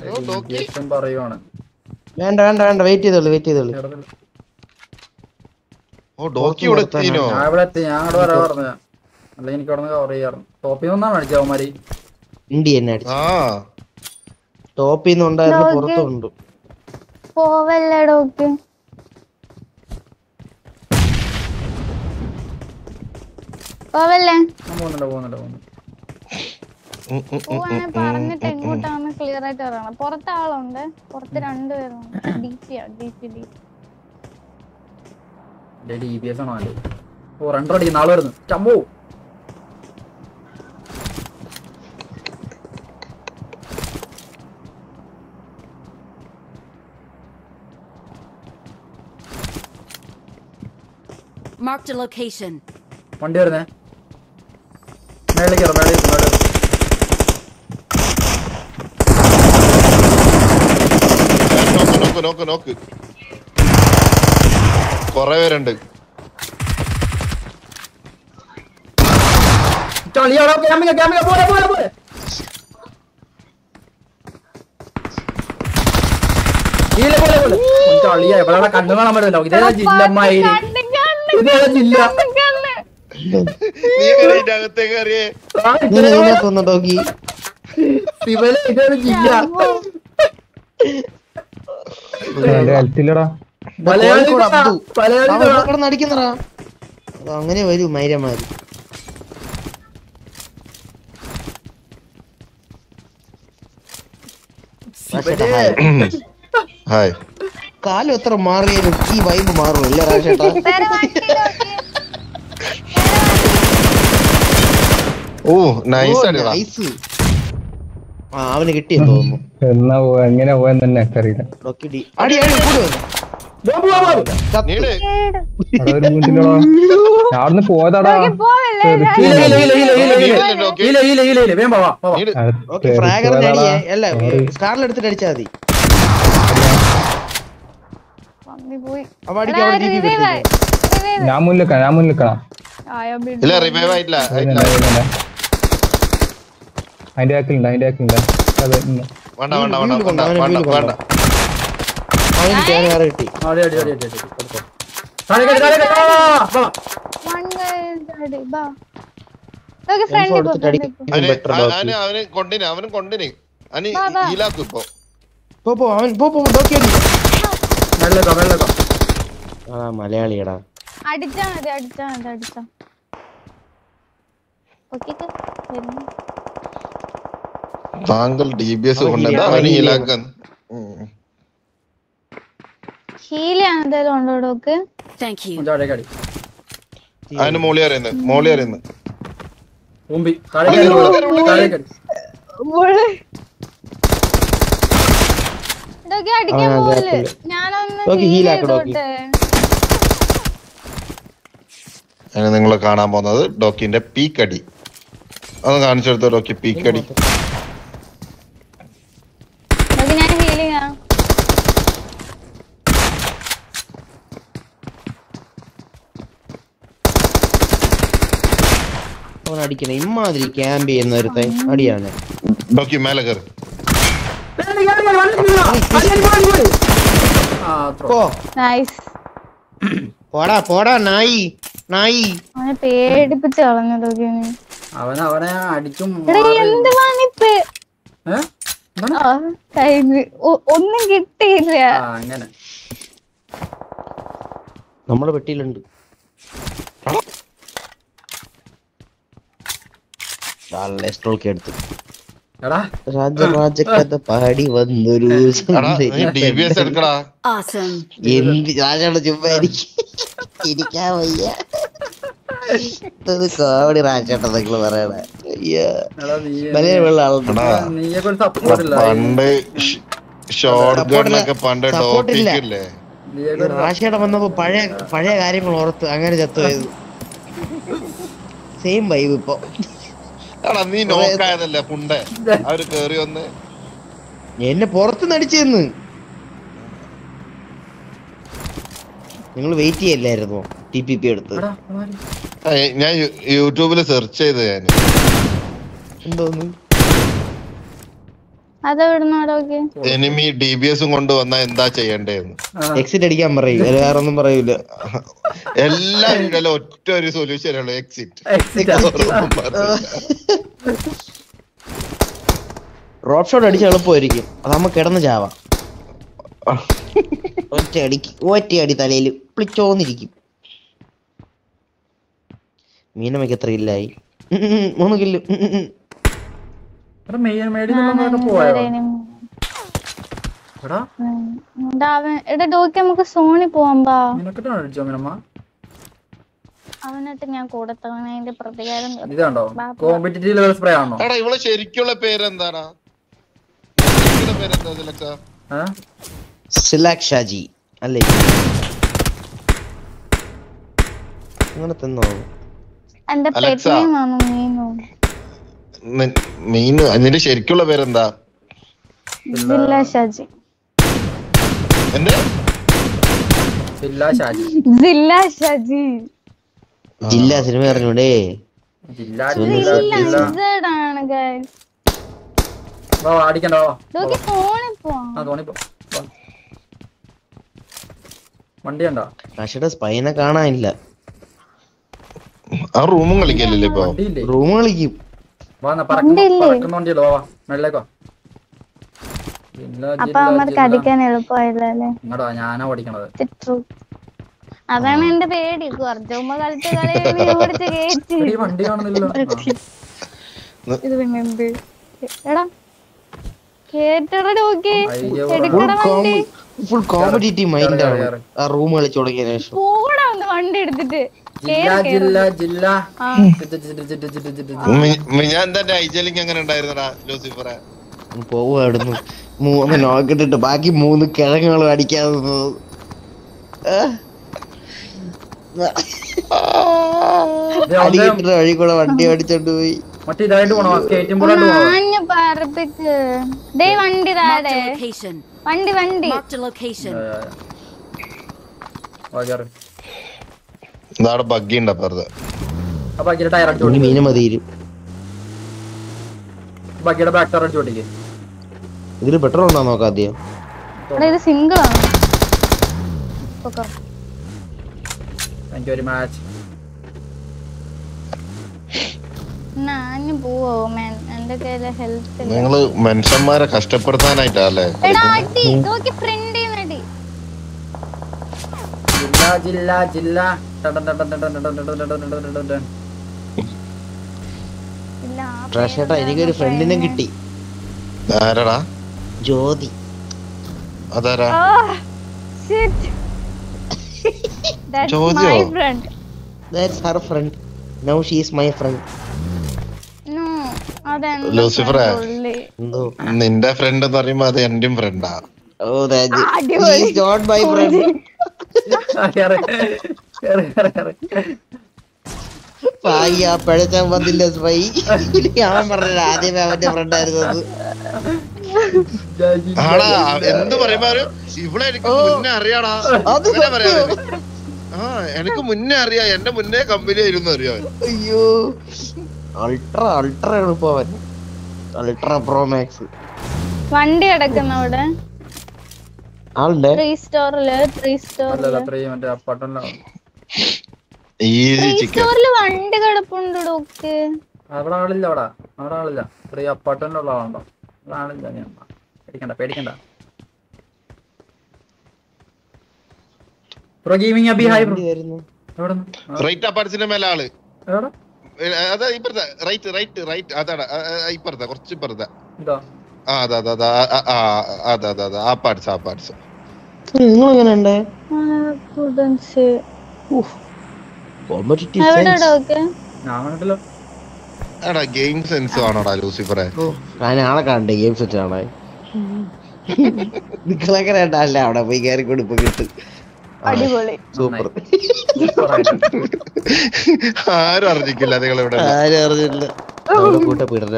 നോക്കി നോക്കി ദേഷ്യം പറയുവാണ്. വേണ്ട വേണ്ട വേണ്ട. വെയിറ്റ് ചെയ്തോളൂ വെയിറ്റ് ചെയ്തോളൂ. ഓ ഡോക്കി ഇവിടെ എത്തിനോ ഞാൻ ഇവിടെ എത്തി ഞാൻ അങ്ങോട്ട് വരാ പറഞ്ഞ അല്ലെങ്കിൽ എനിക്ക് അവിടെ നിന്ന് കവർ ചെയ്യാറുണ്ട് ടോപ്പിൽ നിന്നാണ് അടിച്ചത് അവന്മാര്? ഇന്ത്യ എന്നെ അടിച്ചു. ആ. ടോപ്പിൽ നിന്ന് പുറത്തുണ്ട്. പോവല്ലേ ഡോക്ക് പോവല്ലേ? പോകുന്നുണ്ട് പോകുന്നുണ്ട് പോകുന്നുണ്ട്. പറഞ്ഞിട്ട് എങ്ങോട്ടാന്ന് ക്ലിയർ ആയിട്ട് പറയണം. പുറത്ത് ആളുണ്ട്. പുറത്ത് രണ്ടുപേരുണ്ട് ഡി പി ആ ഡി പി ഡി എന്റെ ഡി ബി എസ് ആണോ ഓ രണ്ടര അടിക്കുന്ന. ആൾ വരുന്നു. ചമ്പോ Marked a location. വണ്ടി വരുന്നേ. മേളിലേക്ക് കയറാം മേളിലേക്ക് മേളിലേക്ക് നോക്ക് നോക്ക് നോക്ക് കൊറേ പേരുണ്ട്. ചളിയാടാ ക്യാമ്പിംഗ് ക്യാമ്പിംഗ് പോലെ പോലെ പോലെ ചളിയാ എവിടെ കണ്ണു കാണാൻ പറ്റില്ല ഇതേ ജില്ലമ്മായി അങ്ങനെ വരൂ മൈരമാര് ഹായ് കാലം എത്ര മാറിയാലും ഈ വൈബ് മാറും ഇല്ല രാജേട്ടാ വേറെ വണ്ടി നോക്കി ഓ നൈസ് നൈസ് ആ അവന് കിട്ടിയെന്ന് തോന്നുന്നു എന്നാ പോവാ എങ്ങനെ പോവാൻ തന്നെ അറിയില്ല അടി അടി അവിടുന്ന് പോയതാടാ പോവല്ലേ ഇല്ല ഇല്ല ഇല്ല ഞാൻ മുന്നിലേക്കാം ഞാൻ മുന്നിലേക്കണം ഇല്ല റിവൈവ് ആയിട്ടില്ല. അതിന്റെ ആക്കിലുണ്ട് അതിന്റെ ആക്കിലുണ്ട് അതെ. വേണ്ട വേണ്ട വേണ്ട വേണ്ട വേണ്ട വേണ്ട അവന് കൊണ്ടിന് അവനും കൊണ്ടിന്. അവന്. ഹീലാക്കും ഇപ്പൊ. പോ പോ അവൻ പോ പോ ഡോക്കി അടി മേളിലേക്കോ മേളിലേക്കോ ആ മലയാളിയടാ. അടിച്ചാ മതി അടിച്ചാ മതി അടിച്ചാ. താങ്കൾ ഡി ബി എസ് അവൻ കൊണ്ടെന്താ ഹീലാ- അവന് അവൻ ഹീലാക്കാൻ ഹീലിയാണ് എന്തായാലും അടി അവന് മോളി അറിയുന്നത് മോളി അറിയുന്നത് മുമ്പി താഴേക്ക് അടി താഴേക്ക് അടി ഡോക്കി അടിക്കാൻ അവൻ പോലെ അകത്തില്ല. ഞാനൊന്ന് ഡോക്കി heal heal ആക്ക് ഡോക്കി. ചെയ്തോട്ടെ അങ്ങനെ നിങ്ങൾ കാണാൻ പോകുന്നത് ഡോക്കിന്റെ പീക്കടി. അത് കാണിച്ചെടുത്ത ഡോക്കി ആ അവൻ അടിക്കണ ഇമ്മാതിരി ക്യാമ്പ് ചെയ്യുന്ന ഒരുത്തൻ അടിയാണ്. ഡോക്കി മേലെ കയറി. പോടാ പോടാ നായി നായി. അവനെ പേടിപ്പിച്ച് കളഞ്ഞതൊക്കെ അവൻ അവനെ അടിച്ചും എടാ എന്ത് വാണിപ്പ് ഏ? എന്താണ്? ആ, കഴിഞ്ഞ്. ഒന്നും കിട്ടിയില്ല. ആ അങ്ങനെ. നമ്മളെ പെട്ടിയിലുണ്ട്. എടുത്ത്. എടാ. രാജരാജകഥ പാടി വന്നൊരു രാജാണ് ചുമ്മാ എനിക്ക് ഇരിക്കാൻ വയ്യ. ഇത് കോമഡി രാജേട്ട നിങ്ങൾ പറയണേ. പണ്ട് ഷോർട്ട് പണ്ട്. ടോപ്പിക്കില്ലേ? നീയൊക്കെ വന്നപ്പോ പഴയ പഴയ കാര്യങ്ങൾ ഓർത്ത് അങ്ങനെ ചത്തുപോയത്. സെയിം വൈബ് ഇപ്പൊ. എടാ നീ നോക്കായതല്ലേ പുണ്ടേ? അവർ കേറി വന്ന്. എന്നെ പുറത്ത് നടിച്ചെന്ന്. നിങ്ങൾ വെയിറ്റ് ചെയ്യല്ലായിരുന്നോ? ടി പി പി എടുത്ത്. എടാ, ഞാൻ യൂട്യൂബിൽ യൂട്യൂബിൽ സെർച്ച് ചെയ്ത് ഞാൻ. എന്തോന്ന്? എനിമി ഡി ബി എസും കൊണ്ടുവന്നാ എന്താ ചെയ്യണ്ടേന്ന്. എക്സിറ്റ് അടിക്കാൻ പറയും. വേറെ ഒന്നും പറയൂല. എല്ലാ വീട്ടിലും ഒറ്റ ഒരു സൊല്യൂഷൻ ഉള്ളു എക്സിറ്റ് റോഡ് ഷോട്ട് അടിച്ച എളുപ്പമായിരിക്കും. അതാകുമ്പോ കിടന്ന് ചാവാം. ഒറ്റയടിക്ക് ഒറ്റ അടി തലയിൽ പ്ലിച്ചോന്നിരിക്കും മീനമ്മയ്ക്ക് എത്ര ഇല്ലായി. മൂന്ന് കില്ല് നമുക്ക് സോണി പോവാമ്പാ അവനിട്ട് ഞാൻ കൊടുത്തവനതിന്റെ പ്രതികാരം ഇതാണ്ടോ കോമ്പറ്റീറ്റീവ് ലെവൽ സ്പ്രേ ആണോ? എടാ ഇവളെ ശരിക്കുള്ള ഏ? സിലാക് ഷാജി അല്ലേ? അങ്ങനെ തന്നോ? എന്റെ അലക്സ. പെറ്റിനെയാണ് മീനോ അതിന്റെ ശരിക്കുള്ള പേരെന്താ? ജില്ല ഷാജി. ഷാജി. ജില്ല ഷാജി. ജില്ല സിനിമ അറിഞ്ഞൂടെ ജില്ലാ ജില്ലാ ജില്ലാ. ഇസഡ് ആണ് വാ വാ, വാ, വാ. ഡോക്കി സോണി ആ തോണി പോ. വാ. വണ്ടി ഉണ്ടോ റാഷിയുടെ സ്പൈനെ കാണാനില്ല. ആ റൂമും കളിക്കല്ലേ ഇപ്പൊ? റൂമും റൂം കളിക്കും. പറക്കുന്ന വണ്ടിയല്ലോ വാ മെല്ലേക്കോ ഞാനാ ഓടിക്കണത്. അതാണ് എന്റെ പേടി. കുറച്ചുമ്പോ കളിച്ച കളി വണ്ടി കാണുന്നില്ലല്ലോ. ഇത് പിന്നെ എന്ത്? എടാ ഫുൾ കോമ്പറ്റീറ്റീവ് മൈൻഡ് ആണ്. ആ റൂം കളിച്ചു ശേഷം. പോടാ വണ്ടി എടുത്തിട്ട്. ജില്ലാ ജില്ലാ ജില്ലാ. ഞാൻ തന്നെ ഐജലിങ് എങ്ങനെ ഉണ്ടായിരുന്നടാ ലൂസിഫറെ? പോവായിരുന്നു മൂന്ന് നോക്കിട്ടിട്ട് ബാക്കി മൂന്ന് കിഴങ്ങുകളും അടിക്കാതെ വഴി കൂടെ വണ്ടി അടിച്ചോണ്ട് പോയി. മറ്റേ ഇതായിട്ട് പോണോ? വണ്ടി. വണ്ടി. ഇതാടെ ബഗ്ഗി ഉണ്ട് അപ്പുറത്ത് ബഗ്ഗിയുടെ ടയർ ബഗ്ഗിയുടെ ബാക്ക് ടയർ പെട്രോൾ ഉണ്ടോ നോക്കാം ആദ്യം. ഇത് സിംഗിൾ ആണ്. പൊക്കോ. എനിക്ക് ഒരു മാച്ച് എന്നാ ആഞ്ഞു പോവോ ജില്ല ജില്ല ജില്ല. എനിക്കൊരു കിട്ടി. ജ്യോതി. നിന്റെ ഫ്രണ്ട് എന്ന് പറയുമ്പോ അത് എന്റെ ഫ്രണ്ടാ oh that not my friend ഭാഗ്യ പിഴച്ചാൻ വന്നില്ല സ്പൈ ഞാൻ പറഞ്ഞത് ആദ്യമേ അവന്റെ ഫ്രണ്ട് ആയിരുന്നു ആടാ എന്ത് പറയുമ്പോ ഇവിടെ എനിക്ക് മുന്നേ അറിയാടാ. ആ എനിക്ക് മുന്നേ അറിയാ. എന്റെ മുന്നേ കമ്പനി ആയിരുന്നു അറിയാം? അയ്യോ. അൾട്ര അൾട്ര ആണ് ഇപ്പൊ അവൻ. അൾട്ര പ്രോ മാക്സ് വണ്ടി കിടക്കുന്ന അവിടെ ആളുണ്ട്? വണ്ടി കിടപ്പുണ്ട് അവിടെ ആളില്ല അവിടെ. അവിടെ ആളില്ല. ത്രീ അപ്പാർട്ട്മെന്റിലുള്ള ആളുണ്ടോ? അവിടെ ആളില്ല ഞാൻ പേടിക്കണ്ട പേടിക്കണ്ട. Pro gaming Abi hi bro right അപ്പാർട്സിന്റെ മേലെ ആൾ. അതാ ഇപ്പുറത്തെ. റൈറ്റ് റൈറ്റ് റൈറ്റ് അതാണ് ഇപ്പുറത്തെ കുറച്ച് ഇപ്പുറത്തെ. അതാ അതാ അതാ ആ, ആ, ആ, അതാ അതാ അതാ ആ പാർട്സ് ആ പാർട്സ് നിങ്ങൾ എങ്ങനെ ഉണ്ട് കോമ്പറ്റീറ്റീവ് എവിടെ ഡോക്ക് ഞാൻ കണ്ടിട്ടില്ല എടാ ഗെയിം സെൻസ് ആണോടാ ലൂസിഫറെ. ഞാൻ ആളെ കാണണ്ടേ ഗെയിം സെറ്റ് ആണോ. അവിടെ പോയി കയറി കൊടുപ്പ് കിട്ടും. അടിപൊളി. സൂപ്പർ. ആരും അറിഞ്ഞിക്കില്ല നിങ്ങൾ ഇവിടെ ആരും അറിഞ്ഞില്ല അവിടെ കൂട്ട ഓ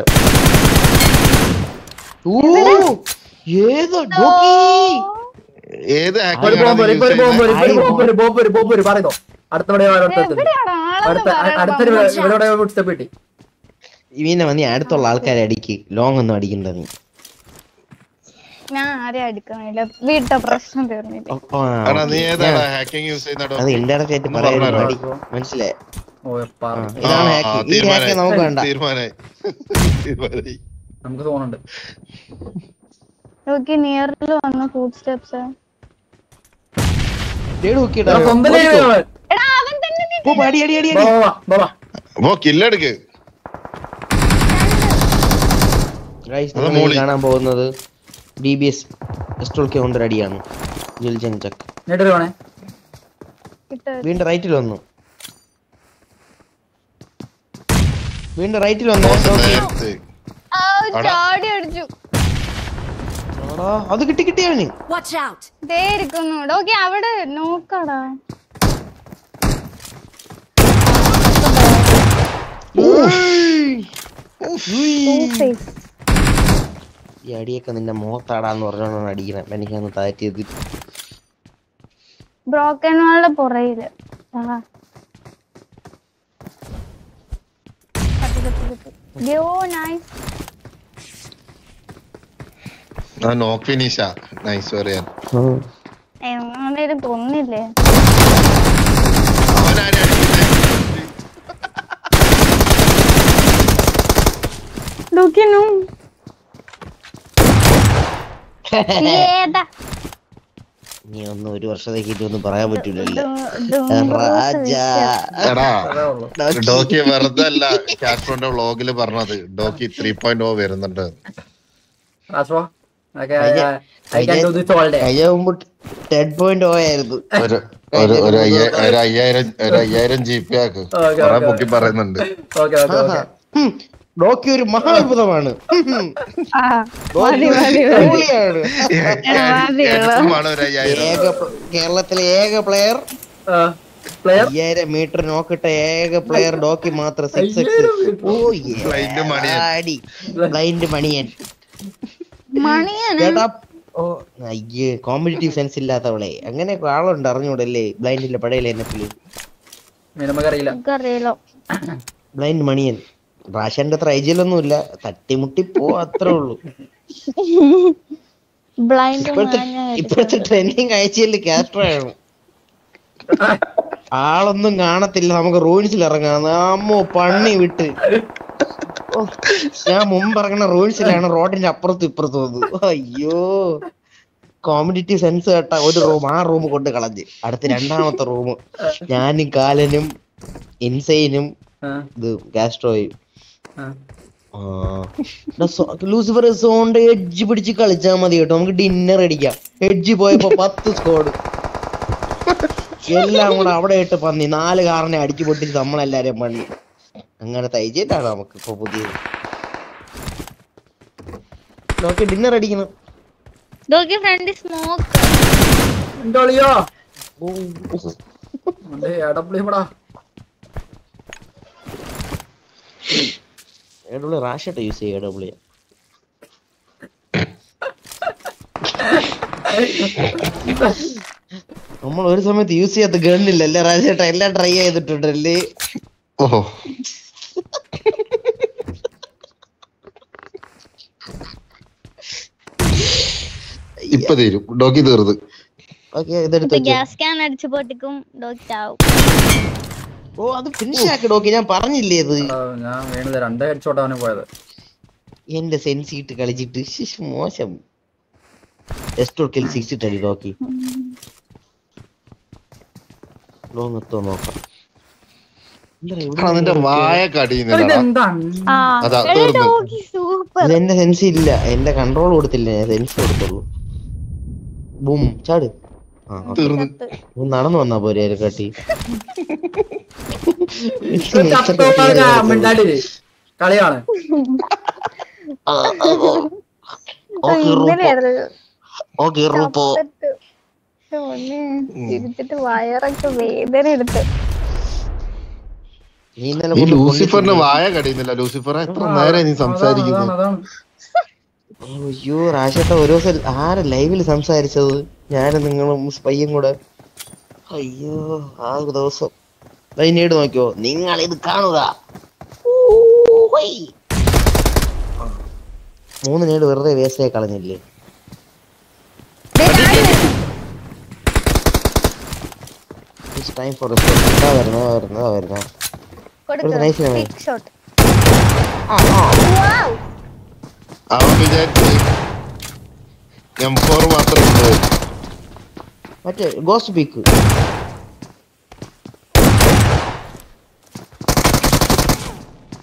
ഏത് ഏത് പറയുന്നു? അടുത്ത ഇവിടെ സ്റ്റെപ്പ് ഇവനെ വന്നി അടുത്തുള്ള ആൾക്കാരെ അടിക്ക്. ലോങ് ഒന്നും അടിക്കണ്ട നീ. മനസ്സിലായി? നമുക്ക് വേണ്ട. നമുക്ക് തോന്നുന്നുണ്ട്. ഓക്കേ നിയറിൽ വന്ന ഫുഡ് സ്റ്റെപ്സ് ഡേഡ് ഓക്കേ ഡാ കൊമ്പലേ എടാ അവൻ തന്നെ ഓ അടി അടി അടി. വാ വാ വാ ഓ കില്ല എടുക്ക്. ഗൈസ് നമ്മൾ കാണാൻ പോകുന്നത് ബിബിഎസ് എസ്ട്രോൾ കൗണ്ടർ അടിയാണ്. ജൻ ജൻചക് നേടരെ വേണേ വീണ്ടും റൈറ്റിൽ വന്നു. വീണ്ടും റൈറ്റിൽ വന്നു. ഓക്കേ അത് കിട്ടി ഈ അടിയൊക്കെ നിന്റെ മോത്താടാന്ന് പറഞ്ഞോണ്ടാണ് അടിക്കണം. എനിക്കന്ന് താറ്റിയത് ബ്രോക്കൻ വാളുടെ പുറയിൽ. നൈസ് നോക്ക് ഫിനിഷാ. നൈസ് പറയാൻ എങ്ങാണ്ടേലും കൊന്നില്ലേ നീ ഒന്ന് ഒരു വർഷത്തേക്ക് ഇതൊന്നും പറയാൻ പറ്റൂലല്ലോ? ഡോക്കി വെറുതെ അല്ല കാസ്ട്രോന്റെ വ്ളോഗിൽ പറഞ്ഞത്. ഡോക്കി ത്രീ പോയിന്റ് ഓ വരുന്നുണ്ട്. അയ്യായിരം ജി പി ആക്ക്. പറയുന്നുണ്ട്. ഒരു മഹാത്ഭുതമാണ്. കേരളത്തിലെ ഏക പ്ലെയർ അയ്യായിരം മീറ്റർ നോക്കിട്ട ഏക പ്ലെയർ ഡോക്കി മാത്രം സിക്സ് സിക്സ് ഓ മണിയൻ. ഓ അയ്യേ കോമ്പറ്റീവ് സെൻസ് ഇല്ലാത്തവളെ. അങ്ങനെ ആളുണ്ട് അറിഞ്ഞൂടല്ലേ ബ്ലൈൻഡിന്റെ പടയിലെ എന്നെ നമുക്കറിയില്ല ബ്ലൈൻഡ് മണിയൻ. റാഷന്റെ അത്ര ഐജിലൊന്നും ഇല്ല തട്ടിമുട്ടി പോ അത്രേ ഉള്ളൂ. ബ്ലൈൻഡ് ഇപ്പോഴത്തെ ട്രെൻഡിങ് ആഴ്ചയിൽ കാസ്ട്രോയാണ് ആളൊന്നും കാണത്തില്ല. നമുക്ക് റോയിൻസിൽ ഇറങ്ങാം അമ്മോ പണി വിട്ട്. ഞാൻ മുമ്പ് ഇറങ്ങുന്ന റൂൾസിലാണ് റോഡിന്റെ അപ്പുറത്തും ഇപ്പുറത്തും വന്നു അയ്യോ. കോമഡിറ്റി സെൻസ് കേട്ട ഒരു റൂം ആ റൂം കൊണ്ട് കളഞ്ഞ്. അടുത്ത രണ്ടാമത്തെ റൂം ഞാനും കാലനും ഇൻസൈനും ഇത് ഗാസ്ട്രോയും. ലൂസിഫർ സോണിന്റെ എഡ്ജ് പിടിച്ച് കളിച്ചാൽ മതി കേട്ടോ. നമുക്ക് ഡിന്നർ അടിക്കാം. എഡ്ജ് പോയപ്പോ പത്ത് സ്കോഡ് എല്ലാം കൂടെ അവിടെ ഇട്ട് പന്നി. നാല് കാറിനെ അടിച്ചു പൊട്ടിച്ച് നമ്മളെല്ലാരെയും പണി അങ്ങനെ തയ്ച്ചിട്ടാണ് നമുക്ക് ഇപ്പൊ പുതിയത്. നോക്കി ഡിന്നർ അടിക്കണം ഫ്രണ്ട് സ്മോക്ക് റാഷട്ട് യൂസ് ചെയ്യ ഡബ്ല്യു നമ്മൾ ഒരു സമയത്ത് യൂസ് ചെയ്യാത്ത ഗണ്ണില്ല അല്ലേ റാഷേട്ട എല്ലാം ട്രൈ ചെയ്തിട്ടുണ്ടല്ലേ ഓഹോ. ഇപ്പൊ തീരും. ഡോക്കി തീർന്ന് ഗ്യാസ് ക്യാൻ അടിച്ചു പൊട്ടിക്കും. ഡോക്കി ആവും ഓ അത് ഫിനിഷ് ആക്കി ഞാൻ പറഞ്ഞില്ലേ ഇത്? ഞാൻ വീണത് രണ്ടേ ഹെഡ്ഷോട്ട് അവനെ പോയത്. എന്റെ സെൻസ് ഇട്ട് കളിച്ചിട്ട്. മോശം. എസ്റ്റോർ കിൽ സിക്സ് ഇട്ടടി ഡോക്കി. ലോങ് എത്തോ നോക്കാം. അതിന്റെ വായ എന്റെ സെൻസ് ഇല്ല. എന്റെ കൺട്രോൾ കൊടുത്തില്ല ഞാൻ സെൻസ് കൊടുത്തുള്ളൂ. ബൂം ചാട്. നടന്നു വന്നാ പോരെ കട്ടി കളിയാണ്. വയറൊക്കെ വേദന എടുത്ത് നീ ലൂസിഫറിന് വായ കടിയുന്നില്ല. ലൂസിഫർ എത്ര നേരം നീ സംസാരിക്കുന്നു? അതാണ്, അതാണ്. അയ്യോ റാഷത്തെ ഒരു ദിവസം ആരാ ലൈവിൽ സംസാരിച്ചത്? ഞാനും നിങ്ങളും സ്പയ്യും കൂടെ. അയ്യോ ആ ഒരു ദിവസം. പിന്നീട് നോക്കിയോ നിങ്ങൾ ഇത് കാണുക. മൂന്ന് നേട് വെറുതെ വേസ്റ്റ് ആയി കളഞ്ഞില്ലേ ടൈം ഫോർ വരുന്നതാ വരുന്നതാ വരുന്നതാ? വരുന്നേ വരുന്നതാ? വരുന്നേ ഒരു nice ആണ്. കൊടുക്കും ഷോട്ട് ആ ആ അവൻ വിചാരിച്ച് എം ഫോർ മാത്രം ഉണ്ട്. മറ്റേ ഗോസ്റ്റ് പീക്ക്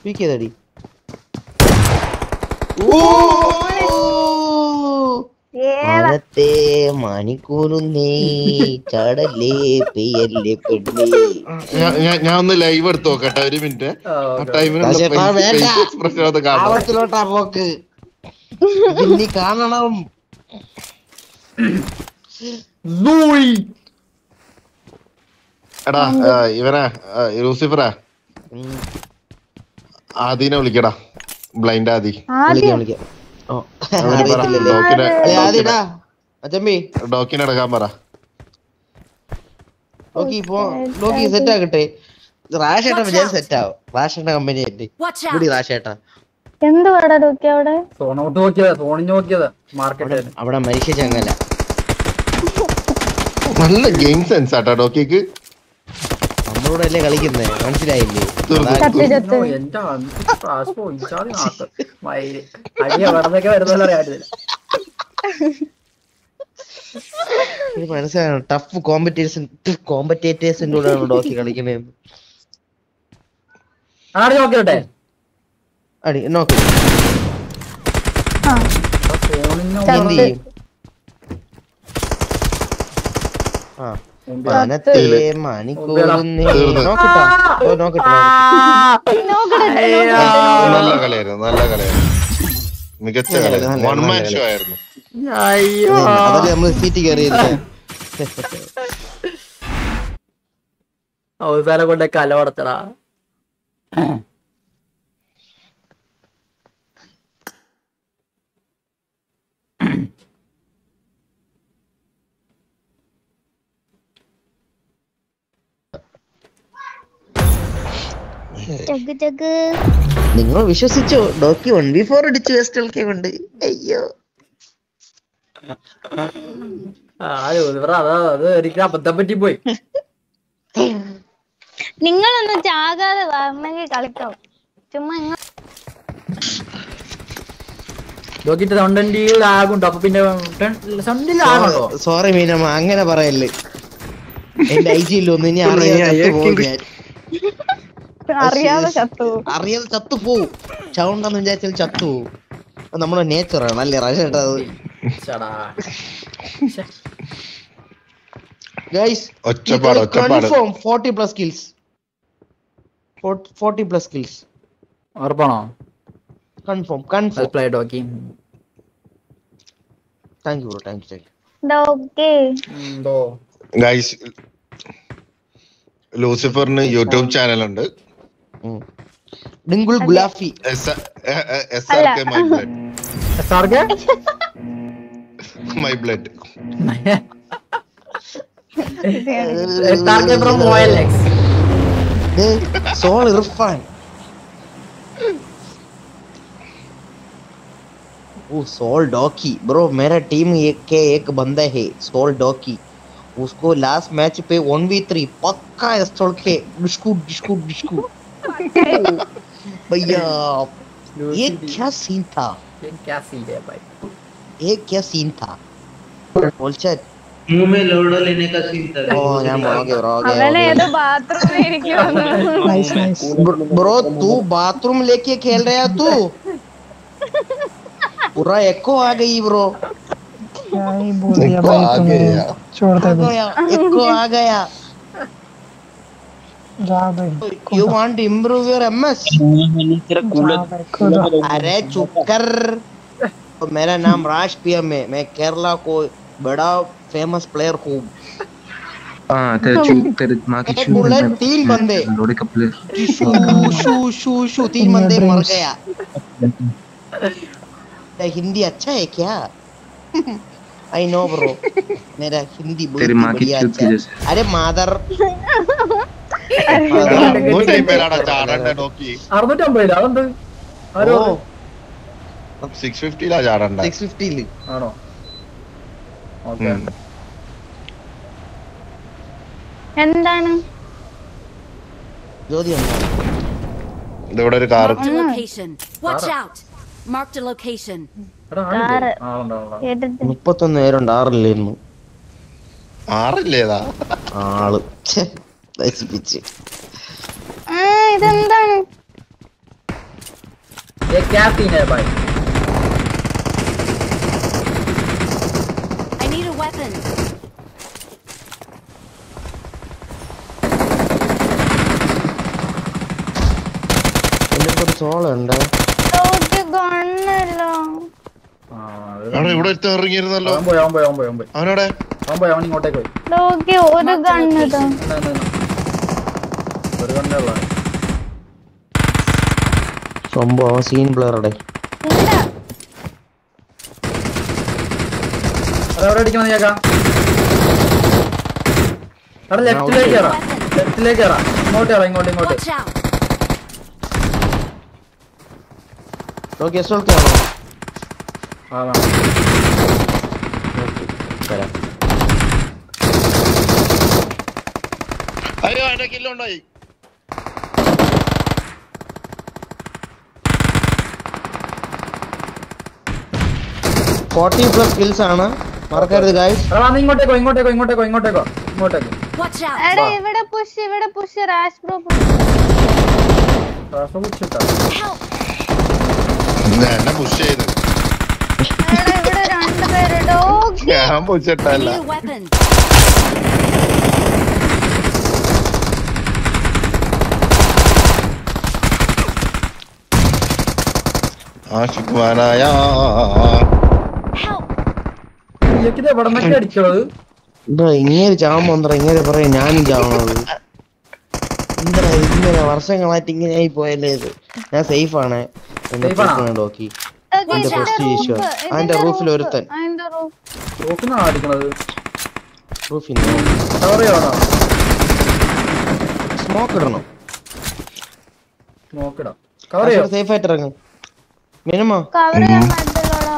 പീക്ക് ചെയ്തടി മനത്തെ മണിക്കൂറുന്നേ ചടലേ പെയ്യല്ലേ പെണ്ണേ. ഞാൻ- ഒന്ന് ലൈവ് എടുത്ത് നോക്കട്ടെ ഒരു മിനിറ്റ് ആവത്തിലോട്ടാ പോക്ക് ഇനി നീ കാണണം. എടാ ഇവനെ ലൂസിഫറാ. ആദീനെ വിളിക്കടാ. ബ്ലൈൻഡ് ആദി. വിളിക്കാം വിളിക്കാം. ഡോക്കിനെ എടുക്കാൻ പറ. ഇപ്പൊ സെറ്റ് ആക്കട്ടെ റാഷേട്ട സെറ്റ് ആവും. റാഷേട്ട കമ്പനി റാഷേട്ട. എന്തുവാടാ ഡോക്കി അവിടെ? സോണോട്ട് നോക്കിയത് സോണിഞ്ഞ് നോക്കിയത് മാർക്കറ്റ് അവിടെ മനുഷ്യ ചങ്ങല. നല്ല ഗെയിം സെൻസ് ആട്ടാ ഡോക്കിക്ക്. നമ്മളോടല്ലേ കളിക്കുന്നേ? മനസ്സിലായില്ലേ? എന്റെ അടിയ വെറുതൊക്കെ വരുന്നല്ലോ അറിയാറ്റില്ല എനിക്ക് മനസ്സിലാകണം ടഫ് കോമ്പറ്റേഴ്സ് കോമ്പറ്റേറ്റേഴ്സിന്റെ കൂടെയാണ് ഡോക്കി കളിക്കണേന്ന് ആടി നോക്കിയോട്ടെ? അടി നോക്ക്. എന്ത് ചെയ്യും? ആ. മനത്തെ മണിക്കൂറുന്നേ. നോക്കട്ടോ. നോക്കട്ടെ. നല്ല കളിയായിരുന്നു നല്ല കളിയായിരുന്നു. മികച്ച കളിയായിരുന്നു. കളി, വൺ മാൻ. ഷോ ആയിരുന്നു. അയ്യോ. അതല്ലേ നമ്മൾ സീറ്റ് കയറിയത് അവസാനം കൊണ്ട് കല നിങ്ങൾ വിശ്വസിച്ചോ? ഡോക്കി വൺ ബി ഫോർ അടിച്ചു വേസ്റ്റ് അയ്യോ. നിങ്ങളൊന്ന് ചാകാതെ വരണമെങ്കിൽ കളിക്കാം ചുമ്മാ അപ്പൊ പിന്നെ സൗണ്ടിൽ സോറി മീനമ്മ അങ്ങനെ പറയല്ലേ. എന്റെ ഐ ജിയിൽ ഒന്ന് ഇനി. അറിയാതെ ചത്തു. അറിയാതെ ചത്തു പോവും ചവുണ്ടെന്ന് വിചാരിച്ചാൽ ചത്തു. നമ്മുടെ അല്ലേ റാഷേട്ടാ ഗൈസ് ഒച്ചപ്പാട് ഒച്ചപ്പാട്. Confirm forty plus kills 40 plus kills ഉറപ്പാണോ? Confirm confirm play ഡോക്കി thank you bro thank you thank you okay. എന്തോ? Guys ലൂസിഫറിന് YouTube channel ድንጉል ጉላፊ ኤስ አር ኬ ማይ ብለድ ኤስ አር ኬ my blood. Started from the soul refine O soul Dawki bro मेरा team एक के एक बंदा है soul Dawki उसको last match पे वन वी थ्री पक्का सोल के बिस्कुट बिस्कुट बिस्कुट भैया ये क्या सीन था? ये क्या सीन है भाई? ये क्या सीन था? बोलचत मुँह में लोडो लेने का सीन था। ओ यार हो गया हो गया मैंने ये तो बाथरूम में ही क्यों नाइस नाइस ब्रो तू बाथरूम लेके खेल रहा है तू? पूरा इको आ गई ब्रो क्या ही बोल दिया भाई तुमने छोड़ दे इको आ गया। You want to improve your MS अरे चुप कर। मेरा नाम राज पीएम है मैं केरला को बड़ा फ़ेमस प्लेयर हूँ। हाँ तेरे चू तेरे माँ की एक चू बुलेट तीन बंदे। लोड़े का प्लेयर शू शू शू शू तीन बंदे मर गया। तेरा हिंदी अच्छा है क्या? आई नो ब्रो मेरा हिंदी बहुत बढ़िया अच्छा है। अरे मादर। ചാടണ്ട ആണോ? എന്താണ്? ഇവിടെ ഒരു കാർ മുപ്പത്തൊന്ന് പേരുണ്ട് ആറില്ലായിരുന്നു ആറില്ലേതാ ആൾ. നശിപ്പിച്ച് ആ ഇതെന്താണ്? A gap nearby. I need a weapon. ഇവിടെ ഇറങ്ങിയിരുന്നല്ലോ. അവനോടെ അവൻ ഇങ്ങോട്ടേക്ക് പോയി. ഒരു ഗണ്ണ് സംഭവം സീൻ പ്ലെയറുടെ ലെഫ്റ്റിലേക്ക് കയറാം ലെഫ്റ്റിലേക്ക് കയറാം ഇങ്ങോട്ട് കയറാം ഇങ്ങോട്ട് ഇങ്ങോട്ട്. Watch out. ഓക്കെ ആണോ അയ്യോ എന്റെ കില്ലുണ്ടായി ഫോർട്ടി പ്ലസ് സ്കിൽസ് ആണ്. മറക്കരുത് ഗായ്സ് എടാ വാ, നീ ഇങ്ങോട്ടേക്കോ ഇങ്ങോട്ടേക്കോ ഇങ്ങോട്ടേക്കോ ഇങ്ങോട്ടേക്കോ ഇങ്ങോട്ടേക്ക്. Watch out. എടാ ഇവിടെ പുഷ് ഇവിടെ പുഷ് റാഷ് ബ്രോ ശ്വാസം പിടിച്ചിട്ടാ Help. എന്നെ പുഷ് ചെയ്ത്. എടാ ഇവിടെ രണ്ടുപേര് ഡോഗ് ഞാൻ I പുഷിട്ടല്ല need a ഇങ്ങനെ ചാവുമ്പോ എന്താ ഇങ്ങനെ പറയാ ഞാനും ചാവണത്. എന്താ ഇങ്ങനെ വർഷങ്ങളായിട്ട് ഇങ്ങനെ ആയി പോയല്ലേ ഇത്? ഞാൻ സേഫ് ആണ് എന്റെ Safe നോക്കി എന്റെ അതിന്റെ റൂഫിൽ ഒരുത്തൻ. റൂഫിൽ സ്മോക്ക് ഇടണം. സ്മോക്ക് സേഫ് ആയിട്ട് ഇറങ്ങും. മിനിമം കവർ ചെയ്യാൻ പറ്റില്ലടാ വായിക്കുന്നു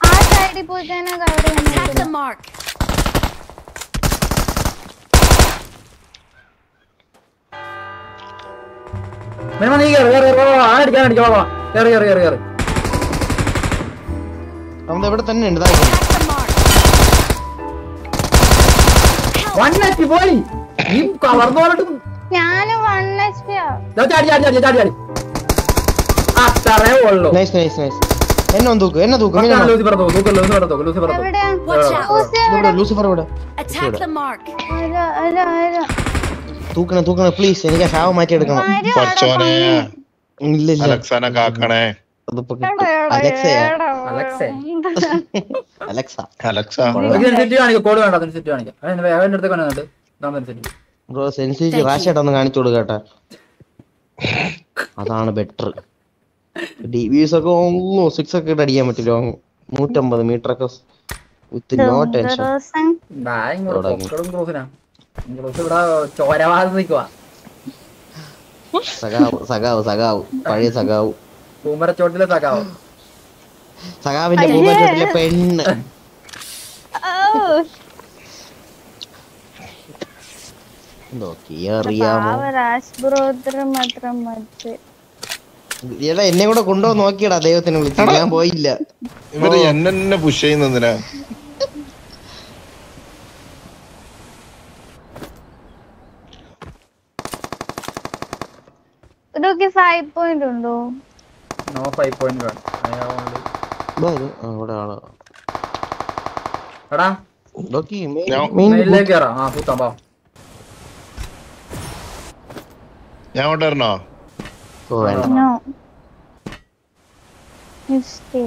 ആ സൈഡിൽ പോയി mark. മിനിമം നീ കയറി കയറി കയറി ആ അടിക്കാൻ അടിക്കാം വാ കേറി കേറി കേറി കേറി. അവൻ ഇവിടെ തന്നെ ഉണ്ട് വൺ എച്ച് പോയി. ഈ കവർന്നു പറഞ്ഞിട്ട് ഞാൻ വൺ എച്ച് ചാടി ചാടി ചാടി ചാടി അത്രേ ഉള്ളൂ. നൈസ് നൈസ് നൈസ് എന്നെ ഒന്ന് തൂക്ക് എന്നെ തൂക്ക് ലൂസിഫർ തൂക്ക് തൂക്ക് ലൂസിഫർ തൂക്ക് ലൂസിഫർ പറഞ്ഞു എവിടെയാ? Watch out! എവിടെ ലൂസിഫർ ഇവിടെ. തൂക്കണം തൂക്കണം പ്ലീസ് എനിക്ക് ആ മാറ്റി എടുക്കണം. ഇല്ല ഇല്ല. അലക്സാന കാക്കണേ. സെൻസിറ്റീവ് ബ്രോ കാണിച്ചു കൊടുക്കട്ടെ അതാണ് ബെറ്റർ ഡി വിസ് ഒക്കെ ഒന്നും സിക്സ് ഒക്കെ ഇട്ട് അടിക്കാൻ പറ്റില്ല. നൂറ്റമ്പത് മീറ്റർ ഒക്കെ വിത്ത് നോ ടെൻഷൻ സഖാവ് സഖാവ് സഖാവ്. പഴയ സഖാവ്. പൂമരച്ചോട്ടിലെ തകാവ് സഖാവിന്റെ പൂമരച്ചോട്ടിലെ പെണ്ണ്. നോക്കിയറിയാമോ അറിയാമോ രാജ് ബ്രോദർ മാത്രം മറ്റ് എടാ എന്നെ കൂടെ കൊണ്ടുപോ നോക്കിയടാ ദൈവത്തിന് വിളിച്ചു. ഞാൻ പോയില്ല. ഇവർ എന്നെ പുഷ് ചെയ്യുന്നതിനാ ഇതൊക്കെ ഫൈവ് പോയിന്റ് ഉണ്ടോ? നോ ഫൈവ് പോയിന്റ് എടാ. ഞാൻ- ഓ, വേണ്ട നോ സ്റ്റേ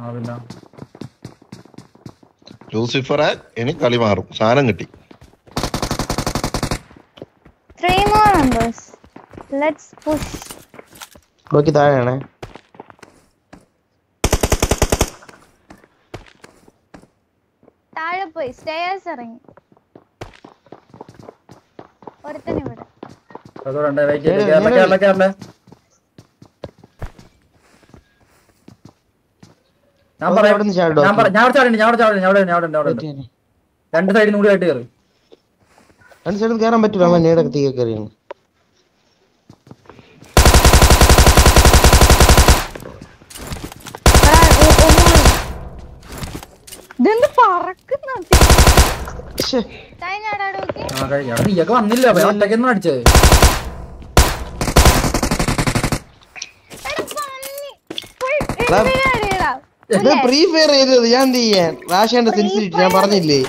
ആ പിന്നെ. ലൂസിഫറെ ഇനി കളി മാറും. സാധനം കിട്ടി. Three more members let's push നോക്കി താഴെയാണേ. താഴെ പോയി. സ്റ്റേയേഴ്സ് ഇറങ്ങി. ഒരുത്തൻ ഇവിടെ അതുകൊണ്ട് വെയിറ്റ് ചെയ്ത് കേരള കേരള കേരള. ഞാൻ പറയാം. ഞാൻ പറയാം. ഞാൻ ഞാൻ ഞാൻ അവിടെ ഞാൻ അവിടെ ഉണ്ട്, അവിടെ രണ്ട് സൈഡിൽ കൂടി ആയിട്ട് കയറി രണ്ട് സൈഡിൽ കയറാൻ പറ്റില്ല അവൻ നേടൊക്കെ തീ കയറിയാണ് ഇതെന്ത് പറക്കുന്ന? ആ നീയൊക്കെ വന്നില്ല? ഒറ്റക്കൊന്നും അടിച്ചത് ഫയർ ചെയ്തത് ഞാൻ എന്ത് ചെയ്യാൻ? റാഷേന്റെ സെൻസിറ്റിവിറ്റി ഞാൻ പറഞ്ഞില്ലേ?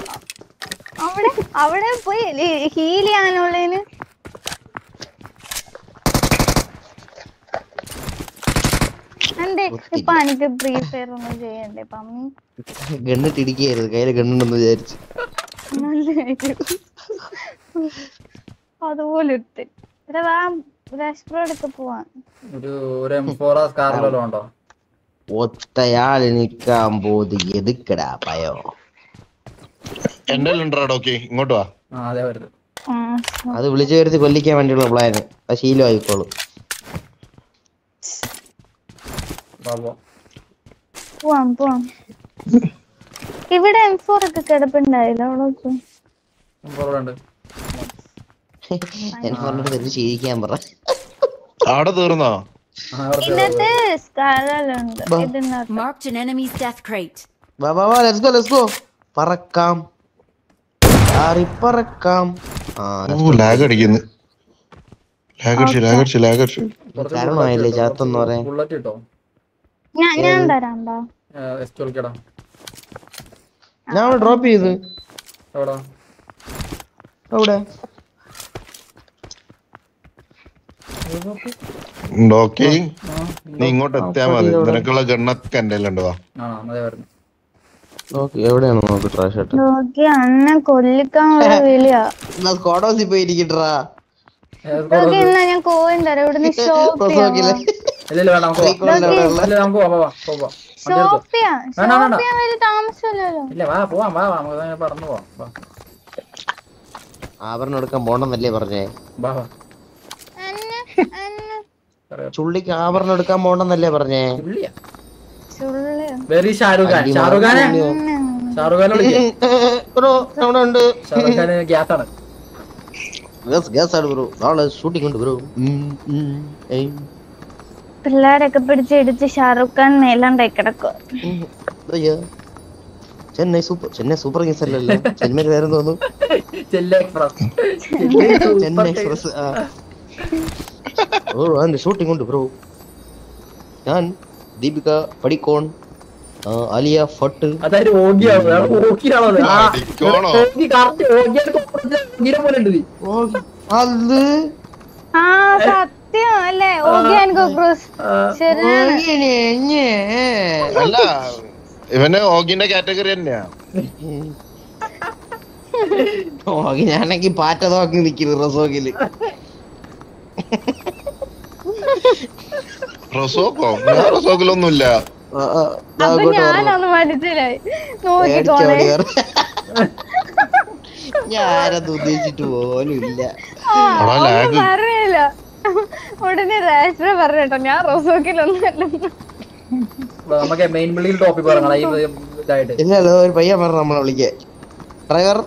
അവിടെ അവിടെ പോയി. ഹീൽ ചെയ്യാനുള്ളതിന്. എന്തേ ഇപ്പൊ എനിക്ക് ഫ്രീ ഫയർ ഒന്നും ചെയ്യണ്ടേ പമ്മി ഗണ്ണിട്ട് ഇടിക്കുകയായിരുന്നു കയ്യിൽ ഗണ്ണുണ്ടെന്ന് വിചാരിച്ചു. അതുപോലെ ഒരുത്തൻ നിക്കാൻ പോത് എതുക്കടാ പയോ? എന്റെ ഇങ്ങോട്ട് വാ. ആ അതെ വിളിച്ചു വരുത്തി കൊല്ലിക്കാൻ വേണ്ടിയുള്ള പ്ലാന് അത് ശീലമായിക്കോളും. ബാബോ പോവാം പോവാം. ഇവിടെ എം ഫോർ ഒക്കെ കിടപ്പുണ്ടായില്ലോ ചെയ്യിക്കാൻ പറ. അവിടെ തീർന്നോ? ഇതിനകത്ത് സ്കാലുണ്ട് ഇതിനകത്ത്. An enemy's death crate. വാ വാ വാ ലെറ്റ്സ് ഗോ ലെറ്റ്സ് ഗോ പറക്കാം. ആറി പറക്കാം. ഓ ലാഗ് അടിക്കുന്നു. ലാഗ് അടിച്ചു ലാഗ് അടിച്ചു ലാഗ് അടിച്ചു. കാരണമായില്ലേ ചാത്തെന്ന് പറയാൻ? ബുള്ളറ്റ് കിട്ടോ ഞാൻ ഞാൻ തരാണ്ടാ എസ് ട്വൽക്കടാ ഞാൻ അവിടെ ഡ്രോപ്പ് ചെയ്ത്. അവിടെ. നീ ഇങ്ങോട്ട് എത്തിയാ മതി. നിനക്കുള്ള ഗണ്ണൊക്കെ എന്റെ ഉണ്ട് എവിടെയാണ് നോക്ക് ട്രാഷ് അന്നെ കൊല്ലിക്കാനുള്ള വിളിയാ. ഞാൻ കോയിൻ തരാം ഇവിടുന്ന് ഷോപ്പ് നമുക്ക് പോവാം. പോവാം. ഇല്ല വാ പോവാം വാ വാ നമുക്ക് തന്നെ പറന്നു പോവാം. വാ. ആഭരണം എടുക്കാൻ പോണ്ടെന്നല്ലേ പറഞ്ഞേ. ചുള്ളിക്ക് ആഭരണം എടുക്കാൻ പോണ്ടെന്നല്ലേ പറഞ്ഞേ? വെരി ഷാരൂഖ് ഖാൻ ഖാനെ ഖാനെ ഖാൻ ഗ്യാസ് ആണ് ഗ്യാസ് ഗ്യാസ് ആണ് ബ്രോ. നാളെ ഷൂട്ടിംഗ് ഉണ്ട് ബ്രോ. പിള്ളേരൊക്കെ പിടിച്ചിടിച്ച് ഷാറുഖ് ഖാൻ മേലാണ്ടായി കിടക്കും. Chennai Super Chennai Super Kings അല്ലല്ലോ. ചെന്നൈ വേറെ തോന്നുന്നു. ചെന്നൈ എക്സ്പ്രസ്. ഓ അതിന്റെ ഷൂട്ടിംഗ് ഉണ്ട് ബ്രോ ഞാൻ ദീപിക പടിക്കോൺ അലിയ ഫട്ട്. അതായത് ഓഗിയാണോ? അത്? ആ, സത്യം അല്ലേ? അല്ല ഇവന് ഓഗിന്റെ കാറ്റഗറി തന്നെയാ. ഓഗി ഞാനെങ്കിൽ പാറ്റ നോക്കി നിക്കുന്നു റസോഗിൽ റസോക്കോ? ഞാൻ റസോക്കിലൊന്നുമില്ല. അപ്പൊ. ഞാനൊന്ന് മനസ്സിലായി. ഞാനത് ഉദ്ദേശിച്ചിട്ട് പോലും ഇല്ല. ഉടനെ രാഷ്ട്ര പറഞ്ഞോ ഞാൻ റോസോക്കിലൊന്നുമല്ല. നമുക്ക് മെയിൻ ബിൽഡിംഗ് ടോപ്പിക് പറയണം ഈ ഇതായിട്ട്. ഒരു പയ്യൻ പറഞ്ഞു നമ്മളെ വിളിക്കേ. ഡ്രൈവർ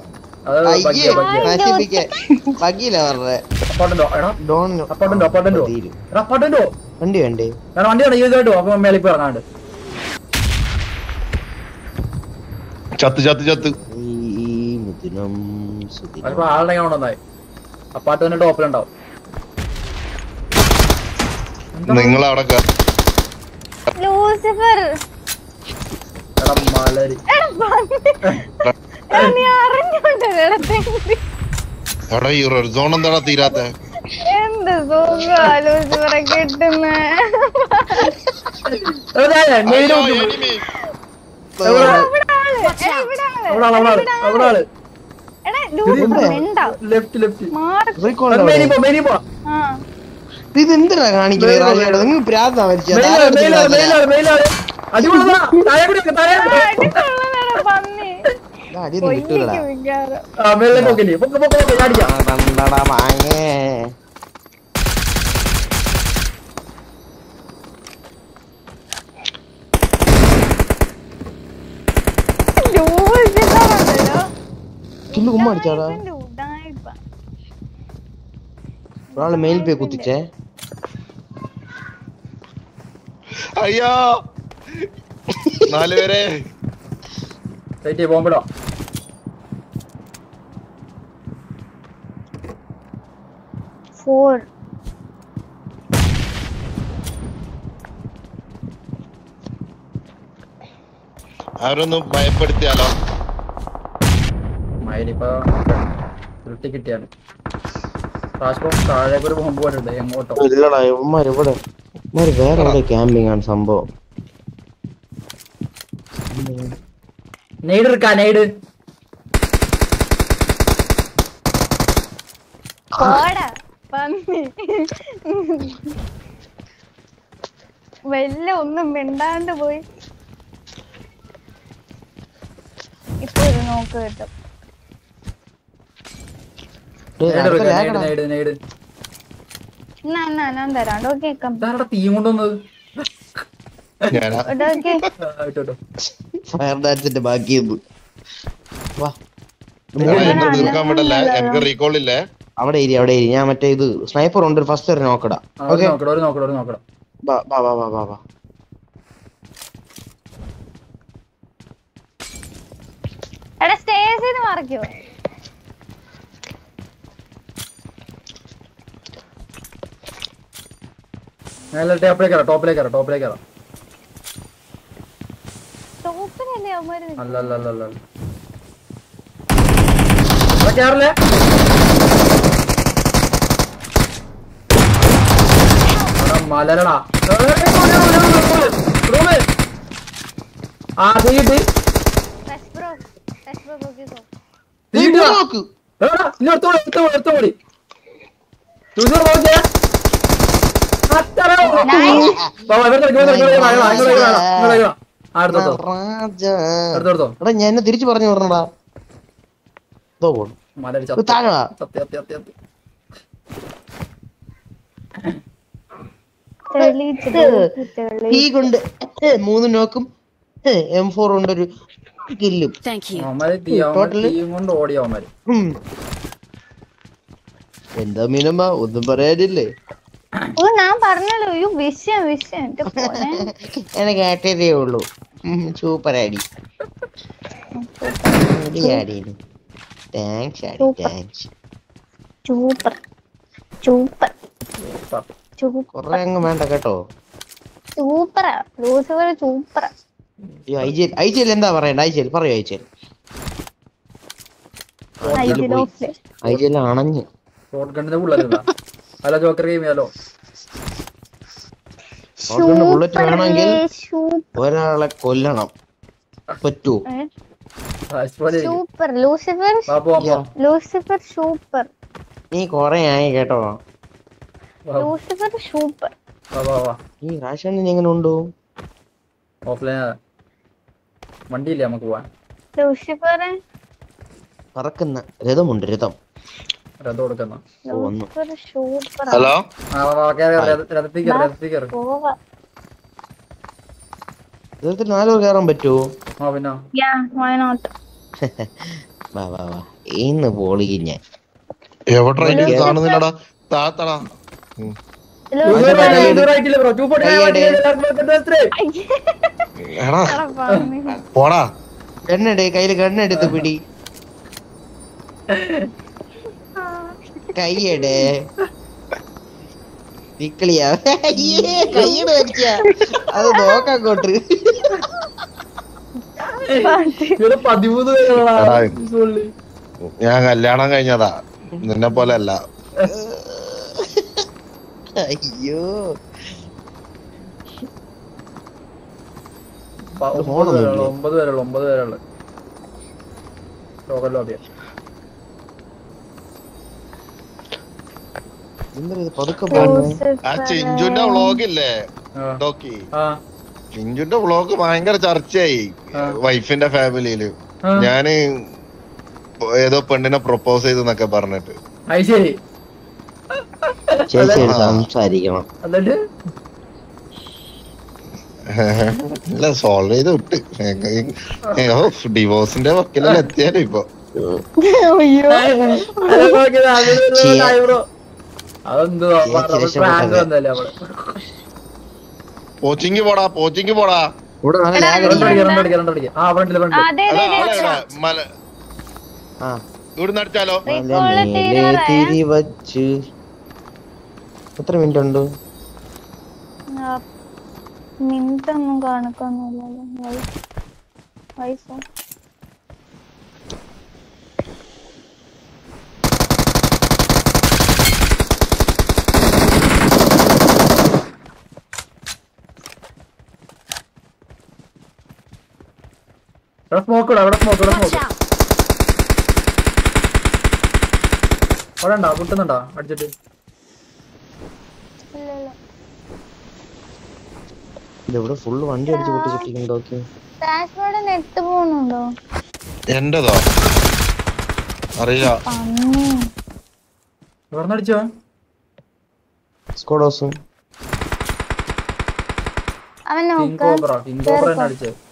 വണ്ടി വേണ്ടേ. ഞാൻ വണ്ടിയാണ് യൂസ് ആയിട്ടോ അപ്പൊ മേളിൽ പോയി ഇറങ്ങാണ്ട്. ചത്ത് ചത്ത് ചത്ത്. സുദിനം അതിപ്പോ ആളുടെ കൊണ്ടുവന്നായി. അപ്പാർട്ട്മെന്റ് ടോപ്പിലുണ്ടാവും. നിങ്ങൾ അവിടെ ലൂസിഫർ. എടാ ഈ റെഡ് സോൺ എന്താടാ തീരാത്ത? എന്ത് ലൂസിഫറെ കിട്ടുന്നേ. Left left. മാറി Recall മെയിനി അവിടെ. പോ മെയിനി ഇത് എന്തിനാ കാണിക്കുന്നത് നിങ്ങൾ ലൂസിഫർ ഉണ്ടല്ലോ. അടിച്ചാടാ. ഒരാൾ മെയിൽ പേ കുത്തിച്ചേ. അയ്യോ. നാല് നാലുപേരെ സൈറ്റ് ബോംബിടോ. ഫോർ അവരൊന്ന് ഭയപ്പെടുത്തിയാലോ? മയിലിപ്പോ ഉരുട്ടി കിട്ടിയാണ് പ്രാവശ്യം താഴേക്ക് ഒരു ബോംബ് പോലുണ്ട് എങ്ങോട്ടോ. ഇല്ലടാ ഇവന്മാര് ഇവിടെ. ഇവന്മാര് വേറെ എവിടെ ക്യാമ്പിംഗ് ആണ് സംഭവം? നെയ്ഡ് എടുക്കാ നെയ്ഡ് വല്ല ഒന്നും മിണ്ടാണ്ട് പോയി. ഇപ്പൊ ഇത് നോക്ക് കിട്ടും. തീ കൊണ്ടുവന്നത്. ഫയർ ഡാൻസിന്റെ ബാക്കി തീർക്കാൻ വിടല്ലേ എനിക്ക് റീകോൾ ഇല്ലേ. അവിടെ ഇരി അവിടെ ഇരി. ഞാൻ മറ്റേ ഇത് സ്നൈപ്പർ ഉണ്ട് ഫസ്റ്റ് ഒരു നോക്കടാ ഓക്കെ വാ വാ വാ വാ വാ എടാ സ്റ്റേജ് മറിക്കോ. മേലെ ടോപ്പിലേക്ക് കയറാം ടോപ്പിലേക്ക് കയറാം ടോപ്പിലേക്ക് കയറാം? അല്ല അല്ല അല്ല അല്ല കേറില്ലേ? മലരടാ. ആ വാ. നോക്ക് എടാ, ഇനി എടുത്തോളി എടുത്തോളി എടുത്തോളി ചൂസർ നോക്കിയേ ഞാൻ തിരിച്ചു പറഞ്ഞു പറഞ്ഞടാ ഇതോ പോണു താഴെ ഈ കൊണ്ട് മൂന്ന് നോക്കും എം ഫോർ കൊണ്ട് ഒരു കില്ലും എന്താ മീനമ്മ ഒന്നും പറയാനില്ലേ ഞാൻ പറഞ്ഞല്ലോ അയ്യോ വിഷയം വിഷയം. എന്നെ കേട്ടതേ ഉള്ളൂ. സൂപ്പർ ആടി. താങ്ക്സ് ആടി thanks super. Super. Super. Super. കൊറേ അങ്ങ് വേണ്ട കേട്ടോ. സൂപ്പറാ. ലൂസിഫർ സൂപ്പറാ. ഐജിഎൽ ഐജിഎൽ എന്താ പറയണ്ട? ഐജിഎൽ പറയൂ ഐജിഎൽ. ഐജിലോഫിൽ ഐജിഎൽ അല്ല ജോക്കർ ഗെയിം ചെയ്യാലോ? ബുള്ളറ്റ് വേണമെങ്കിൽ ഒരാളെ കൊല്ലണം. പറ്റൂ. സൂപ്പർ ലൂസിഫർ ലൂസിഫർ സൂപ്പർ നീ കൊറേ ആയി കേട്ടോ. ലൂസിഫർ സൂപ്പർ ഈ റാഷൻ എങ്ങനെ ഉണ്ടോ? ഓഫ്ലൈൻ വണ്ടിയില്ലേ നമുക്ക് പോവാൻ? ലൂസിഫർ പറക്കുന്ന രഥമുണ്ട് രഥം. രഥം കൊടുക്കുന്ന. ഹലോ? രഥത്തിൽ രഥത്തിൽ കയറി നാലോ കയറാൻ പറ്റുമോ വൈ വാ വാ. ഇന്ന് പോളിക്ക് ഞാൻ. കണ്ണെടേ കയ്യിൽ കണ്ണെടുത്ത് പിടി. കൈയടേ കൈയ്യട് വലിച്ച അത് പേരുള്ളതാ ഞാൻ കല്യാണം കഴിഞ്ഞതാ. നിന്നെ പോലെ അല്ല അയ്യോ. പ- ഒമ്പത് പേരുള്ളു ഒമ്പത് പേരുള്ളു ലോകല്ലോ പേരുള്ളു ലോക്കൽ ലോബിയ ആ ചിഞ്ചുന്റെ വ്ളോഗ് ഇല്ലേ ഡോക്കി ആ. ചിഞ്ചുന്റെ വ്ളോഗ് ഭയങ്കര ചർച്ചയായി. വൈഫിന്റെ ഫാമിലിയിൽ. ഞാൻ ഏതോ പെണ്ണിനെ പ്രൊപ്പോസ് ചെയ്തെന്നൊക്കെ പറഞ്ഞിട്ട്. സംസാരിക്കണം. ഇല്ല സോൾവ് ചെയ്ത് വിട്ട്. ഡിവോഴ്സിന്റെ വക്കീലെത്തിയാലും എത്തിയാലോ ഇപ്പൊ. അതെന്തോ പ്രാങ്ക്. വന്നല്ലേ അവിടെ കോച്ചിങ് പോടാ കോച്ചിങ് പോടാ. ഇവിടെ നല്ല lag രണ്ടടിക്ക അടിക്കുന്നു. രണ്ടടിക്ക രണ്ടടിക്ക ആ ഫ്രണ്ടിൽ ഫ്രണ്ട് അതെ അതാ, അതെ ആളെ അതെ എടാ, മല ആ ഇവിടുന്ന് അടിച്ചാലോ റീകോൾ മേലെ തീരാറായ തിരി വച്ച് എത്ര മിനിറ്റ് ഉണ്ട് മിനിറ്റ് ഒന്നും കാണിക്കൊന്നുമില്ലല്ലോ ഇവിടെ സ്മോക്ക് ഇടാ ഇവിടെ സ്മോക്ക് ഇവിടെ സ്മോക്ക്! അവിടെ ഉണ്ടോ പൊട്ടുന്നുണ്ടോ? അടിച്ചിട്ട്. ഫുള്ള് വണ്ടി അടിച്ച് ഡാഷ്ബോർഡ് നെറ്റ് പോകുന്നുണ്ടോ എന്റേതോ? അറിയില്ല. സ്കോഡോസും അവൻ നോക്കാം കോബ്ര കിങ് കോബ്ര തന്നെ അടിച്ചത് കേറിക്കോ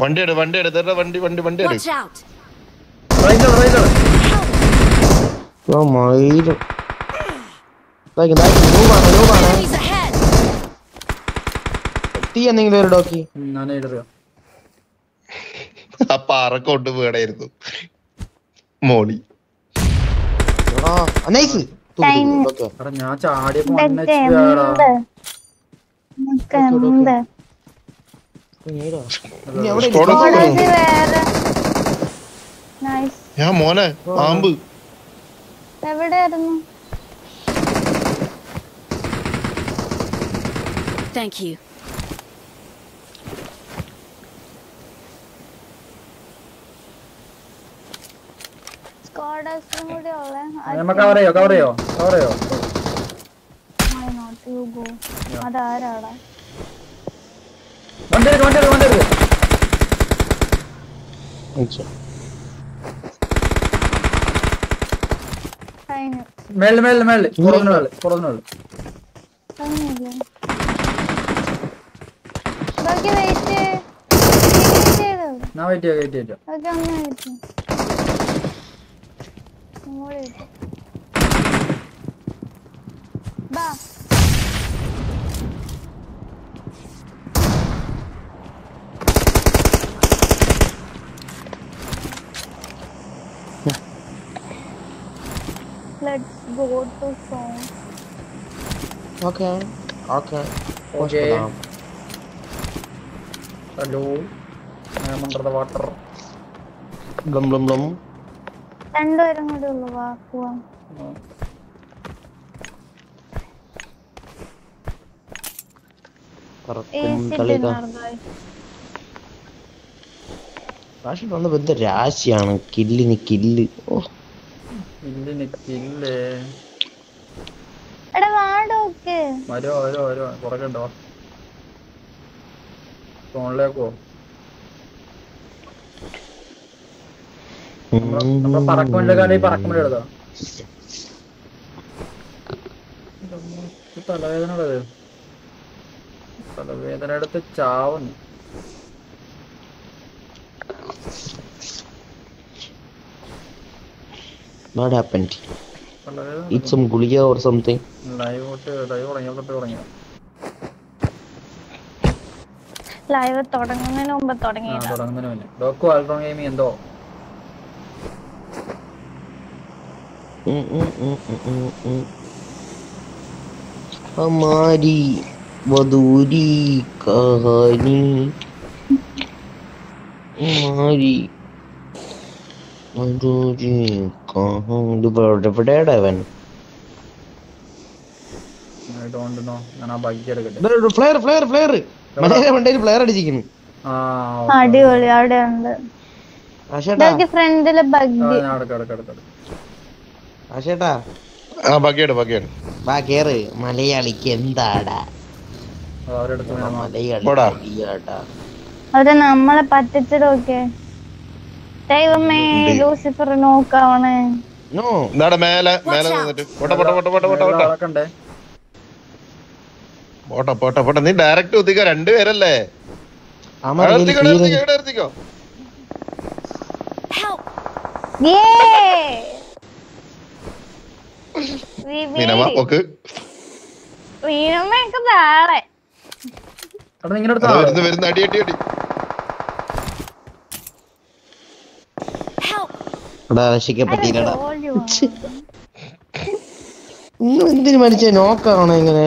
വണ്ടി എടു വണ്ടി എടു ഇതെടാ വണ്ടി വണ്ടി വണ്ടി എടു! തീ എന്തെങ്കിലും ഒരു ഡോക്കി. ആ പാറക്കൊണ്ട് വീടായിരുന്നു മോളി. നൈസ് ഞാൻ ചാടിയപ്പോ ഞാൻ മോനെ പാമ്പ്. എവിടെയായിരുന്നു? താങ്ക് യു നമുക്ക് കവർ ചെയ്യോ കവർ ചെയ്യോ കവർ ചെയ്യോ? അതാരാടാ വണ്ടി എടുക്ക് വണ്ടി എടുക്ക് വണ്ടി എടുക്ക് കഴിഞ്ഞു മേളിൽ മേളിൽ മേളിൽ പുറത്തിന് മേളിൽ. പുറത്തിന് മേളിൽ കഴിഞ്ഞില്ലേ? ബാക്കി വെയിറ്റ് വെയിറ്റ് ചെയ്തോ ഞാൻ വെയിറ്റ് ചെയ്യാം വെയിറ്റ് ചെയ്യാം. ബാ. Let's go to song. Okay okay okay hello under the water ബ്ലം ബ്ലം ബ്ലം രണ്ടുപേരും കൂടെ ഉള്ളു വാ പോവാം. പറക്കും ഈസി കളിക ഡിന്നർ ഗൈസ് റാഷിദ് വന്ന ബന്ധ രാശിയാണ്. കില്ലിന് കില്ല്. ഓ. ഇല്ലിന് കില്ലേ എടാ വാടോക്ക് വരുവോ വരുവോ വരുവോ പുറകെണ്ടോ? ഫോണിലേക്കോ? നമ്മളെ എടുത്തോ? തലവേദന ഉള്ളത് തലവേദന എടുത്ത് ചാവുന്നു. What happened? തലവേദന Eat some ഗുളിക or something. ലൈവ് തൊട്ട് ലൈവ് തുടങ്ങിയ തൊട്ട് തുടങ്ങിയ ലൈവ് തുടങ്ങുന്നതിന് മുമ്പ് ആ തുടങ്ങിയതാ തുടങ്ങുന്നതിന് മുന്നേ ഡോക്കോ ആൽട്രോൺ ഗെയിമിംഗ് എന്തോ ഉം, ഉം, ഉം, ഉം, ഉം, ഉം. हमारी मधुरी कहानी हमारी മധുരി അവൻ ഫ്ലെയർ ഫ്ലെയർ ഫ്ലെയർ ഫ്ലെയർ അടിച്ചിരിക്കുന്നു. അടിപൊളി അവിടെ ഉണ്ട്. ഫ്രണ്ടിൽ ബഗ്ഗി ആശേട്ടാ. ആ വാ കേറ്. മലയാളിക്ക് എന്താടാ? മലയാളി. അവർ നമ്മളെ പറ്റിച്ചതൊക്കെ. ദൈവമേ ലൂസിഫർ നോക്കാവണേ. നോ മേലെ മേലെ നിന്നിട്ട്. പോട്ടെ പോട്ടെ പോട്ടെ പോട്ടെ പോട്ടെ പോട്ടെ. പോട്ടെ പോട്ടെ പോട്ടെ. നീ ഡയറക്റ്റ് ഒത്തിക്കോ രണ്ടുപേരല്ലേ? വരുന്ന അടി അടി ഇവിടെ നിർത്തിക്കോ ഇവിടെ നിർത്തിക്കോ Help! മീനമ്മ ഒക്കെ വീണമ്മയൊക്കെ താഴെ അവിടെ ഇങ്ങനെ അതാ എടുത്താ വരുന്ന വരുന്ന അടി അടി അടി Help! ജോലി നിങ്ങൾ എന്തിനു മരിച്ച? നോക്കാണോ ഇങ്ങനെ?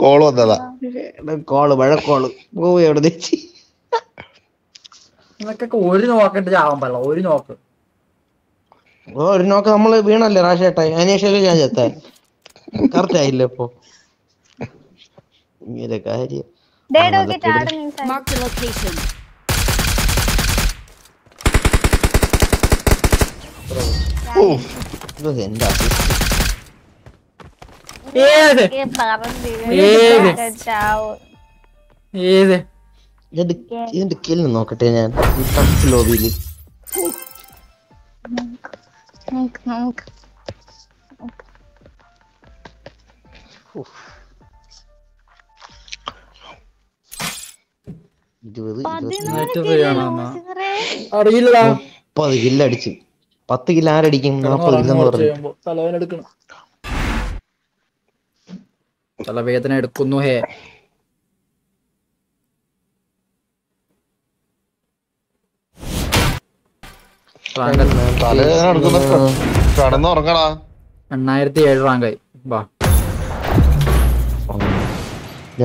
കോൾ വന്നതാ. കോൾ വഴക്കോൾ. പോയി എവിടെ തെച്ചി ഒരു നോക്കിട്ട് ചാവാൻ പാടില്ല. ഒരു നോക്ക്. ഓ ഒരു നോക്ക നമ്മൾ വീണല്ലേ റാഷേട്ട? അതിനുശേഷം ഞാൻ ചെത്ത. കറക്റ്റ് ആയില്ല ഇപ്പൊ? ഇങ്ങനെ കാര്യം ഡേഡോക്കെ ചാടുന്ന inside. Mark the location. ഇത് എന്താ assist? ഏത്? ഏത്? ഇതിന്റെ കില്ല് നോക്കട്ടെ ഞാൻ. ലോബിയിൽ ഇരുപത്. അറിയില്ലടാ മുപ്പത് കില്ല് അടിച്ച് പത്ത് കിലോ ആരടിക്കും നാപ്പത് കിലോ പറഞ്ഞു. തലവേദന എടുക്കണം. തലവേദന എടുക്കുന്നു ഹേ. എണ്ണായിരത്തി ഏഴ് റാങ്കായി വാ.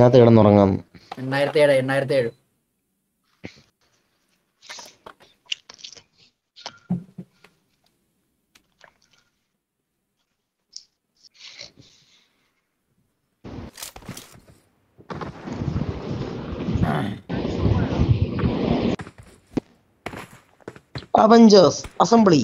കിടന്നുറങ്ങാം. എണ്ണായിരത്തി ഏഴ് എണ്ണായിരത്തി ഏഴ്. Avengers assembly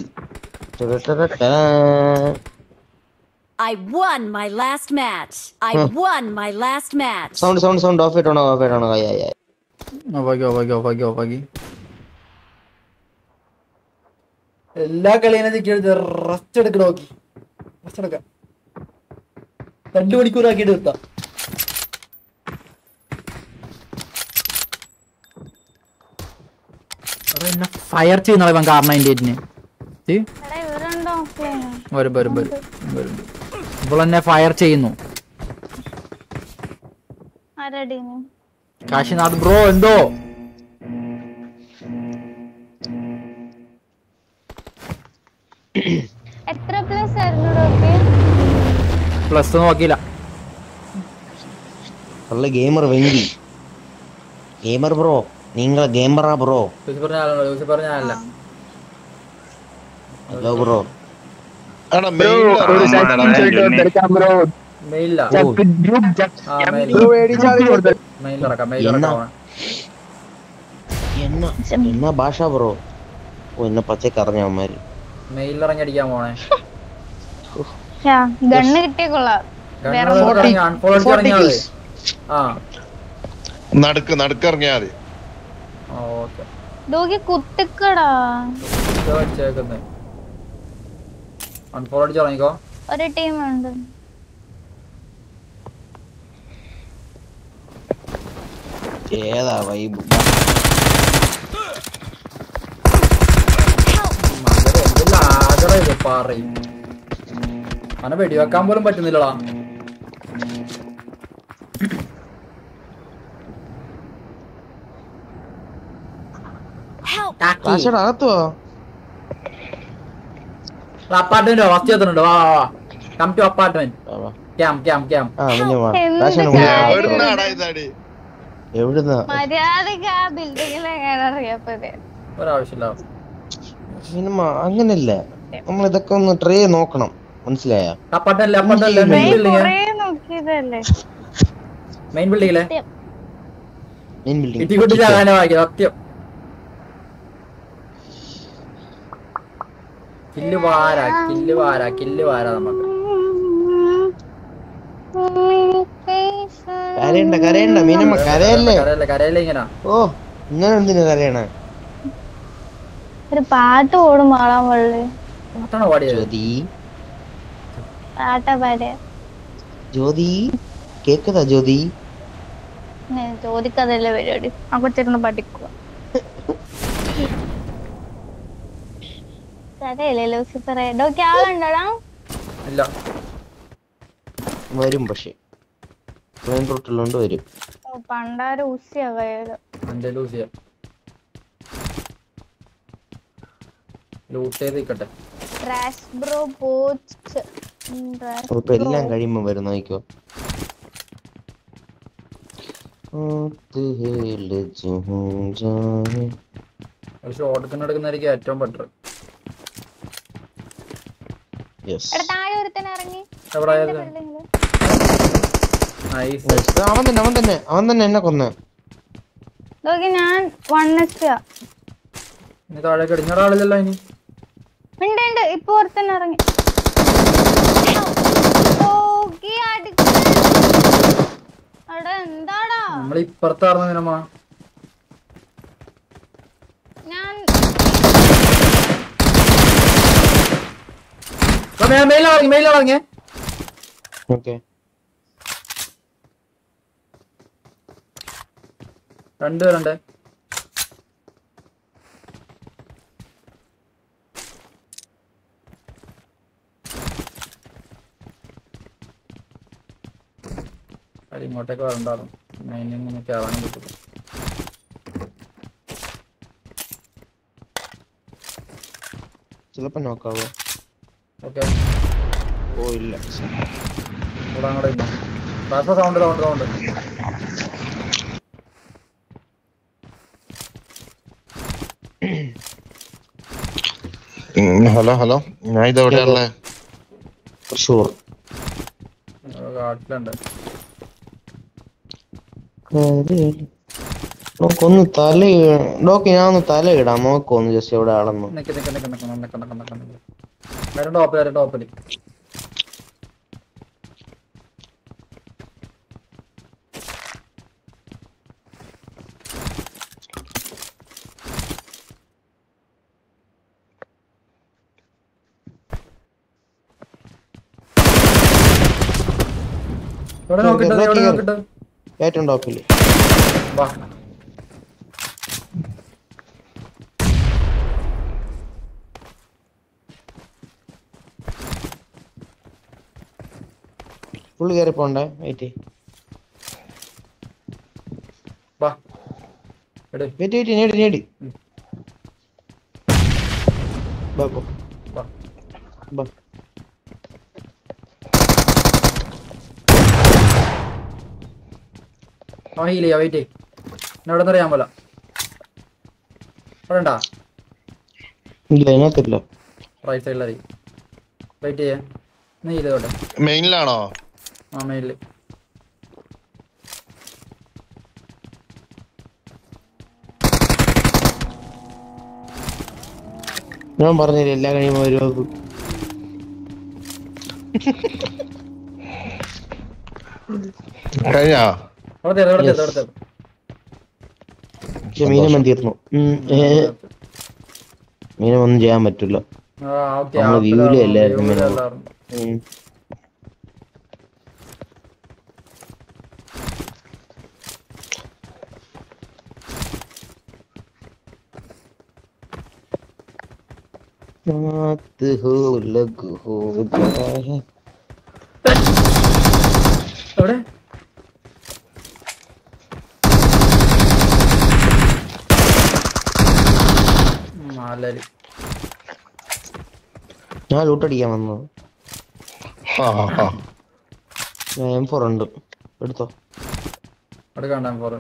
I won my last match. I won my last match. Sound sound sound off ആയിട്ടാണോ ഓഫ് ആയിട്ടാണോ ഓഫാക്കി ഓഫാക്കി ഓഫാക്കി ഓഫാക്കി എല്ലാ കളിയും റെസ്റ്റ് എടുക്കണം നോക്കി റെസ്റ്റ് എടുക്കാം. രണ്ടു മണിക്കൂറാക്കിയിട്ട് നിർത്താം. എന്നെ ഫയർ ചെയ്യുന്ന ഇവൻ കാരണം ഇവരുണ്ടോ ഓഫ്ലൈൻ വരും വരും വരും വരും. ഇപ്പോൾ ഫയർ ചെയ്യുന്നു. കാശിനാഥ് ബ്രോ എന്തോ? എത്ര പ്ലസ് ആയിരുന്നു പ്ലസ് നോക്കിയില്ല. നല്ല ഗെയിമർ വെങ്കി. ഗെയിമർ ബ്രോ നിങ്ങൾ ഗെയിമറാ ബ്രോ ഹലോ ബ്രോ എന്നാ? ഭാഷ ബ്രോ ഓ എന്നെ പച്ചക്കറിഞ്ഞ അവന്മാര്. മെയിലിറങ്ങിയടിക്കാൻ പോണേ. ഗണ്ണ് കിട്ടിയ കൊള്ളാം. നടുക്ക് നടുക്കിറങ്ങിയാ മതി. ഓക്കെ. ഡോക്കി കുത്തിക്കടാ വെച്ചേക്കുന്നേ. അൺഫോളോ അടിച്ച് ഇറങ്ങിക്കോ. ഒരു ടീം ഉണ്ട്. ഏതാ വൈബ് പറയും. അവനെ വെടിവെക്കാൻ പോലും പറ്റുന്നില്ലടാ. അപ്പാർട്ട്മെന്റ് ഫസ്റ്റ് എത്തുന്നുണ്ട് വാ. വാ കം ടു അപ്പാർട്ട്മെന്റ് ക്യാം ക്യാം ക്യാം എവിടുന്ന? മര്യാദയ്ക്ക് ആ ബിൽഡിംഗിൽ എങ്ങനെ അറിയപ്പെട്ടത് ഒരാവശ്യമില്ല. സിനിമ അങ്ങനല്ല. നമ്മൾ ഇതൊക്കെ ഒന്ന് ട്രേ നോക്കണം. മനസ്സിലായോ? മെയിൻ ബിൽഡിംഗ് മെയിൻ ബിൽഡിംഗ് സത്യം. കില്ല് വാര കില്ല് വാര കില്ല് വാര നമുക്ക്. കരയണ്ട കരയണ്ട മീനമ്മ കരയല്ലേ? കരയല്ലേ കരയല്ലേ ഇങ്ങനാ. ഓ ഇങ്ങനെ എന്തിനാ കരയണേ? ഒരു പാട്ട് ഓടും പാടാൻ വള്ളി പാട്ടാണോ പാടിയത്? ജ്യോതി. പാട്ട പാടിയ. ജ്യോതി നേ ജ്യോതി? ജ്യോതിക്കതല്ലേ പരിപാടി? ആ കൊച്ചിരുന്ന് പഠിക്കുക കഥയല്ലേ ലൂസിഫറെ? ഡോക്കി ആളുണ്ടോടാ? അല്ല. വരും പക്ഷേ. മെയിൻ റൂട്ടിലുണ്ട് വരും. ഓ പണ്ടാര കയ്യിൽ എന്റെ ലൂട്ട് ചെയ്ത് നിൽക്കട്ടെ. ബ്രോ പോച്ച് ഇപ്പൊ എല്ലാം കഴിയുമ്പോ വരും നോക്കിക്കോ എടുക്കുന്നതായിരിക്കും ഏറ്റവും ബെറ്റർ എടാ താഴെ ഒരുത്തൻ ഇറങ്ങി എവിടെ ബിൽഡിങ്ങിൽ നൈസ് അവൻ തന്നെ അവൻ തന്നെ. അവൻ തന്നെ എന്നെ കൊന്ന്. നോക്കി ഞാൻ ഇനി താഴേക്ക് ഇടിഞ്ഞ ആളില്ലല്ലോ ഇനി. ഉണ്ട് ഉണ്ട്. ഇപ്പൊ ഒരുത്തൻ ഇറങ്ങി. നോക്കി അടിക്ക്. എടാ മെയിലാണ് മെയിലാണ് ഇറങ്ങിയ ഓക്കെ. രണ്ടുപേരുണ്ട് ഇങ്ങോട്ടേക്ക് വരണ്ടാണ് മൈനിങ് നമുക്ക് ആവാൻ കിട്ടും ചിലപ്പോ നോക്കാവോ ഓക്കെ. ഓ ഇല്ല. ഇവിടെ അങ്ങോട്ട് ഇല്ല. Transfer sound sound sound hello hello. ഞാൻ ഇത് എവിടെയാണല്ലേ തൃശ്ശൂർ. കാട്ടിലുണ്ട്. തല ഡോക്ക് ഞാൻ ഒന്ന് തല ഇടാം നോക്കൊന്ന് ജസ്റ്റ് എവിടെ ആളെന്ന് വരും ടോപ്പിൽ വരും ടോപ്പിൽ ഏറ്റവും ടോപ്പിൽ. വാ. ഫുള്ള് കയറി പോണ്ടേ? വെയിറ്റ് വെയിറ്റ് വെയിറ്റ് നേടി നേടി. അവൻ ഹീൽ ചെയ്യാ വെയിറ്റ് എവിടെ നിന്ന് അറിയാൻ പോലെ അവിടെ ഉണ്ടാ ഇല്ല. അതിനകത്തില്ല റൈറ്റ് സൈഡിലറി വെയിറ്റ് ചെയ്യാ. നീ ഹീൽ മെയിനിലാണോ ആ ഞാൻ പറഞ്ഞില്ല എല്ലാ കഴിയുമ്പോ ഒരു കഴിഞ്ഞാ? തരും പക്ഷെ മീനമ്മൻ തീർന്നു മീനമൊന്നും ചെയ്യാൻ പറ്റില്ല. നമ്മൾ view ല് അല്ലായിരുന്നു ഇങ്ങനെ. ഉം. रात हो लग हो जाए എവിടെ നാലരി ഞാൻ ലൂട്ടടിക്കാൻ വന്നു ആ ആ ഞാൻ എം ഫോർ ഉണ്ട് എടുത്തോ എടുക്കണ്ട ഫോറ്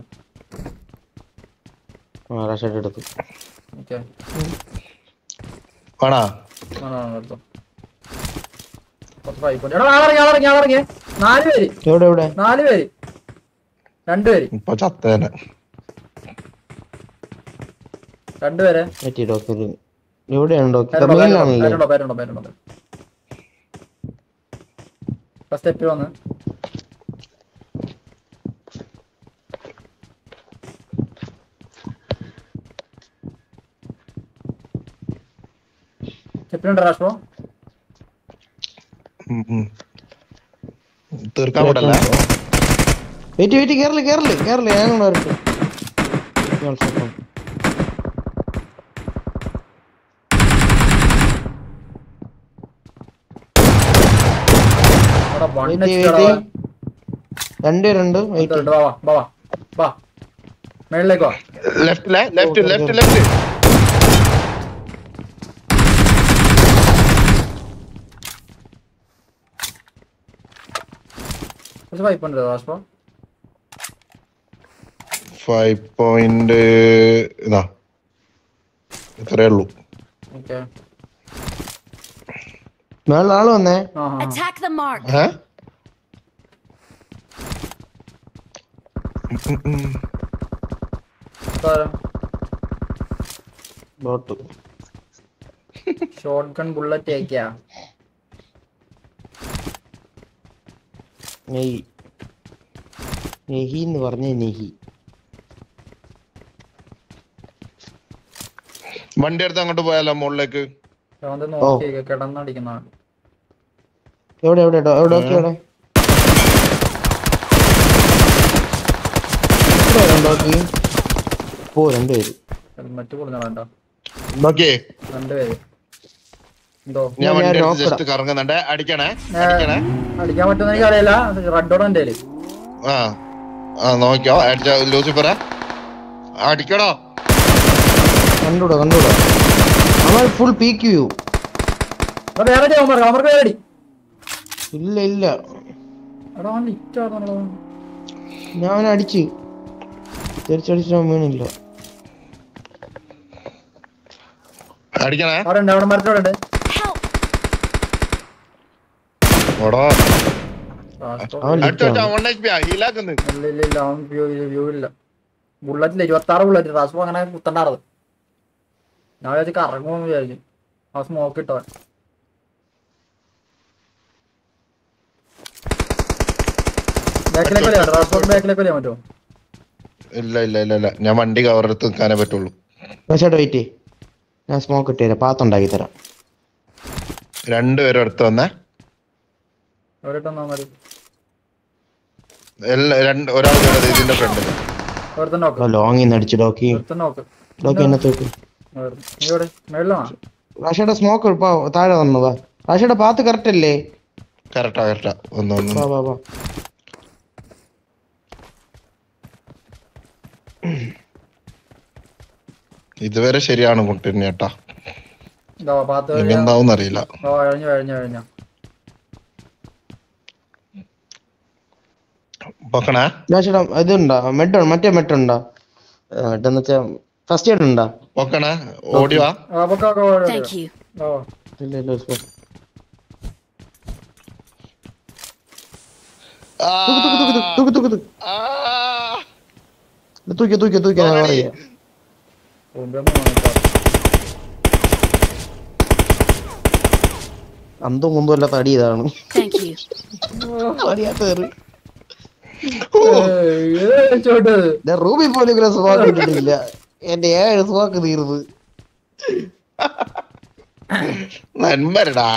ആ റഷായിട്ട് എടുത്തു ഓക്കെ വേണാ? രണ്ടുപേര് എവിടെയാണ് ഡോക്ടർ? ഫസ്റ്റ് എപ്പി വന്ന്. സ്റ്റെപ്പിലുണ്ട് രാഷ്ട്രോ. തീർക്കാൻ വിടല്ലേ വെയിറ്റ് വെയിറ്റ് കേരള കേരള കേരള ഞാൻ വരട്ടെ. രണ്ട് രണ്ട് വെയിറ്റ്. വാ വാ വാ വാ വാ. മേളിലേക്ക് വാ. ലെഫ്റ്റ് ലെഫ്റ്റ് ലെഫ്റ്റ് കുറച്ച് ഫൈവ് പോയിന്റ് രാഷ്ട്രോ ഫൈവ് പോയിന്റ് ഇതാ ഇത്രേ ഉള്ളൂ ഓക്കെ മേളിൽ ആൾ വന്നേ ആ ആ Attack the mark. A bot shotgun bullet ഏക്കാ നെഹി. നെഹി എന്ന് പറഞ്ഞ നെഹി. വണ്ടി എടുത്ത് അങ്ങോട്ട് പോയാലോ മുകളിലേക്ക്? കിടന്നടിക്കുന്നതാണ് എവിടെ എവിടെ എവിടെ എവിടെ ഓ രണ്ടുപേര് ഹെൽമെറ്റ് കൊടുക്കണം വേണ്ട നോക്കിയേ രണ്ടുപേര് ഞാൻ ഞാൻ വണ്ടി ജസ്റ്റ് കറങ്ങുന്നുണ്ട്. അടിക്കണേ അടിക്കണേ. അടിക്കാൻ എനിക്ക് അറിയില്ല. എന്റെ ആ ആ നോക്കിയോ അടിച്ച ലൂസിഫറെ. അടിക്കടോ കണ്ടൂടാ കണ്ടൂടാ. അവൻ ഫുൾ പീക്ക് വ്യൂ ഇല്ല ഇല്ല. ഞാൻ അടിച്ചു. തിരിച്ചടിച്ചിട്ട് അവൻ വീണില്ല. അടിക്കണേ. അവിടെ ഉണ്ട് അവിടെ മരത്തോടെ ഉണ്ട് Help! ഓടോ രാഷ്ട്രം. അവൻ അടിച്ചോ ലിറ്റാണ് വൺ എച്ച് പി ഹീലാക്കുന്നു ഇല്ല ഇല്ല ഇല്ല അവൻ വ്യൂ വ്യൂ ഇല്ല ബുള്ളറ്റില്ല ഇരുപത്തി ആറ് ബുള്ളറ്റ് അങ്ങനെ കുത്തണ്ടാറത് ഞാൻ വിചാരിച്ചു കറങ്ങുമെന്ന് വിചാരിച്ചു. ആ സ്മോക്ക് ഇട്ടവൻ. ഇല്ല ഇല്ല ഇല്ല ഇല്ല. ഞാൻ വണ്ടി കവറെടുത്ത് നിൽക്കാനേ പറ്റുള്ളൂ. ചേട്ടാ വെയിറ്റ് ഞാൻ സ്മോക്ക് ഇട്ട് തരാം. പാത്തുണ്ടാക്കി തരാം. രണ്ടുപേരും അടുത്ത് വന്നേ. എവിടെ ഇട്ടെന്നാ മതി. രണ്ട് ഒരാൾ കേറരുത് ഇതിന്റെ ഫ്രണ്ടിൽ ഒരുത്തൻ നോക്ക്. ലോങ്ങിൽ നിന്ന് അടിച്ചു ഡോക്കി ഒരുത്തൻ നോക്ക്. ഡോക്കി എന്നെ തോക്ക് നീ എവിടെ? മേളിലാണോ റാഷയുടെ സ്മോക്ക് ഇപ്പൊ താഴെ വന്നതാ റാഷയുടെ പാത്ത് കറക്റ്റ് അല്ലേ? കറക്റ്റാ കറക്റ്റാ ഒന്ന് ഒന്ന് വാ വാ വാ. ഇതുവരെ ശരിയാണ് പാത്ത് ഇനി എന്താവും അറിയില്ല ഓ കഴിഞ്ഞു കഴിഞ്ഞു കഴിഞ്ഞു പൊക്കണേ ചേട്ടാ ഇതുണ്ടോ മെഡ് മറ്റേ മെഡ് ഉണ്ടോ. വെച്ചാ ഫസ്റ്റ് എയ്ഡ് ഉണ്ടോ. പൊക്കണേ തൂക്ക് തൂക്ക് തൂക്ക് പറയാ. അന്തും ഇതാണ്. Thank you. അറിയാത്ത റൂമിൽ പോലും ഇങ്ങനെ സുഖമാക്കി ഇട്ടിട്ടില്ല. എന്റെ ഏഴ് സുഖമാക്ക് തീർന്നു. നന്മരടാ.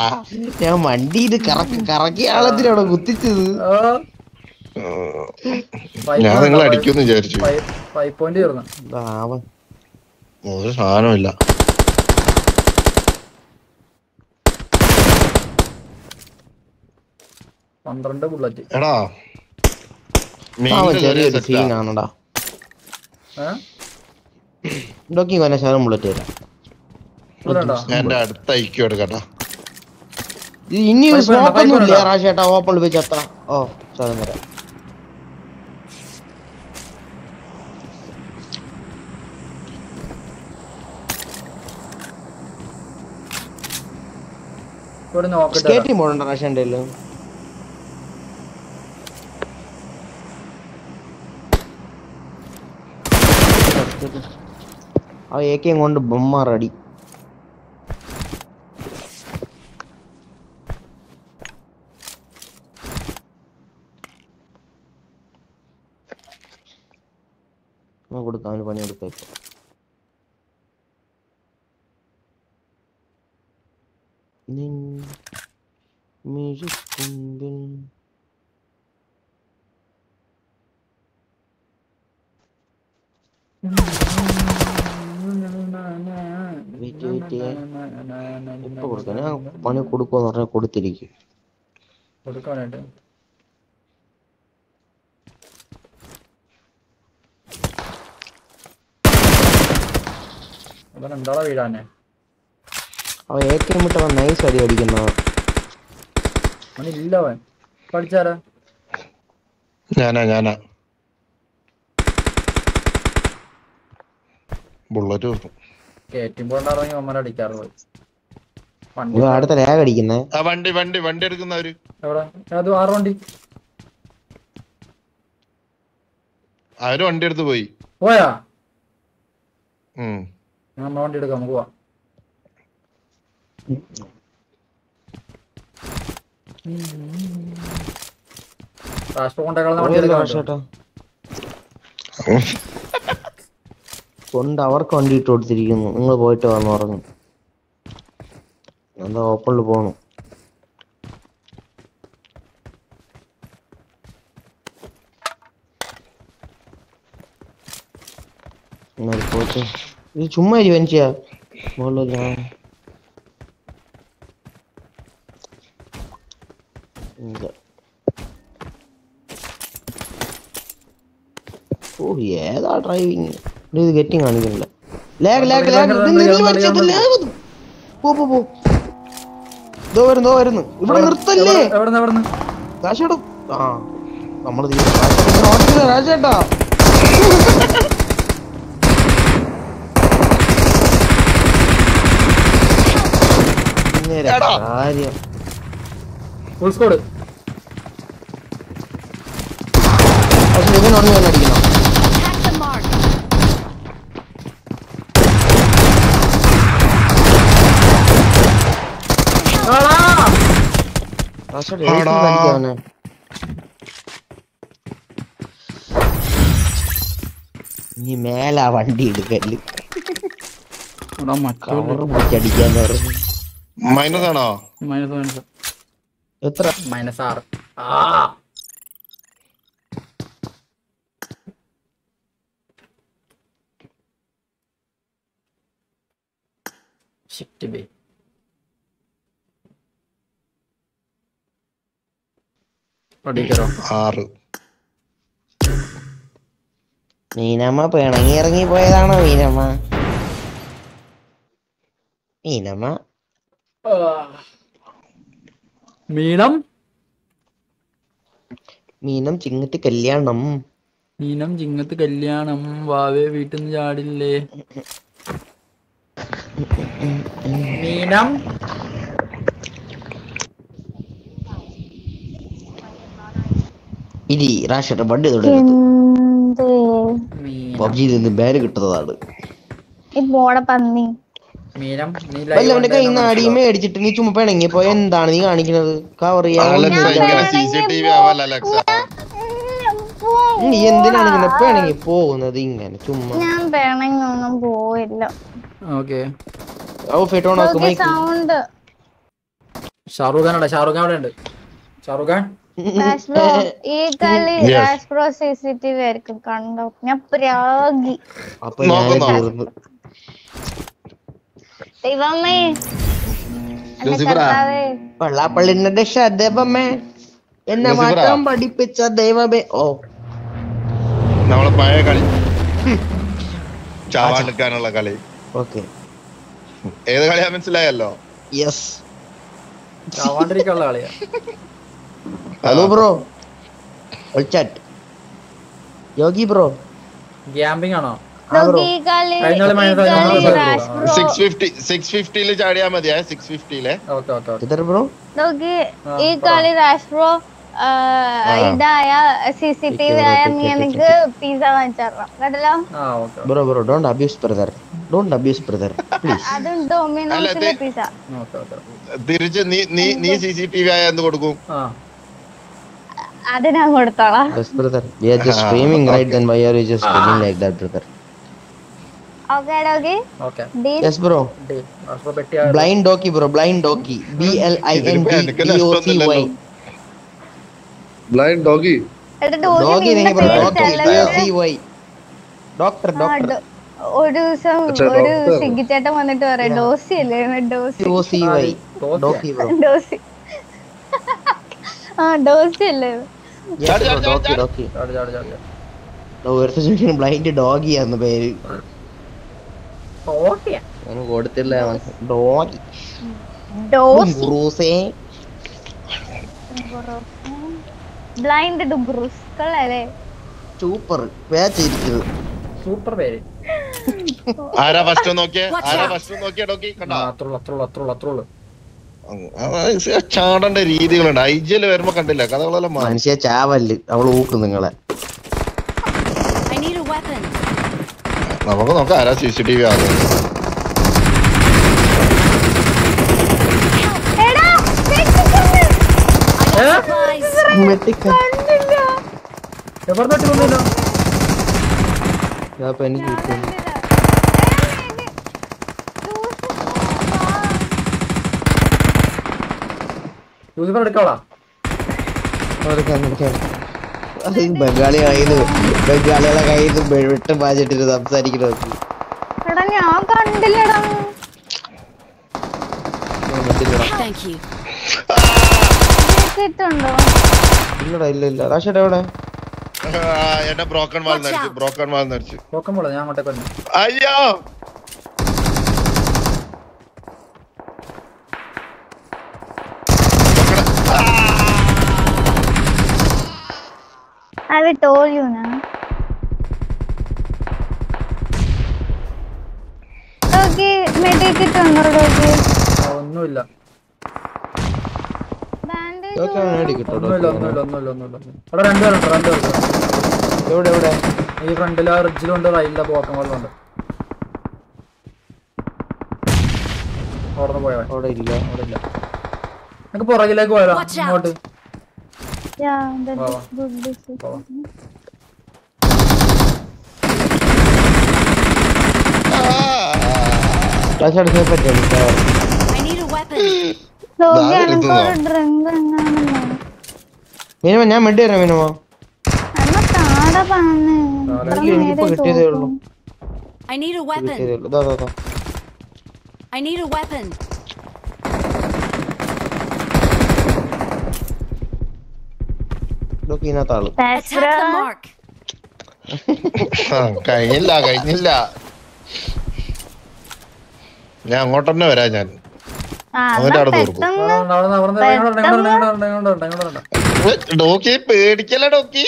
ഞാൻ വണ്ടിയിൽ കറക്കി കറക്കിയ ആളത്തിനാണോ കുത്തിച്ചത്? ഞാൻ നിങ്ങൾ അടിക്കുമെന്ന് വിചാരിച്ചു. ഒരു സാധനമില്ല പന്ത്രണ്ട് ബുള്ളറ്റ് എടാ ചെറിയൊരു. സീനാണടാ ഡോക്കി കൊന്നെ ശതം ബുള്ളറ്റ് തരാം. എന്റെ അടുത്ത ഐക്യം എടുക്കട്ടാ. ഇനി സ്മോക്ക് ഒന്നും ഇല്ല. റാഷേട്ടാ ഓപ്പണിൽ വെച്ച് അത്ര ഓ ശതം തരാം. ഇവിടെ നോക്കട്ടെ സ്കേറ്റിംഗ് പോകണ്ട ആ കൊണ്ട് ബൊമ്മാറടി കൊടുക്കാം അവന് പണി കൊടുക്കാം വെയിറ്റ് വെയിറ്റ് ഇപ്പൊ കൊടുക്കാം പണി കൊടുക്കുമെന്ന് പറഞ്ഞാൽ കൊടുത്തിരിക്കും. കൊടുക്കാനായിട്ട്? ഇവിടെ എന്താടാ വീടാനെ അവൻ നൈസ് അടി അടിക്കുന്നവൻ അവനില്ല അവൻ. പഠിച്ചാരാ? ഞാനാ ഞാനാ. ബുള്ളറ്റ് കിട്ടും കയറ്റുമ്പോ ഉണ്ടായിരുന്നെങ്കിൽ അമ്മ അടിക്കാറ് വണ്ടി അടുത്ത ലാഗ് അടിക്കുന്നേ. ആ വണ്ടി വണ്ടി വണ്ടി എടുക്കുന്നവര്. എവിടെ? അത് ആറ് വണ്ടി. അവർ വണ്ടി എടുത്ത് പോയി. ഉം. വണ്ടി എടുക്കാം നമുക്ക് പോവാം. കൊണ്ടേക്കളന്ന വണ്ടി എടുക്കാം? ചേട്ടാ കൊണ്ട് അവർക്ക് വണ്ടി ഇട്ട് കൊടുത്തിരിക്കുന്നു നിങ്ങൾ പോയിട്ട് വന്ന് പറഞ്ഞു എന്താ ഓപ്പണിൽ പോണു. എന്നാൽ പോയിട്ട് ഇത് ചുമ്മാ ഇരി മനുഷ്യ. മുകളിലല്ല ഇല്ല. ഓ ഏതാ ഡ്രൈവിങ് ഇത് ഗെറ്റിംഗ് കാണിക്കുന്നില്ല ലാഗ് ലാഗ് ലാഗ് പോ പോ പോ. ദോ വരുന്നു ദോ വരുന്നു. ഇവിടെ നിർത്തല്ലേ? എവിടെ- എവിടുന്ന് എവിടുന്ന്? രാജേട്ടാ ആ നമ്മൾ രാജേട്ടാ ഇങ്ങനെ കാര്യം. ഫുൾ സ്കോഡ് പക്ഷെ അടിക്കണം Attack the mark. രാജേട്ടാ ആടാ. അടിക്കാവനെ ഇനി മേലാ വണ്ടി എടുക്കൽ. പറഞ്ഞു. മൈനസ് ആണോ? മൈനസ് മൈനസ് എത്ര? മൈനസ് ആറ്. ബേ ആറ്. മീനമ്മ പിണങ്ങി ഇറങ്ങി പോയതാണോ മീനമ്മ? മീനമ്മ. മീനം? മീനം ചിങ്ങത്ത് കല്യാണം. മീനം ചിങ്ങത്ത് കല്യാണം. വാവേ വീട്ടിൽ നിന്ന് ചാടില്ലേ? മീനം? ഇരി റാഷേട്ടൻ വണ്ടി പബ്ജിയിൽ നിന്ന് ബാര് കിട്ടുന്നതാണ്. പന്നി. വല്ലവന്റെ കയ്യിൽ നിന്ന് നീ ചുമ പിണങ്ങിയപ്പോ എന്താണ് നീ കാണിക്കുന്നത് കവർ നീ എന്തിനാണ് ഇങ്ങനെ പിണങ്ങി പോകുന്നത് ഇങ്ങനെ? ചുമ്മാ. ഞാൻ പിണങ്ങൊന്നും പോയില്ല ഓക്കെ. സൗണ്ട് ഷാറൂഖ് ഖാൻ അവിടെ ഖാൻ അവിടെ ഉണ്ട് ഷാറൂഖ് ഖാൻ ഈ കളി. രാഷ്പ്രോ സി സി ടി വി ആയിരിക്കും കണ്ടോ. ഞാൻ പ്രാഗി? ദൈവമേ. കർത്താവേ. പള്ളാപ്പള്ളിന്റെ ശതമേ എന്നെ മാത്രം മാറ്റാൻ പഠിപ്പിച്ച ദൈവമേ. ഓ. നമ്മളെ പഴയ കളി. ചാവാണ്ടിക്കാനുള്ള കളി. ഓക്കെ. ഏത് കളിയാ മനസ്സിലായല്ലോ? യെസ് ചാവാണ്ടിരിക്കാനുള്ള കളിയാ. Hello bro chat Yogi bro camping ആണോ? ചാടിയാ മതിയാ സിക്സ് ഫിഫ്റ്റിയിലെ ബ്രോ നോക്ക് ഈ കളി രാഷ്പ്രോ ഇതായ സി സി ടി വി ആയ നീ എനിക്ക് പിസ വാങ്ങിച്ചരണം. കേട്ടല്ലോ? ആ okay bro bro don't abuse brother don't abuse brother please അതും പിസ പിസ്സ ഓക്കെ ഓക്കെ തിരിച്ച് നീ നീ സി സി ടി വി ആയ എന്ത് കൊടുക്കും? ആ. അത് ഞാൻ കൊടുത്തോളാം doggy bro D O C Y doctor doctor ഒരു ദിവസം ഒരു. സിഗിച്ചേട്ടൻ വന്നിട്ട് പറയാം അല്ലേ? ആ ഡോസി അല്ലേ? ബ്ലൈൻഡ് ഡോഗി എന്ന പേര്. കൊടുത്തില്ല ഡോഗി ഡോസി ബ്രൂസേ ബ്ലൈൻഡ് കൊള്ളാല്ലേ സൂപ്പർ പേച്ചിരിക്കുന്നത് സൂപ്പർ പേര് ആരാ ഫസ്റ്റ് നോക്കിയേ? ആരാ. ഫസ്റ്റ് നോക്കിയ ഡോക്കി? കണ്ടോ? അത്രുള്ളു അത്രുള്ളു അത്രുള്ളു അത്രുള്ളു ആ, ചാടേണ്ട രീതികളുണ്ട്. ഐ ജി എൽ വരുമ്പോ കണ്ടില്ല? കഥകളെല്ലാം മനുഷ്യ ചാവല്ല് അവൾ ഊക്കും നിങ്ങളെ. നമുക്ക് നോക്കാം. ആരാ സി സി ടി വി ആകും എനിക്ക് തെറ്റിക്കുന്നു. Supplies. കണ്ടില്ല എവിടെ തൊട്ട് കൊന്നില്ല അപ്പൊ എനിക്ക് കിട്ടും ലൂസിഫർ എടുക്കാവളാ? ബംഗാളി കയ്യിൽ ബംഗാളികളെ കയ്യിൽ നിന്ന് വെട്ട് പാചിട്ടിട്ട് സംസാരിക്കുന്നത് എടാ ഞാൻ കണ്ടില്ലടാ. ഇല്ലടാ ഇല്ല ഇല്ല. റാഷേട്ടാ എവിടെ? എന്നെ ബ്രോക്കൺ വാൾ നടിച്ചു ബ്രോക്കൺ വാൾ നടിച്ചു. പോക്കം പോലെ ഞാൻ അങ്ങോട്ടേക്ക് അയ്യോ! I it told you ഡോക്കി ആ, ഒന്നുമില്ല. ബാൻഡേജ് ഇതൊക്കെ നേടി കിട്ടോ ഒന്നുമില്ല ഒന്നുമില്ല ഒന്നുമില്ല ഒന്നുമില്ല. അവിടെ രണ്ടുപേരുണ്ട് രണ്ടുപേരുണ്ട് എവിടെ എവിടെ? ഈ ഫ്രണ്ടിൽ ആ റിഡ്ജിലുണ്ട് റൈലിന്റെ പോക്കം വെള്ളമുണ്ട്. അവിടെ പോയവൻ. അവിടെ ഇല്ല അവിടെ ഇല്ല. നമുക്ക് പുറകിലേക്ക് പോയാലോ. ഇങ്ങോട്ട്. Yeah, that വാ, is വാ. good decision. വാ, വാ. റാഷേട്ട സേഫ് പറ്റില്ല I need a weapon. ഡോക്കി ദാ എനിക്ക് ഇരുന്നോ? ഒരു ഡ്രിങ്ക് എങ്ങാനും മിനിമ ഞാൻ മെഡ് തരാം മിനിമ അമ്മ താട പറഞ്ഞേ താഴെ ഇത്ര എനിക്കിപ്പോ നേരെ കിട്ടിയതേ ഉള്ളൂ തോക്കും. I need a weapon. കിട്ടിയതേ ഉള്ളൂ. ദാ, ദാ, ദാ. I need a weapon. നോക്കി ഇതിനകത്ത് കഴിഞ്ഞില്ല കഴിഞ്ഞില്ല. ഞാൻ അങ്ങോട്ട് തന്നെ വരാം ഞാൻ. ഒന്നൊക്കെയാണ് അവിടെ ഡോക്കി ഡോക്കി?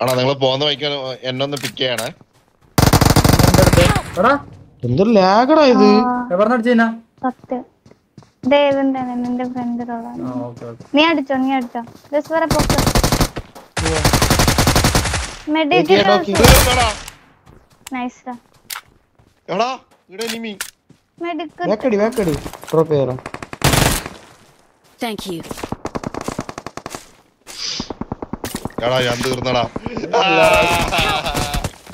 ആണോ നിങ്ങൾ പോകുന്ന വഴിക്ക് എന്നെ ഒന്ന് പിക്ക് ചെയ്യണേ. എന്തൊരു ലാഗടാ ഇത്? സത്യം. ദേവന്റെ നിന്റെ ഫ്രണ്ട് ആ ഓക്കെ ഓക്കെ. നീ അടിച്ചോ നീ അടിച്ചോ. ജസ്റ്റ് വരെ പൊക്ക് മെഡിക്കൽ നോക്കി. എടാ നൈസ് എടാ ഇവിടെ നിമി മെഡിക്കൽ വേക്കടി വേക്കടി ഡ്രോപ്പ് ചെയ്യാറോ Thank you. എടാ ഞാൻ തീർന്നടാ.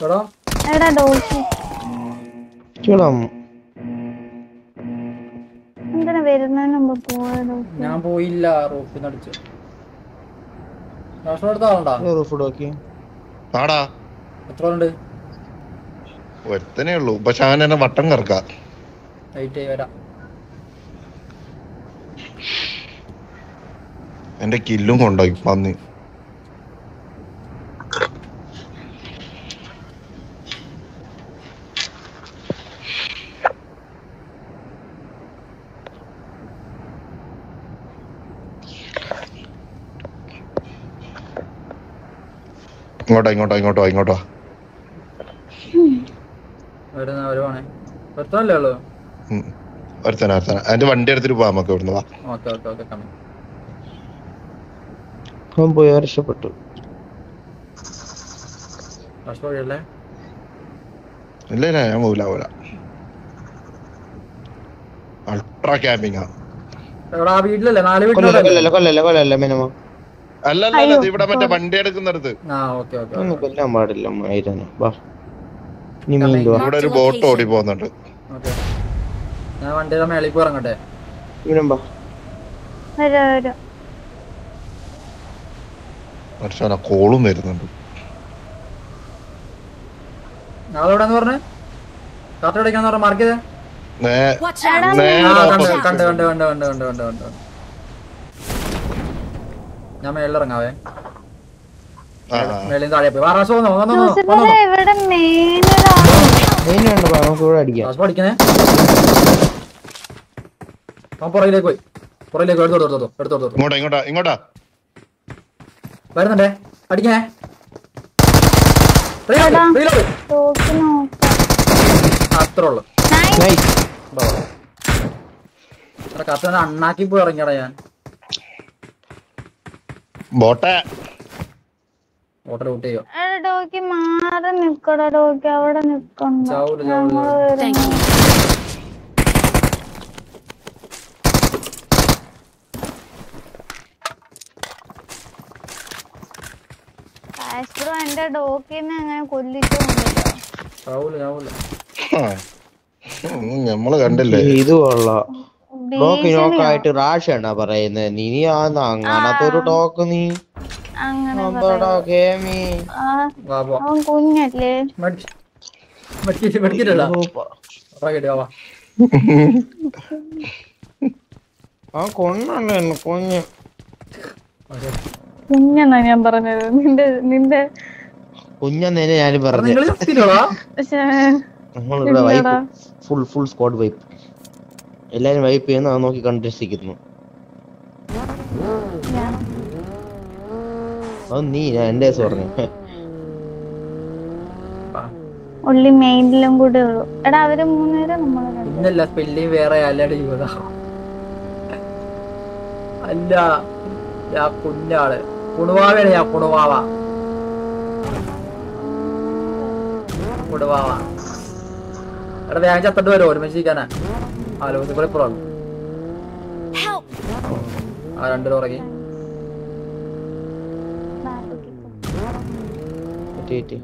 എടാ. എന്തിനാ വരുന്നതിന് മുമ്പ് ഞാൻ പോയില്ല റൂഫിന്ന് അടിച്ചു. നാഷണൽ എടുത്ത ആളുണ്ടാ റൂഫ് നോക്കി ആടാ. എത്ര ഉണ്ട് ഒരുത്തനേ ഉള്ളൂ. പക്ഷെ അവൻ എന്നെ വട്ടം കറക്കാം. വരാം. എന്റെ കില്ലും കൊണ്ടോയി പന്നി. ഇങ്ങോട്ടോ ഇങ്ങോട്ടോ ഇങ്ങോട്ടോ ഇങ്ങോട്ടോ. ഒരുത്തന ഒരുത്തന അതിന്റെ വണ്ടി എടുത്തിട്ട് പോവാ നമുക്ക് ഇല്ല ഞാൻ പോവില്ല പോല അൾട്രാ ക്യാമ്പിംഗ് നാല് മിനിമം. അല്ലല്ല ഇവിടെ മറ്റേ വണ്ടി എടുക്കുന്നിടത്ത്. ഒന്നും കൊല്ലാൻ പാടില്ല മൈരനെ വാ. നീ മീന്തുവാ ഇവിടെ ഒരു ബോട്ട് ഓടി പോകുന്നുണ്ട്. ഞാൻ വണ്ടിയുടെ മേളിൽ പോയി ഇറങ്ങട്ടെ? ഇവനും വാ. വർഷാന കോളും വരുന്നുണ്ട്. നാളെവിടാന്ന് പറഞ്ഞേ? കാത്തോടക്കാന്ന് പറഞ്ഞ മാർക്ക് ചെയ്തേ? കണ്ട് കണ്ട് കണ്ട് കണ്ട് കണ്ട് കണ്ട് കണ്ട്. ഞാൻ മേളിലിറങ്ങാവേ മേളിൽ താഴെ പോയി. വാറാസ് വന്നോ വന്നോ പഠിക്കണേ. പുറകിലേക്ക് പോയി. പുറകിലേക്ക് എടുത്തോട്ടോ എടുത്തോട്ടോ എടുത്തോട്ടോ ഇങ്ങോട്ടാ വരുന്നുണ്ടേ? അടിക്കണേ അത്രയുള്ളു കത്ത് അണ്ണാക്കി പോയി ഇറങ്ങിയടാ ഞാൻ. ഞമ്മൾ ഡോക്കി മാറി കണ്ടില്ലേ? ഇത് കൊള്ളാം. ടോക്ക് ടോക്ക് റാഷാണ് പറയുന്നത് നീ ആന്ന് അങ്ങനത്തെ ഒരു ടോക്ക് നീ. കുഞ്ഞല്ലേ? കുഞ്ഞെന്നാ ഞാൻ പറഞ്ഞത്? നിന്റെ നിന്റെ കുഞ്ഞെന്നേ ഞാൻ പറഞ്ഞു. Full full squad wipe. എല്ലാരും വൈപ്പ് ചെയ്യുന്ന അത് നോക്കി കണ്ടിരിക്കുന്നു അത് നീ ഞാൻ എന്റെ പറഞ്ഞു. ഉള്ളി മെയിനിലും കൂടെ ഉള്ളൂ. എടാ അവർ മൂന്നുപേരും നമ്മൾ രണ്ട് ഇന്നല്ല സ്പെല്ലിങ് വേറെ അല്ലയുടെ ജീവിത അല്ല ഞാ കുഞ്ഞാൾ. കുണുവാവയാണ് ഞാൻ കുണുവാവ. കുണുവാവ. എടാ വേഗം ചത്തട്ട് വരും ഒരുമിച്ച് ആ ലോസിൽ കൂടെ ഇപ്പുറമാണ് ആ രണ്ടിലും ഉറങ്ങി കിട്ടി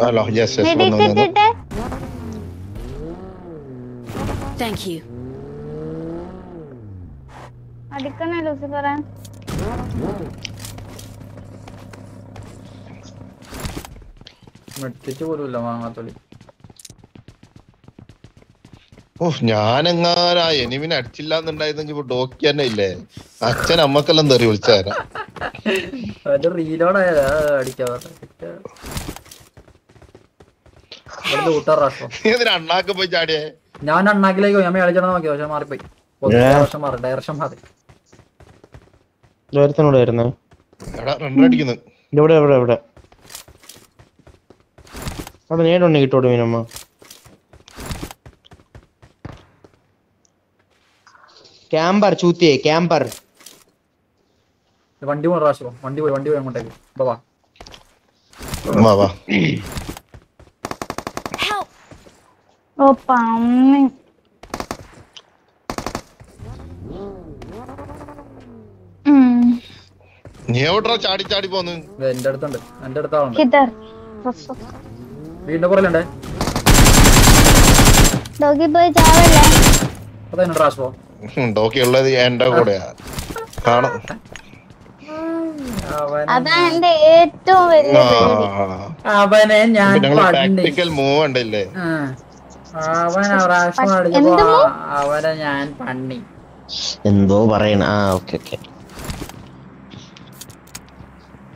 hello yes yes thank you അടിക്കണേ ലൂസിഫറെ മെഡിക്കറ്റ് പോലും ഇല്ല വാങ്ങാത്തോളി ഓ ഞാനെങ്ങാനും? ആ എനിമിനെ അടിച്ചില്ല എന്നുണ്ടായിരുന്നെങ്കിൽ ഇപ്പൊ ഡോക്കി തന്നെ ഇല്ലേ? അച്ഛൻ അമ്മക്കെല്ലാം തെറി വിളിച്ചാരാ. റീലോഡ് ആയതാ അണ്ണാക്ക് പോയി ചാടിയേ? ഞാൻ അണ്ണാക്കിലേക്ക് പോയി. ഞാൻ മേളിച്ചണം നോക്കി. പക്ഷെ മാറിപ്പോയി. ഡയറക്ഷൻ മാറി. ഡയറക്ഷൻ മാറി. ഒരുത്തനോട് വരുന്നേ. ഇവിടെ ഇവിടെ ഇവിടെ. അവിടെ നേടുണ്ട് കിട്ടോട് മീനമ്മ ക്യാമ്പർ ചൂത്തിയെ ക്യാമ്പർ. വണ്ടി പോയി പ്രാവശ്യം വണ്ടി പോയി വണ്ടി പോയി അങ്ങോട്ടേക്ക്. വാ. വാ വാ. Help! ഓ പമ്മി നീ എവിടെ ചാടി ചാടി പോന്ന്? എന്റെ അടുത്തുണ്ട്. എന്റെ അടുത്താളുണ്ട്. കിതർ. വീടിന്റെ പുറലുണ്ടേ ഡോഗി പോയി ചാവല്ലേ? അതെന്നെ റാഷോ ഡോക്കി ഉള്ളത് എന്റെ കൂടെയാ. കാണാം. അവൻ അതാ എന്റെ ഏറ്റവും വലിയ പേടി. അവനെ ഞാൻ പണ്ടി പ്രാക്ടിക്കൽ മൂവ് ഉണ്ടല്ലേ. അവൻ അവനെ ഞാൻ പണ്ണി. എന്തോ പറയണ ആ ഓക്കെ ഓക്കെ ഡോഗി എക്കെമ്മിൽ വാ റാഷോ നമുക്ക് റൂട്ട് ചെയ്യാം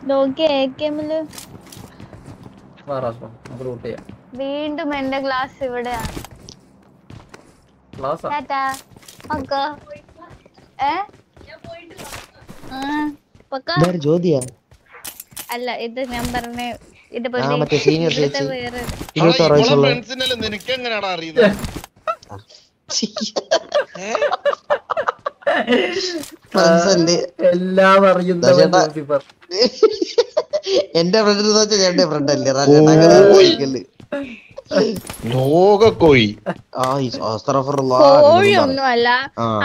വീണ്ടും എന്റെ ക്ലാസ് ഇവിടെയാണ് ക്ലാസ്സാ ടാറ്റാ മക്ക ഏ? ആ, പക്ക. ജോദിയ അല്ല ഇത് ഞാൻ പറഞ്ഞ ഇത് ആ മറ്റേ സീനിയർ ചേച്ചി. വേറെ. ഇരുപത്താറ് വയസ്സുള്ള നിനക്ക് എങ്ങനെയാടാ അറിയുന്നത് എല്ലാം അറിയുന്ന എന്റെ ഫ്രണ്ട് എന്റെ ഫ്രണ്ട് അല്ലേ?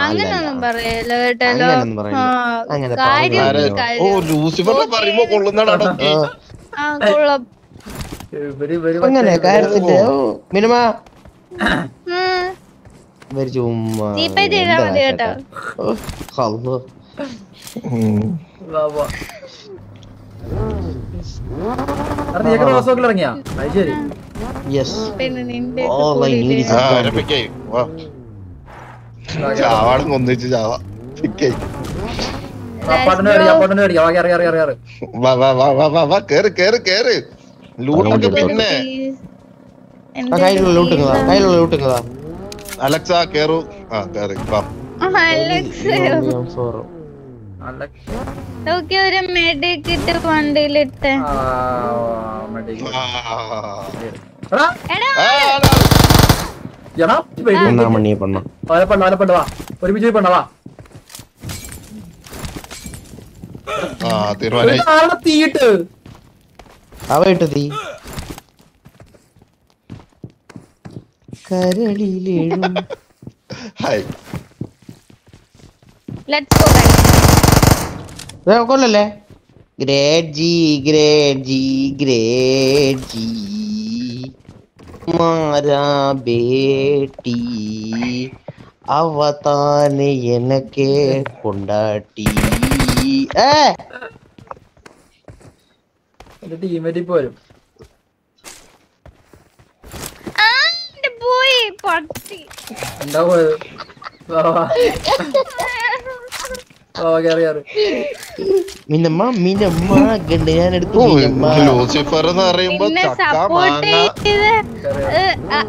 അങ്ങനൊന്നും. പറയല്ലോ കേട്ടല്ലോ ഓ ലൂസിഫർ പറയുമ്പോ കൊള്ളുന്നടാ അങ്ങനെ കാര്യത്തിന്റെ മിനിമ. ഇവർ ചുമ്മാ ഇറങ്ങിയാ? ശരി. ചാവാടും കൊന്നിച്ച് ചാവ. കേറ് കേറ് കേറ്. ലൂട്ടൊക്കെ പിന്നെ. കയ്യിലുള്ള ലൂട്ടുന്നതാ കയ്യിലുള്ള ലൂട്ടുന്നതാ അലക്സ കേറു. ആ കേറി. നോക്കി ഒരു മെഡിക്കിട്ട് വണ്ടിയിലിട്ട്. ആ, മടി. ആ. എടാ, എടാ. ആ, ആ, എടാ, വെടി. ഒന്നാം മണിയെ പെണ്ണ അവനെ പെണ്ണ അവനെ പെണ്ണ വാ ഒരുമിച്ച് പോയി പെണ്ണ വാ ആ തീരുമാനായി ഒരു ആളുടെ തീയിട്ട് അവ ഇട്ട് തീ കരളിലേഴും ഹായ്. ലെറ്റ്സ് ഗോ ദേ, കൊള്ളല്ലേ great G great G great G മാരാ ബേട്ടി അവതാനെ എനക്കെ കൊണ്ടാട്ടി. ഏ? എന്റെ ടീമേറ്റ് വരും ആ പോയി പട്ടി. എന്താ പോയത്? മിനമ്മ മിനമ്മ ഗണ്ട് ഞാൻ എടുത്തു ലൂസിഫർ എന്ന് പറയുമ്പോ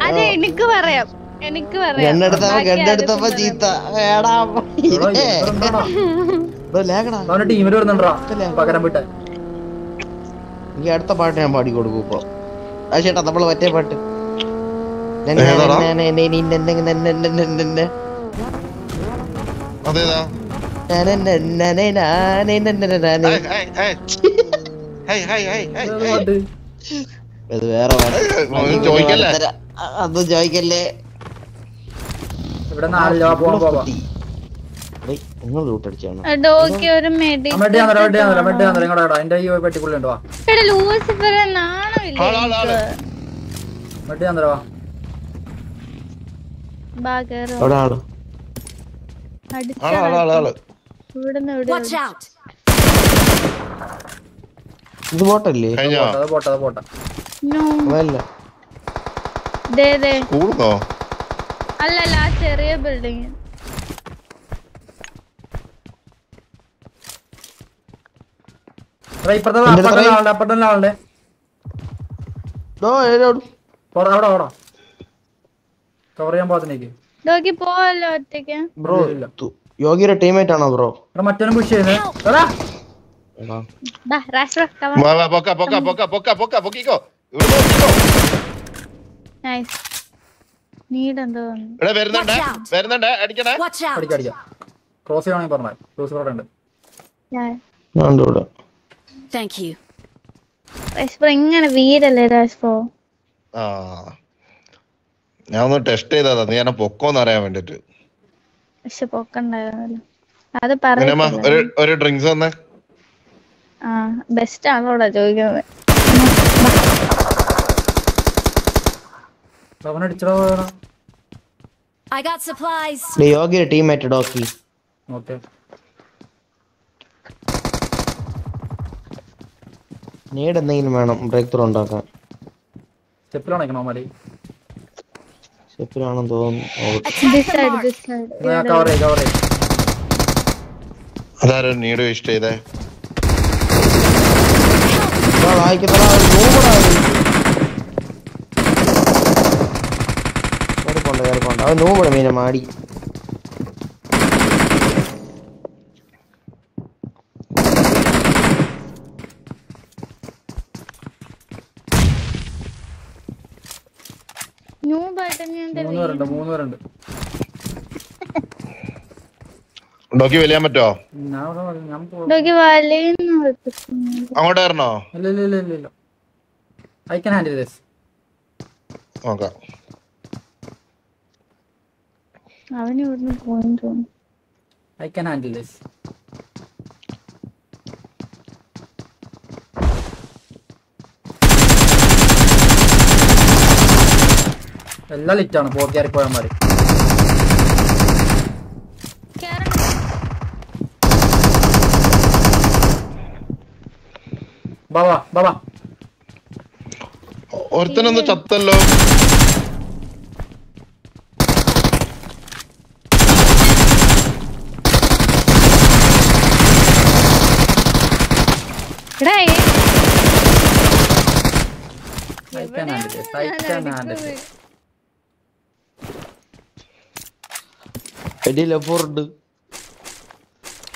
അത് എനിക്ക് പറയാം. എനിക്ക് പറയാം. ഗണ്ടെടുത്തപ്പോ ചീത്ത. ഏടാ ടീമിൽ വരുന്നുണ്ടാ പകരം വിട്ടെ. ഈ അടുത്ത പാട്ട് ഞാൻ പാടി കൊടുക്കും ഇപ്പൊ. ആ ചേട്ടാ നമ്മൾ മറ്റേ പാട്ട്? അതേതാ ഹൈ ഹൈ ഹൈ ഹൈ ഏതാ പാട്ട്? അത് വേറെ. ചോദിക്കല്ലേ അത് ലൂസിഫർ നാണമില്ല ആൾ, ആൾ! ഇത് ബോട്ടല്ലേ? കഴിഞ്ഞോ? അത് പോട്ടെ അത് പോട്ടെ. No. ദേ ദേ. കൂടുന്നോ അല്ലല്ല ആ ചെറിയ ബിൽഡിങ് ഇപ്പഴത്തെ ആളുണ്ട് അപ്പുറത്തെ ആളുണ്ട്. അവിടെ. ഓടാ കവർ ചെയ്യാൻ പാകത്തിനേക്ക് നോക്കി പോവല്ലോ ഒറ്റയ്ക്ക്. ബ്രോ ഇല്ല. യോഗിയുടെ ടീമേറ്റ് ആണോ ബ്രോ എടാ മറ്റവനും പുഷ് ചെയ്യുന്നത് എടാ. ദാ രാഷ്ട്ര കവർ വാ, വാ, പൊക്ക പൊക്ക പൊക്ക പൊക്ക പൊക്ക പൊക്കിക്കോ. നൈസ് നീഡ് എന്തോ എടാ വരുന്നുണ്ട്? വരുന്നുണ്ട്? അടിക്കണേ? അടിക്ക അടിക്ക. ക്രോസ് ചെയ്യണമെങ്കിൽ പറഞ്ഞേ ക്രോസ് റോഡ് ഉണ്ട്. ഞാൻ. ഇവിടെ. രാഷ്ട്ര ഇങ്ങനെ വീരല്ലേ രാഷ്ട്ര ആ. ഞാൻ ഒന്ന് ടെസ്റ്റ് ചെയ്തതാ. നീ എന്നെ പൊക്കോന്ന് അറിയാൻ വേണ്ടിട്ട്. പക്ഷെ പൊക്കണ്ടായിരുന്നല്ലോ. അത് ഒരു ഒരു ഡ്രിങ്ക്സ് തന്നെ. ആ ബെസ്റ്റ് ആണോടാ ചോദിക്കുന്നത്. I got supplies. യോഗിയുടെ ടീമേറ്റ് ഡോക്കി ഓക്കേ. നീഡ് എന്തെങ്കിലും വേണം ബ്രേക്ക് ത്രൂ ഉണ്ടാക്കാൻ സ്റ്റെപ്പിലാണോ മതി സ്റ്റെപ്പിലാണെന്ന് തോന്നുന്നു. അതാരും നീട് ഇഷ്ടം ചെയ്തേ? എടാ, മീനെ അവൻ noob-ടാ അവൻ. കേറിപ്പോണ്ട, കേറിപ്പോണ്ട. അവൻ noob-ടാ മീനെ മാടി ന്യൂ ബട്ടൺ ഞാൻ മൂന്ന് പേരുണ്ട് മൂന്ന് പേരുണ്ട്. ഡോക്കി വലിയാൻ പറ്റോ ഡോക്കി. അങ്ങോട്ട് വരണോ ഇല്ല ഇല്ല ഇല്ല ഇല്ല ഐ കൻ ഹാൻഡിൽ ദിസ് നോക്കാം. അവന് ഇവിടുന്ന് പോയി ഐ ക്യാൻ ഹാൻഡിൽ ദിസ് എല്ലാം ലിറ്റാണ് പോത്തിയാരി കേറണം. ബാബാ ബാബാ. ഒരുത്തനൊന്ന് ചത്തല്ലോ. എടാ ഏ- ഐ ലെഫോർ ഉണ്ട്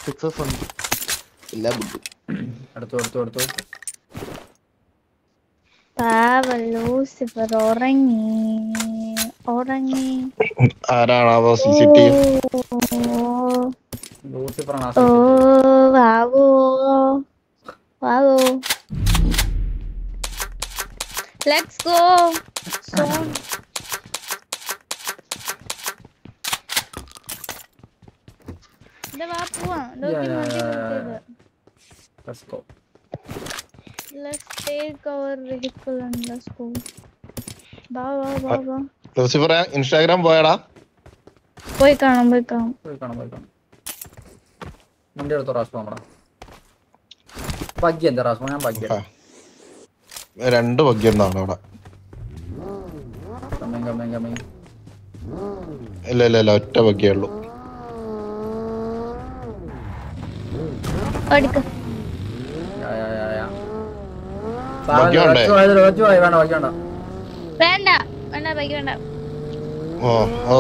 സിക്സസ് ഉണ്ട്. എല്ലാം ഉണ്ട്. എടുത്തു എടുത്തു എടുത്തു പാവം ലൂസിഫർ ഉറങ്ങി. ഉറങ്ങി. ആരാണാവോ സി സി ഓ ലൂസിഫർ ആണ് ഓ വാവോ. വാവോ. ലെറ്റ്സ് ഗോ സോൺ വാ പോവാം. Let's go. Let's take our vehicle and let's go. വാ വാ വാ വാ ലൂസിഫർ ഇൻസ്റ്റാഗ്രാം പോയടാ. പോയി കാണാം പോയി കാണാം. പോയി കാണാം പോയി കാണാം. വണ്ടി എടുത്തോ റാസ്മോ നമ്മുടെ ഭാഗ്യം എന്താ റാസ്മോ ഞാൻ ആ. രണ്ട് ബഗ്ഗിയൊന്നാണ് അവിടെ? കമ്മയും കമ്മയും കമ്മയും ഇല്ല ഇല്ല ഇല്ല ഒറ്റ ബഗ്ഗേ ഉള്ളൂ. എടുക്ക. വേണ്ട വേണ്ട. വേണ്ട വേണ്ട ബൈക്ക് വേണ്ട. ഓ ഓ.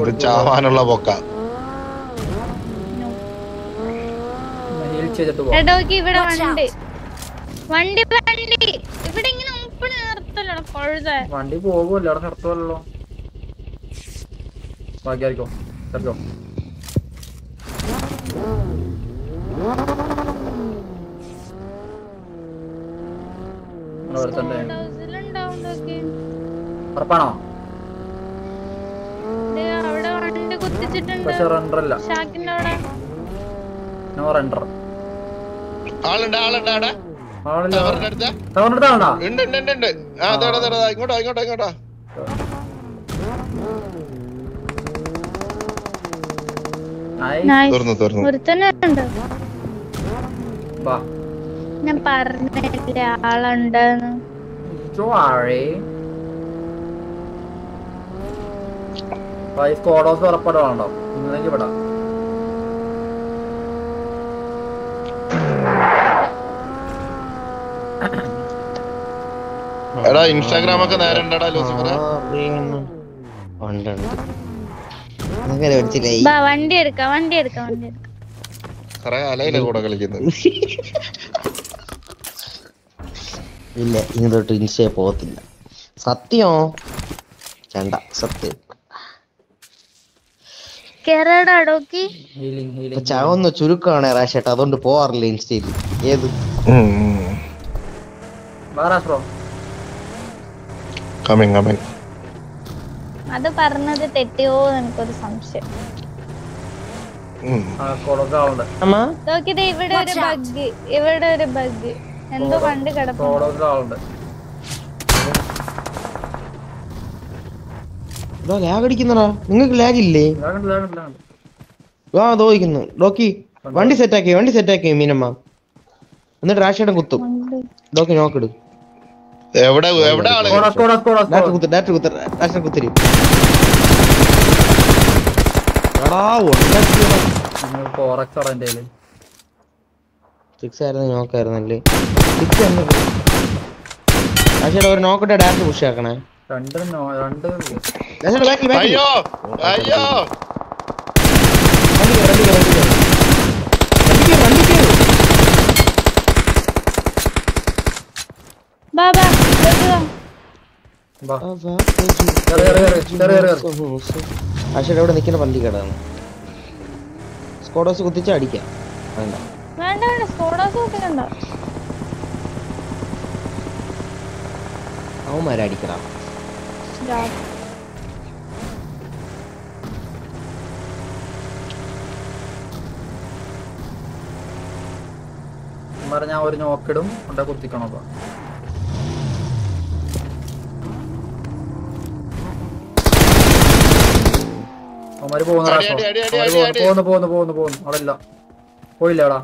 ഇത് ചാവാനുള്ള പൊക്ക. ഇവിടെ വണ്ടി. വണ്ടി വണ്ടി. ഇവിടെ ഇങ്ങനെ ഉപ്പിന് നിർത്തല്ലോ കൊഴുത വണ്ടി പോകുമല്ലോ അവിടെ നിർത്തുമല്ലോ. ഭാഗ്യായിരിക്കോ ചെറുക്കോ നിങ്ങൾ വരുത്തണ്ടേ ഹൗസിലുണ്ടാവും നോക്കി ഉറപ്പാണോ? പക്ഷെ റണ്ടർ അല്ല നോ റണ്ടർ ആളുണ്ട് ആളുണ്ട് അവിടെ. ടവറിന്റെ അടുത്ത്. ടവറിന്റെ അടുത്താണോ? ഇങ്ങോട്ടോ ഇങ്ങോട്ടോ ഇങ്ങോട്ടോ Nice. തീർന്നു തീർന്നു ഒരുത്തനുണ്ട് വാ ഞാൻ പറഞ്ഞില്ല ആളുണ്ടെന്ന്. സ്കോഡോസ് ഉറപ്പാടാണോ ഇന്നെങ്കിൽ ഇവിടെ എടാ ഇൻസ്റ്റാഗ്രാം ഒക്കെ നേരെ ഉണ്ടടാ ലൂസിഫറെ ഉണ്ട് ഉണ്ട്. വണ്ടി എടുക്കാം വണ്ടി എടുക്കാം വണ്ടി എടുക്കാം. കൊറേ അലയിലെ കൂടെ കളിക്കുന്നത്. ഇല്ല ഇനി തൊട്ട് ഇൻസ്റ്റേ പോകത്തില്ല. സത്യോ? ചണ്ട സത്യം. ചാവുന്ന ചുരുക്കമാണ് റാഷേട്ട. അതുകൊണ്ട് പോവാറില്ല ഇൻസ്റ്റയിൽ ഏത്? മഹാരാഷ്ട്രോ കമ്മിങ് കമ്മിങ് അത് പറഞ്ഞത് തെറ്റിയോ എനിക്കൊരു സംശയം. നോക്കിയത് ഇവിടെ ഒരു ബഗ്. ഇവിടെ ഒരു ബഗ്. എന്തോ വണ്ടി ആളുണ്ട് ലാഗ് അടിക്കുന്നടാ. നിങ്ങൾക്ക് ലാഗ് ഇല്ലേ? ആ തോന്നിക്കുന്നു ഡോക്കി വണ്ടി സെറ്റാക്കി വണ്ടി സെറ്റാക്കി മീനമ്മ? എന്നിട്ട് രാശിയുടെ കുത്തും. ഡോക്കി നോക്കിട് എവിടെ എവിടെ ആൾ കുത്തിരി സിക്സ് ആയിരുന്നു നോക്കായിരുന്നല്ലേ സിക്സ് തന്നെ ഒരു നോക്കട്ടെ ഡാറ്റ് പുഷ് ആക്കണേ അയ്യോ അയ്യോ വണ്ടി കയറ്, വണ്ടി കയറ്, വണ്ടി കയറ്. വണ്ടി കയറ്, വണ്ടി കയറ്. ബാ ബാ കേറ്, കേറ്. നിൽക്കുന്ന വണ്ടി കടയാണ്. സ്കോഡോസ് കുത്തിച്ച് അടിക്കാം. വേണ്ട. വേണ്ട വേണ്ട സ്കോഡാസ് നോക്കുന്നുണ്ടോ അവന്മാരെ അടിക്കണം പറഞ്ഞ ഞാൻ ഒരു നോക്കിടും കൊണ്ട കുത്തിക്കണം അവന്മാര് പോകുന്നു അടി, അടി, അടി, അടി, അടി, പോകുന്നു പോകുന്നു പോകുന്നു പോകുന്നു. അവിടെ ഇല്ല പോയില്ല എടാ.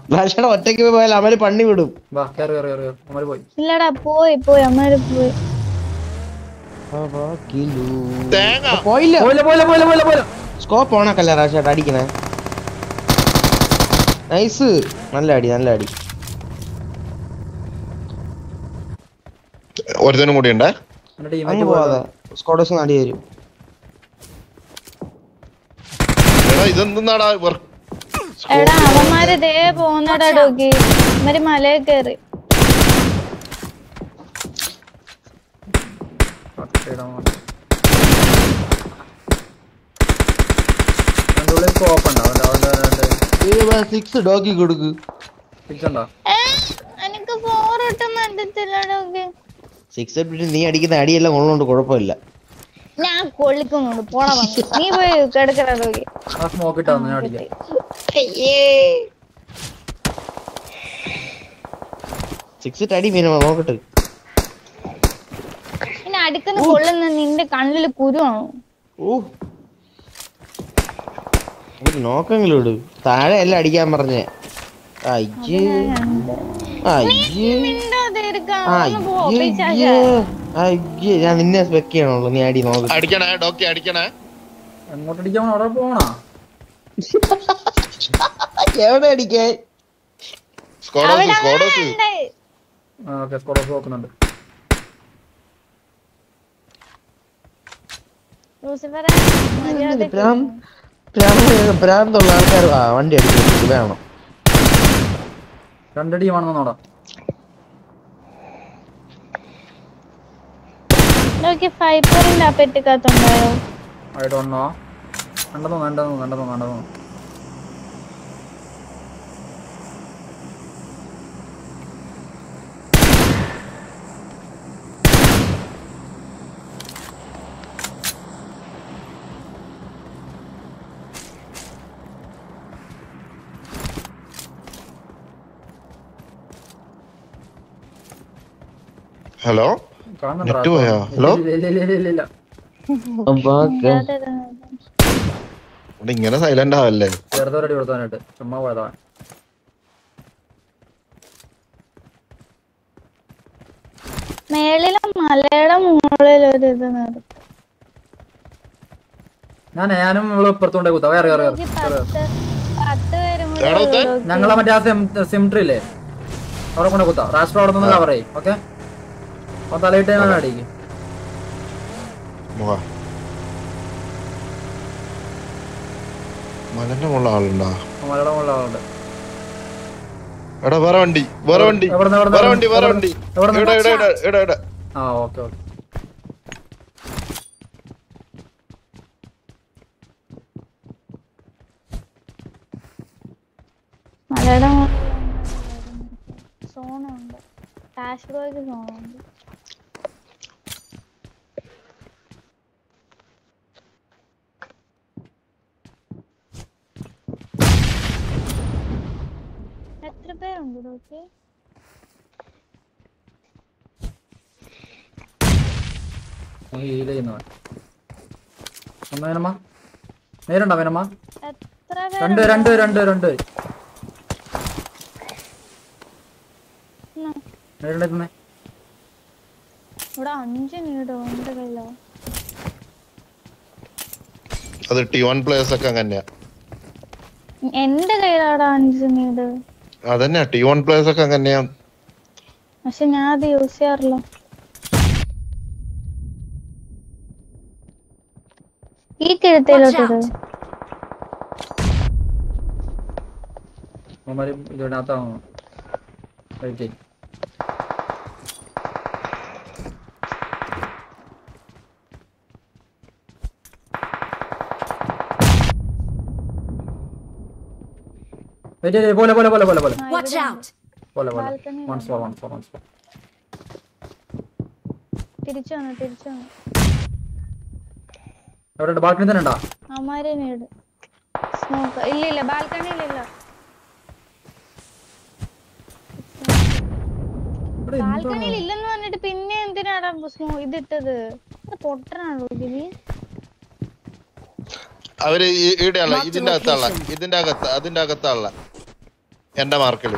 ഒറ്റയ്ക്ക് പോയാൽ അവർ പണി വിടും. വാ കേറി കേറി കേറി. പോയി. ഇല്ലടാ പോയി പോയി. പോയില്ല. പോയില്ല പോയില്ല പോയില്ല പോയില്ല പോയില്ല. സ്കോപ്പ് ഓണാക്കല്ല റാഷേട്ട അടിക്കണേ. നൈസ് നല്ല അടി നല്ല അടി. ഒരുത്തനും കൂടി ഉണ്ടേ? അങ്ങ് പോവാതെ. സ്കോഡോസ് നടി തരും എടാ ഇതെന്താടാ എടാ അവന്മാര് ദേ ഇവർ കേറി. സിക്സ് ഡോക്കി കൊടുക്ക്. എനിക്ക് ഫോർ ഒട്ടും സിക്സ് നീ അടിക്കുന്ന അടിയെല്ലാം കൊള്ളുകൊണ്ട് കുഴപ്പമില്ല. ഞാൻ കൊള്ളിക്കുന്നുണ്ട് പോണ വന്ന്. നീ പോയി കിടക്കട ആ സ്മോക്ക് ഇട്ടാ ഞാൻ അടിക്കാം സിക്സ് ഇട്ട് അടി മീനോ നോക്കട്ടെ ഇനി അടുക്കുന്ന കൊള്ളുന്ന നിന്റെ കണ്ണിൽ കുരുവാണോ? ഓ നോക്കെങ്കിലും ഇട്. താഴെ എല്ലാം അടിക്കാൻ പറഞ്ഞേ. അയ്യേ. ഞാൻ നിന്നെ സ്പെക്ക് ചെയ്യണുള്ളൂ. നീ അടി നോക്ക്. അടിക്കണേ ഡോക്കി അടിക്കണേ. എങ്ങോട്ട് അടിക്കാൻ അവിടെ പോണാ? എവിടെ അടിക്കേ സ്കോഡോസ് സ്കോഡോസ് ഉണ്ട്. ഓക്കെ സ്കോഡോസ് നോക്കുന്നുണ്ട്. പ്രാന്തുള്ള ആൾക്കാർ വണ്ടി അടിക്കുന്നത് വേണം. രണ്ട് ടീമാണെന്ന് നോടാ. നോക്കി ഫൈപ്പറിന്റെ ആ പെട്ടിക്കകത്തുണ്ടായോ ഐ ഡോണ്ട് നോ കണ്ടെന്നോ കണ്ടെന്നോ കണ്ടെന്നോ കണ്ടെന്നോ ഹലോ? കാണുന്നുണ്ടോ നെറ്റ് പോയോ? ഹലോ? ഇവിടെ ഇങ്ങനെ സൈലന്റ് ആവല്ലേ? വെറുതെ ഒരു അടി കൊടുത്താനായിട്ട് ചുമ്മാ പോയതാ മേളിലെ മലയുടെ മുകളിൽ ഒരു ഇത് നിർത്തും ഞാൻ ഞാനും ഇവിടെ ഇപ്പുറത്തോണ്ടേ കുത്താ. വേറെ വേറെ. ഞങ്ങളെ മറ്റേ ആ സിംട്രി ഇല്ലേ? അവിടെ കൊണ്ട് കുത്താം. റാസ്ട്രോ അവിടെ നിന്ന് കവർ ചെയ്യും ഓക്കെ തലയിട്ട് ഞാൻ അടിക്കും. മലന്റെ മുള്ള ആളുണ്ടാ? മലയുടെ മുള്ള ആളുണ്ട്. എടാ വേറെ വണ്ടി വേറെ വണ്ടി വേറെ വണ്ടി വേറെ വണ്ടി? എടാ എടാ എടാ എടാ ഇവിടെ ആ ഓക്കേ ഓക്കേ. മലയുടെ സോണുണ്ട്. കാശ് റോയ്ക്ക് സോണുണ്ട്. എത്ര പേരുണ്ട് നോക്കി നേരുണ്ടോ വേനമ്മ എത്ര രണ്ട് രണ്ട് രണ്ട് രണ്ട്. ഉം. നേരിടുന്നേ ഇവിടെ അഞ്ച് നീടോ എന്റെ കയ്യിലോ. അത് ടി വൺ പ്ലേയേഴ്സ് ഒക്കെ അങ്ങനെയാ. എന്റെ കയ്യിലാടാ അഞ്ച് നീട് അതന്നെയാ ടി വൺ പ്ലേസ് ഒക്കെ അങ്ങനെയാ. പക്ഷെ ഞാൻ അത് യൂസ് ചെയ്യാറില്ല. ഈ കിഴത്തേലോട്ട് ഇതിനകത്താണോ? വെയിറ്റ് പോലെ പോലെ പോലെ പോലെ പോലെ. Watch out! പോലെ പോലെ. Balcony one four one four one four തിരിച്ചു വന്നു തിരിച്ചു വന്നു. എവിടെ ബാൽക്കണി തന്നെ ഉണ്ടോ? അമാരെ നേട് സ്മോക്ക് ഇല്ല ഇല്ല ബാൽക്കണിയിലില്ല ബാൽക്കണിയിൽ ഇല്ലെന്ന് പറഞ്ഞിട്ട് പിന്നെ എന്തിനാടാ സ്മോ ഇതിട്ടത്? ഇത് പൊട്ടനാണോ ഇതിന്? അവർ the ഇതിന്റെ അകത്താള. ഇതിന്റെ അകത്ത് അതിന്റെ അകത്തുള്ള എന്റെ മാർക്കിൽ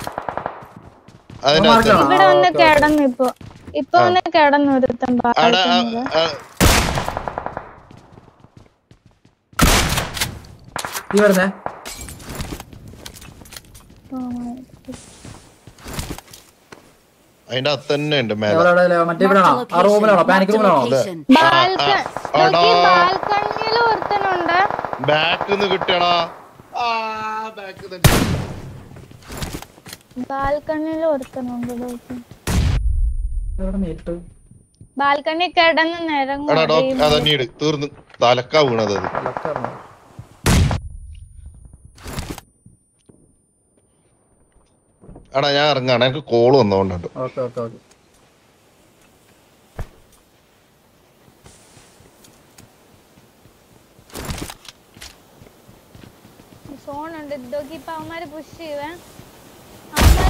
അത് ഇവിടെ. കിടന്നു ഇപ്പൊ. ഇപ്പൊ കിടന്നു ഒരുത്തൻ അതിന്റെ അകത്ത് തന്നെ ഉണ്ട് മേലെ. എവിടെ എവിടെ മറ്റേ ഇവിടെ ആണോ ആ റൂമിലാണോ? പാനിക് Marked a റൂമിലാണോ location. ബാൽക്കൺ ആ, നോക്കി ആടാ. ബാൽക്കണിയിൽ ഒരുത്തനുണ്ട്. ബാക്ക് നിന്ന് കിട്ടിയടാ. ബാക്ക് ബാൽക്കണിയിൽ ഒരുത്തനുണ്ട് ബാൽക്കണി കിടന്ന് എടാ നിരങ്ങും തീർന്നു. തലക്കാ വീണത്. എടാ ഞാൻ ഇറങ്ങാണ്. എനിക്ക് കോൾ വന്നോണ്ടുണ്ട്. Okay okay okay. സോണുണ്ട് ഇതൊക്കെ ഇപ്പൊ അവന്മാര് പുഷ് ചെയ്യുവേ?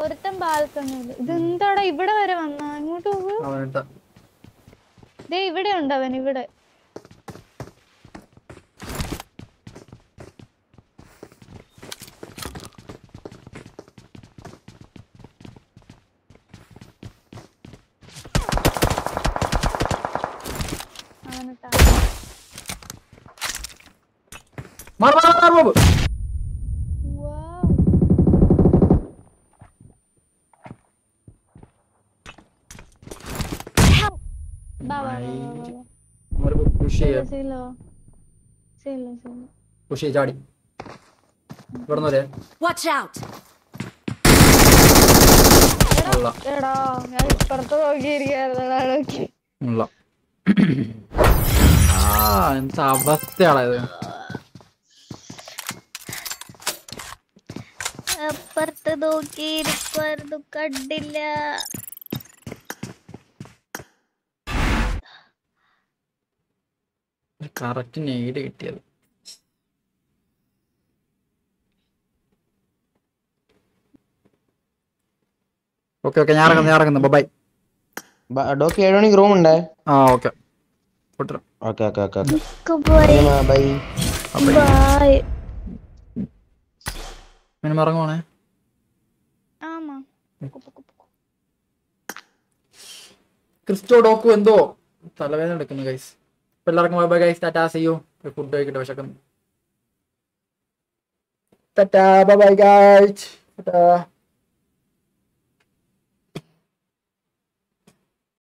ഒരുത്തൻ ബാൽക്കണിയിൽ ഇതെന്താടാ ഇവിടെ വരെ വന്ന? ഇങ്ങോട്ട് പോകും ദേ ഇവിടെ ഉണ്ട് അവൻ ഇവിടെ. Come on, come on, come on, come Babu. Wow. Help! ബാ ബാ ബാ ബാ, ബാ. അവന്മാര് പുഷ് ചെയ്യ സീലോ സീലോ സീലോ ചാടി ഇവിടെ നിന്ന് out! ഉള്ള. എടാ ഞാൻ ഇപ്പുറത്ത് നോക്കിയിരിക്കായിരുന്നടാ നോക്കി ഉള്ള. ആ എന്താ അവസ്ഥയാണ് ഇത്. അപ്പുറത്ത് നോക്കിയിരിക്കുവായിരുന്നു കണ്ടില്ല. കറക്റ്റ് നെയ്ഡ് കിട്ടിയത്. ഓക്കെ ഓക്കെ ഞാൻ ഇറങ്ങുന്നു ഞാൻ ഇറങ്ങുന്നു. ബൈ ഡോക്ക് ഏഴ് മണിക്ക് റൂം ഉണ്ട്? ആ okay okay okay okay bye bye bye minimum ഇറങ്ങുവാണേ. Cristo ഡോക്കു എന്തോ? തലവേദന എടുക്കുന്നു ഗൈസ് എല്ലാവർക്കും ബൈ ബൈ ഗൈസ് ടാറ്റാ ചെയ്യൂ ഫുഡ് കഴിക്കട്ടെ വിശക്കുന്നു. Tata bye bye guys tata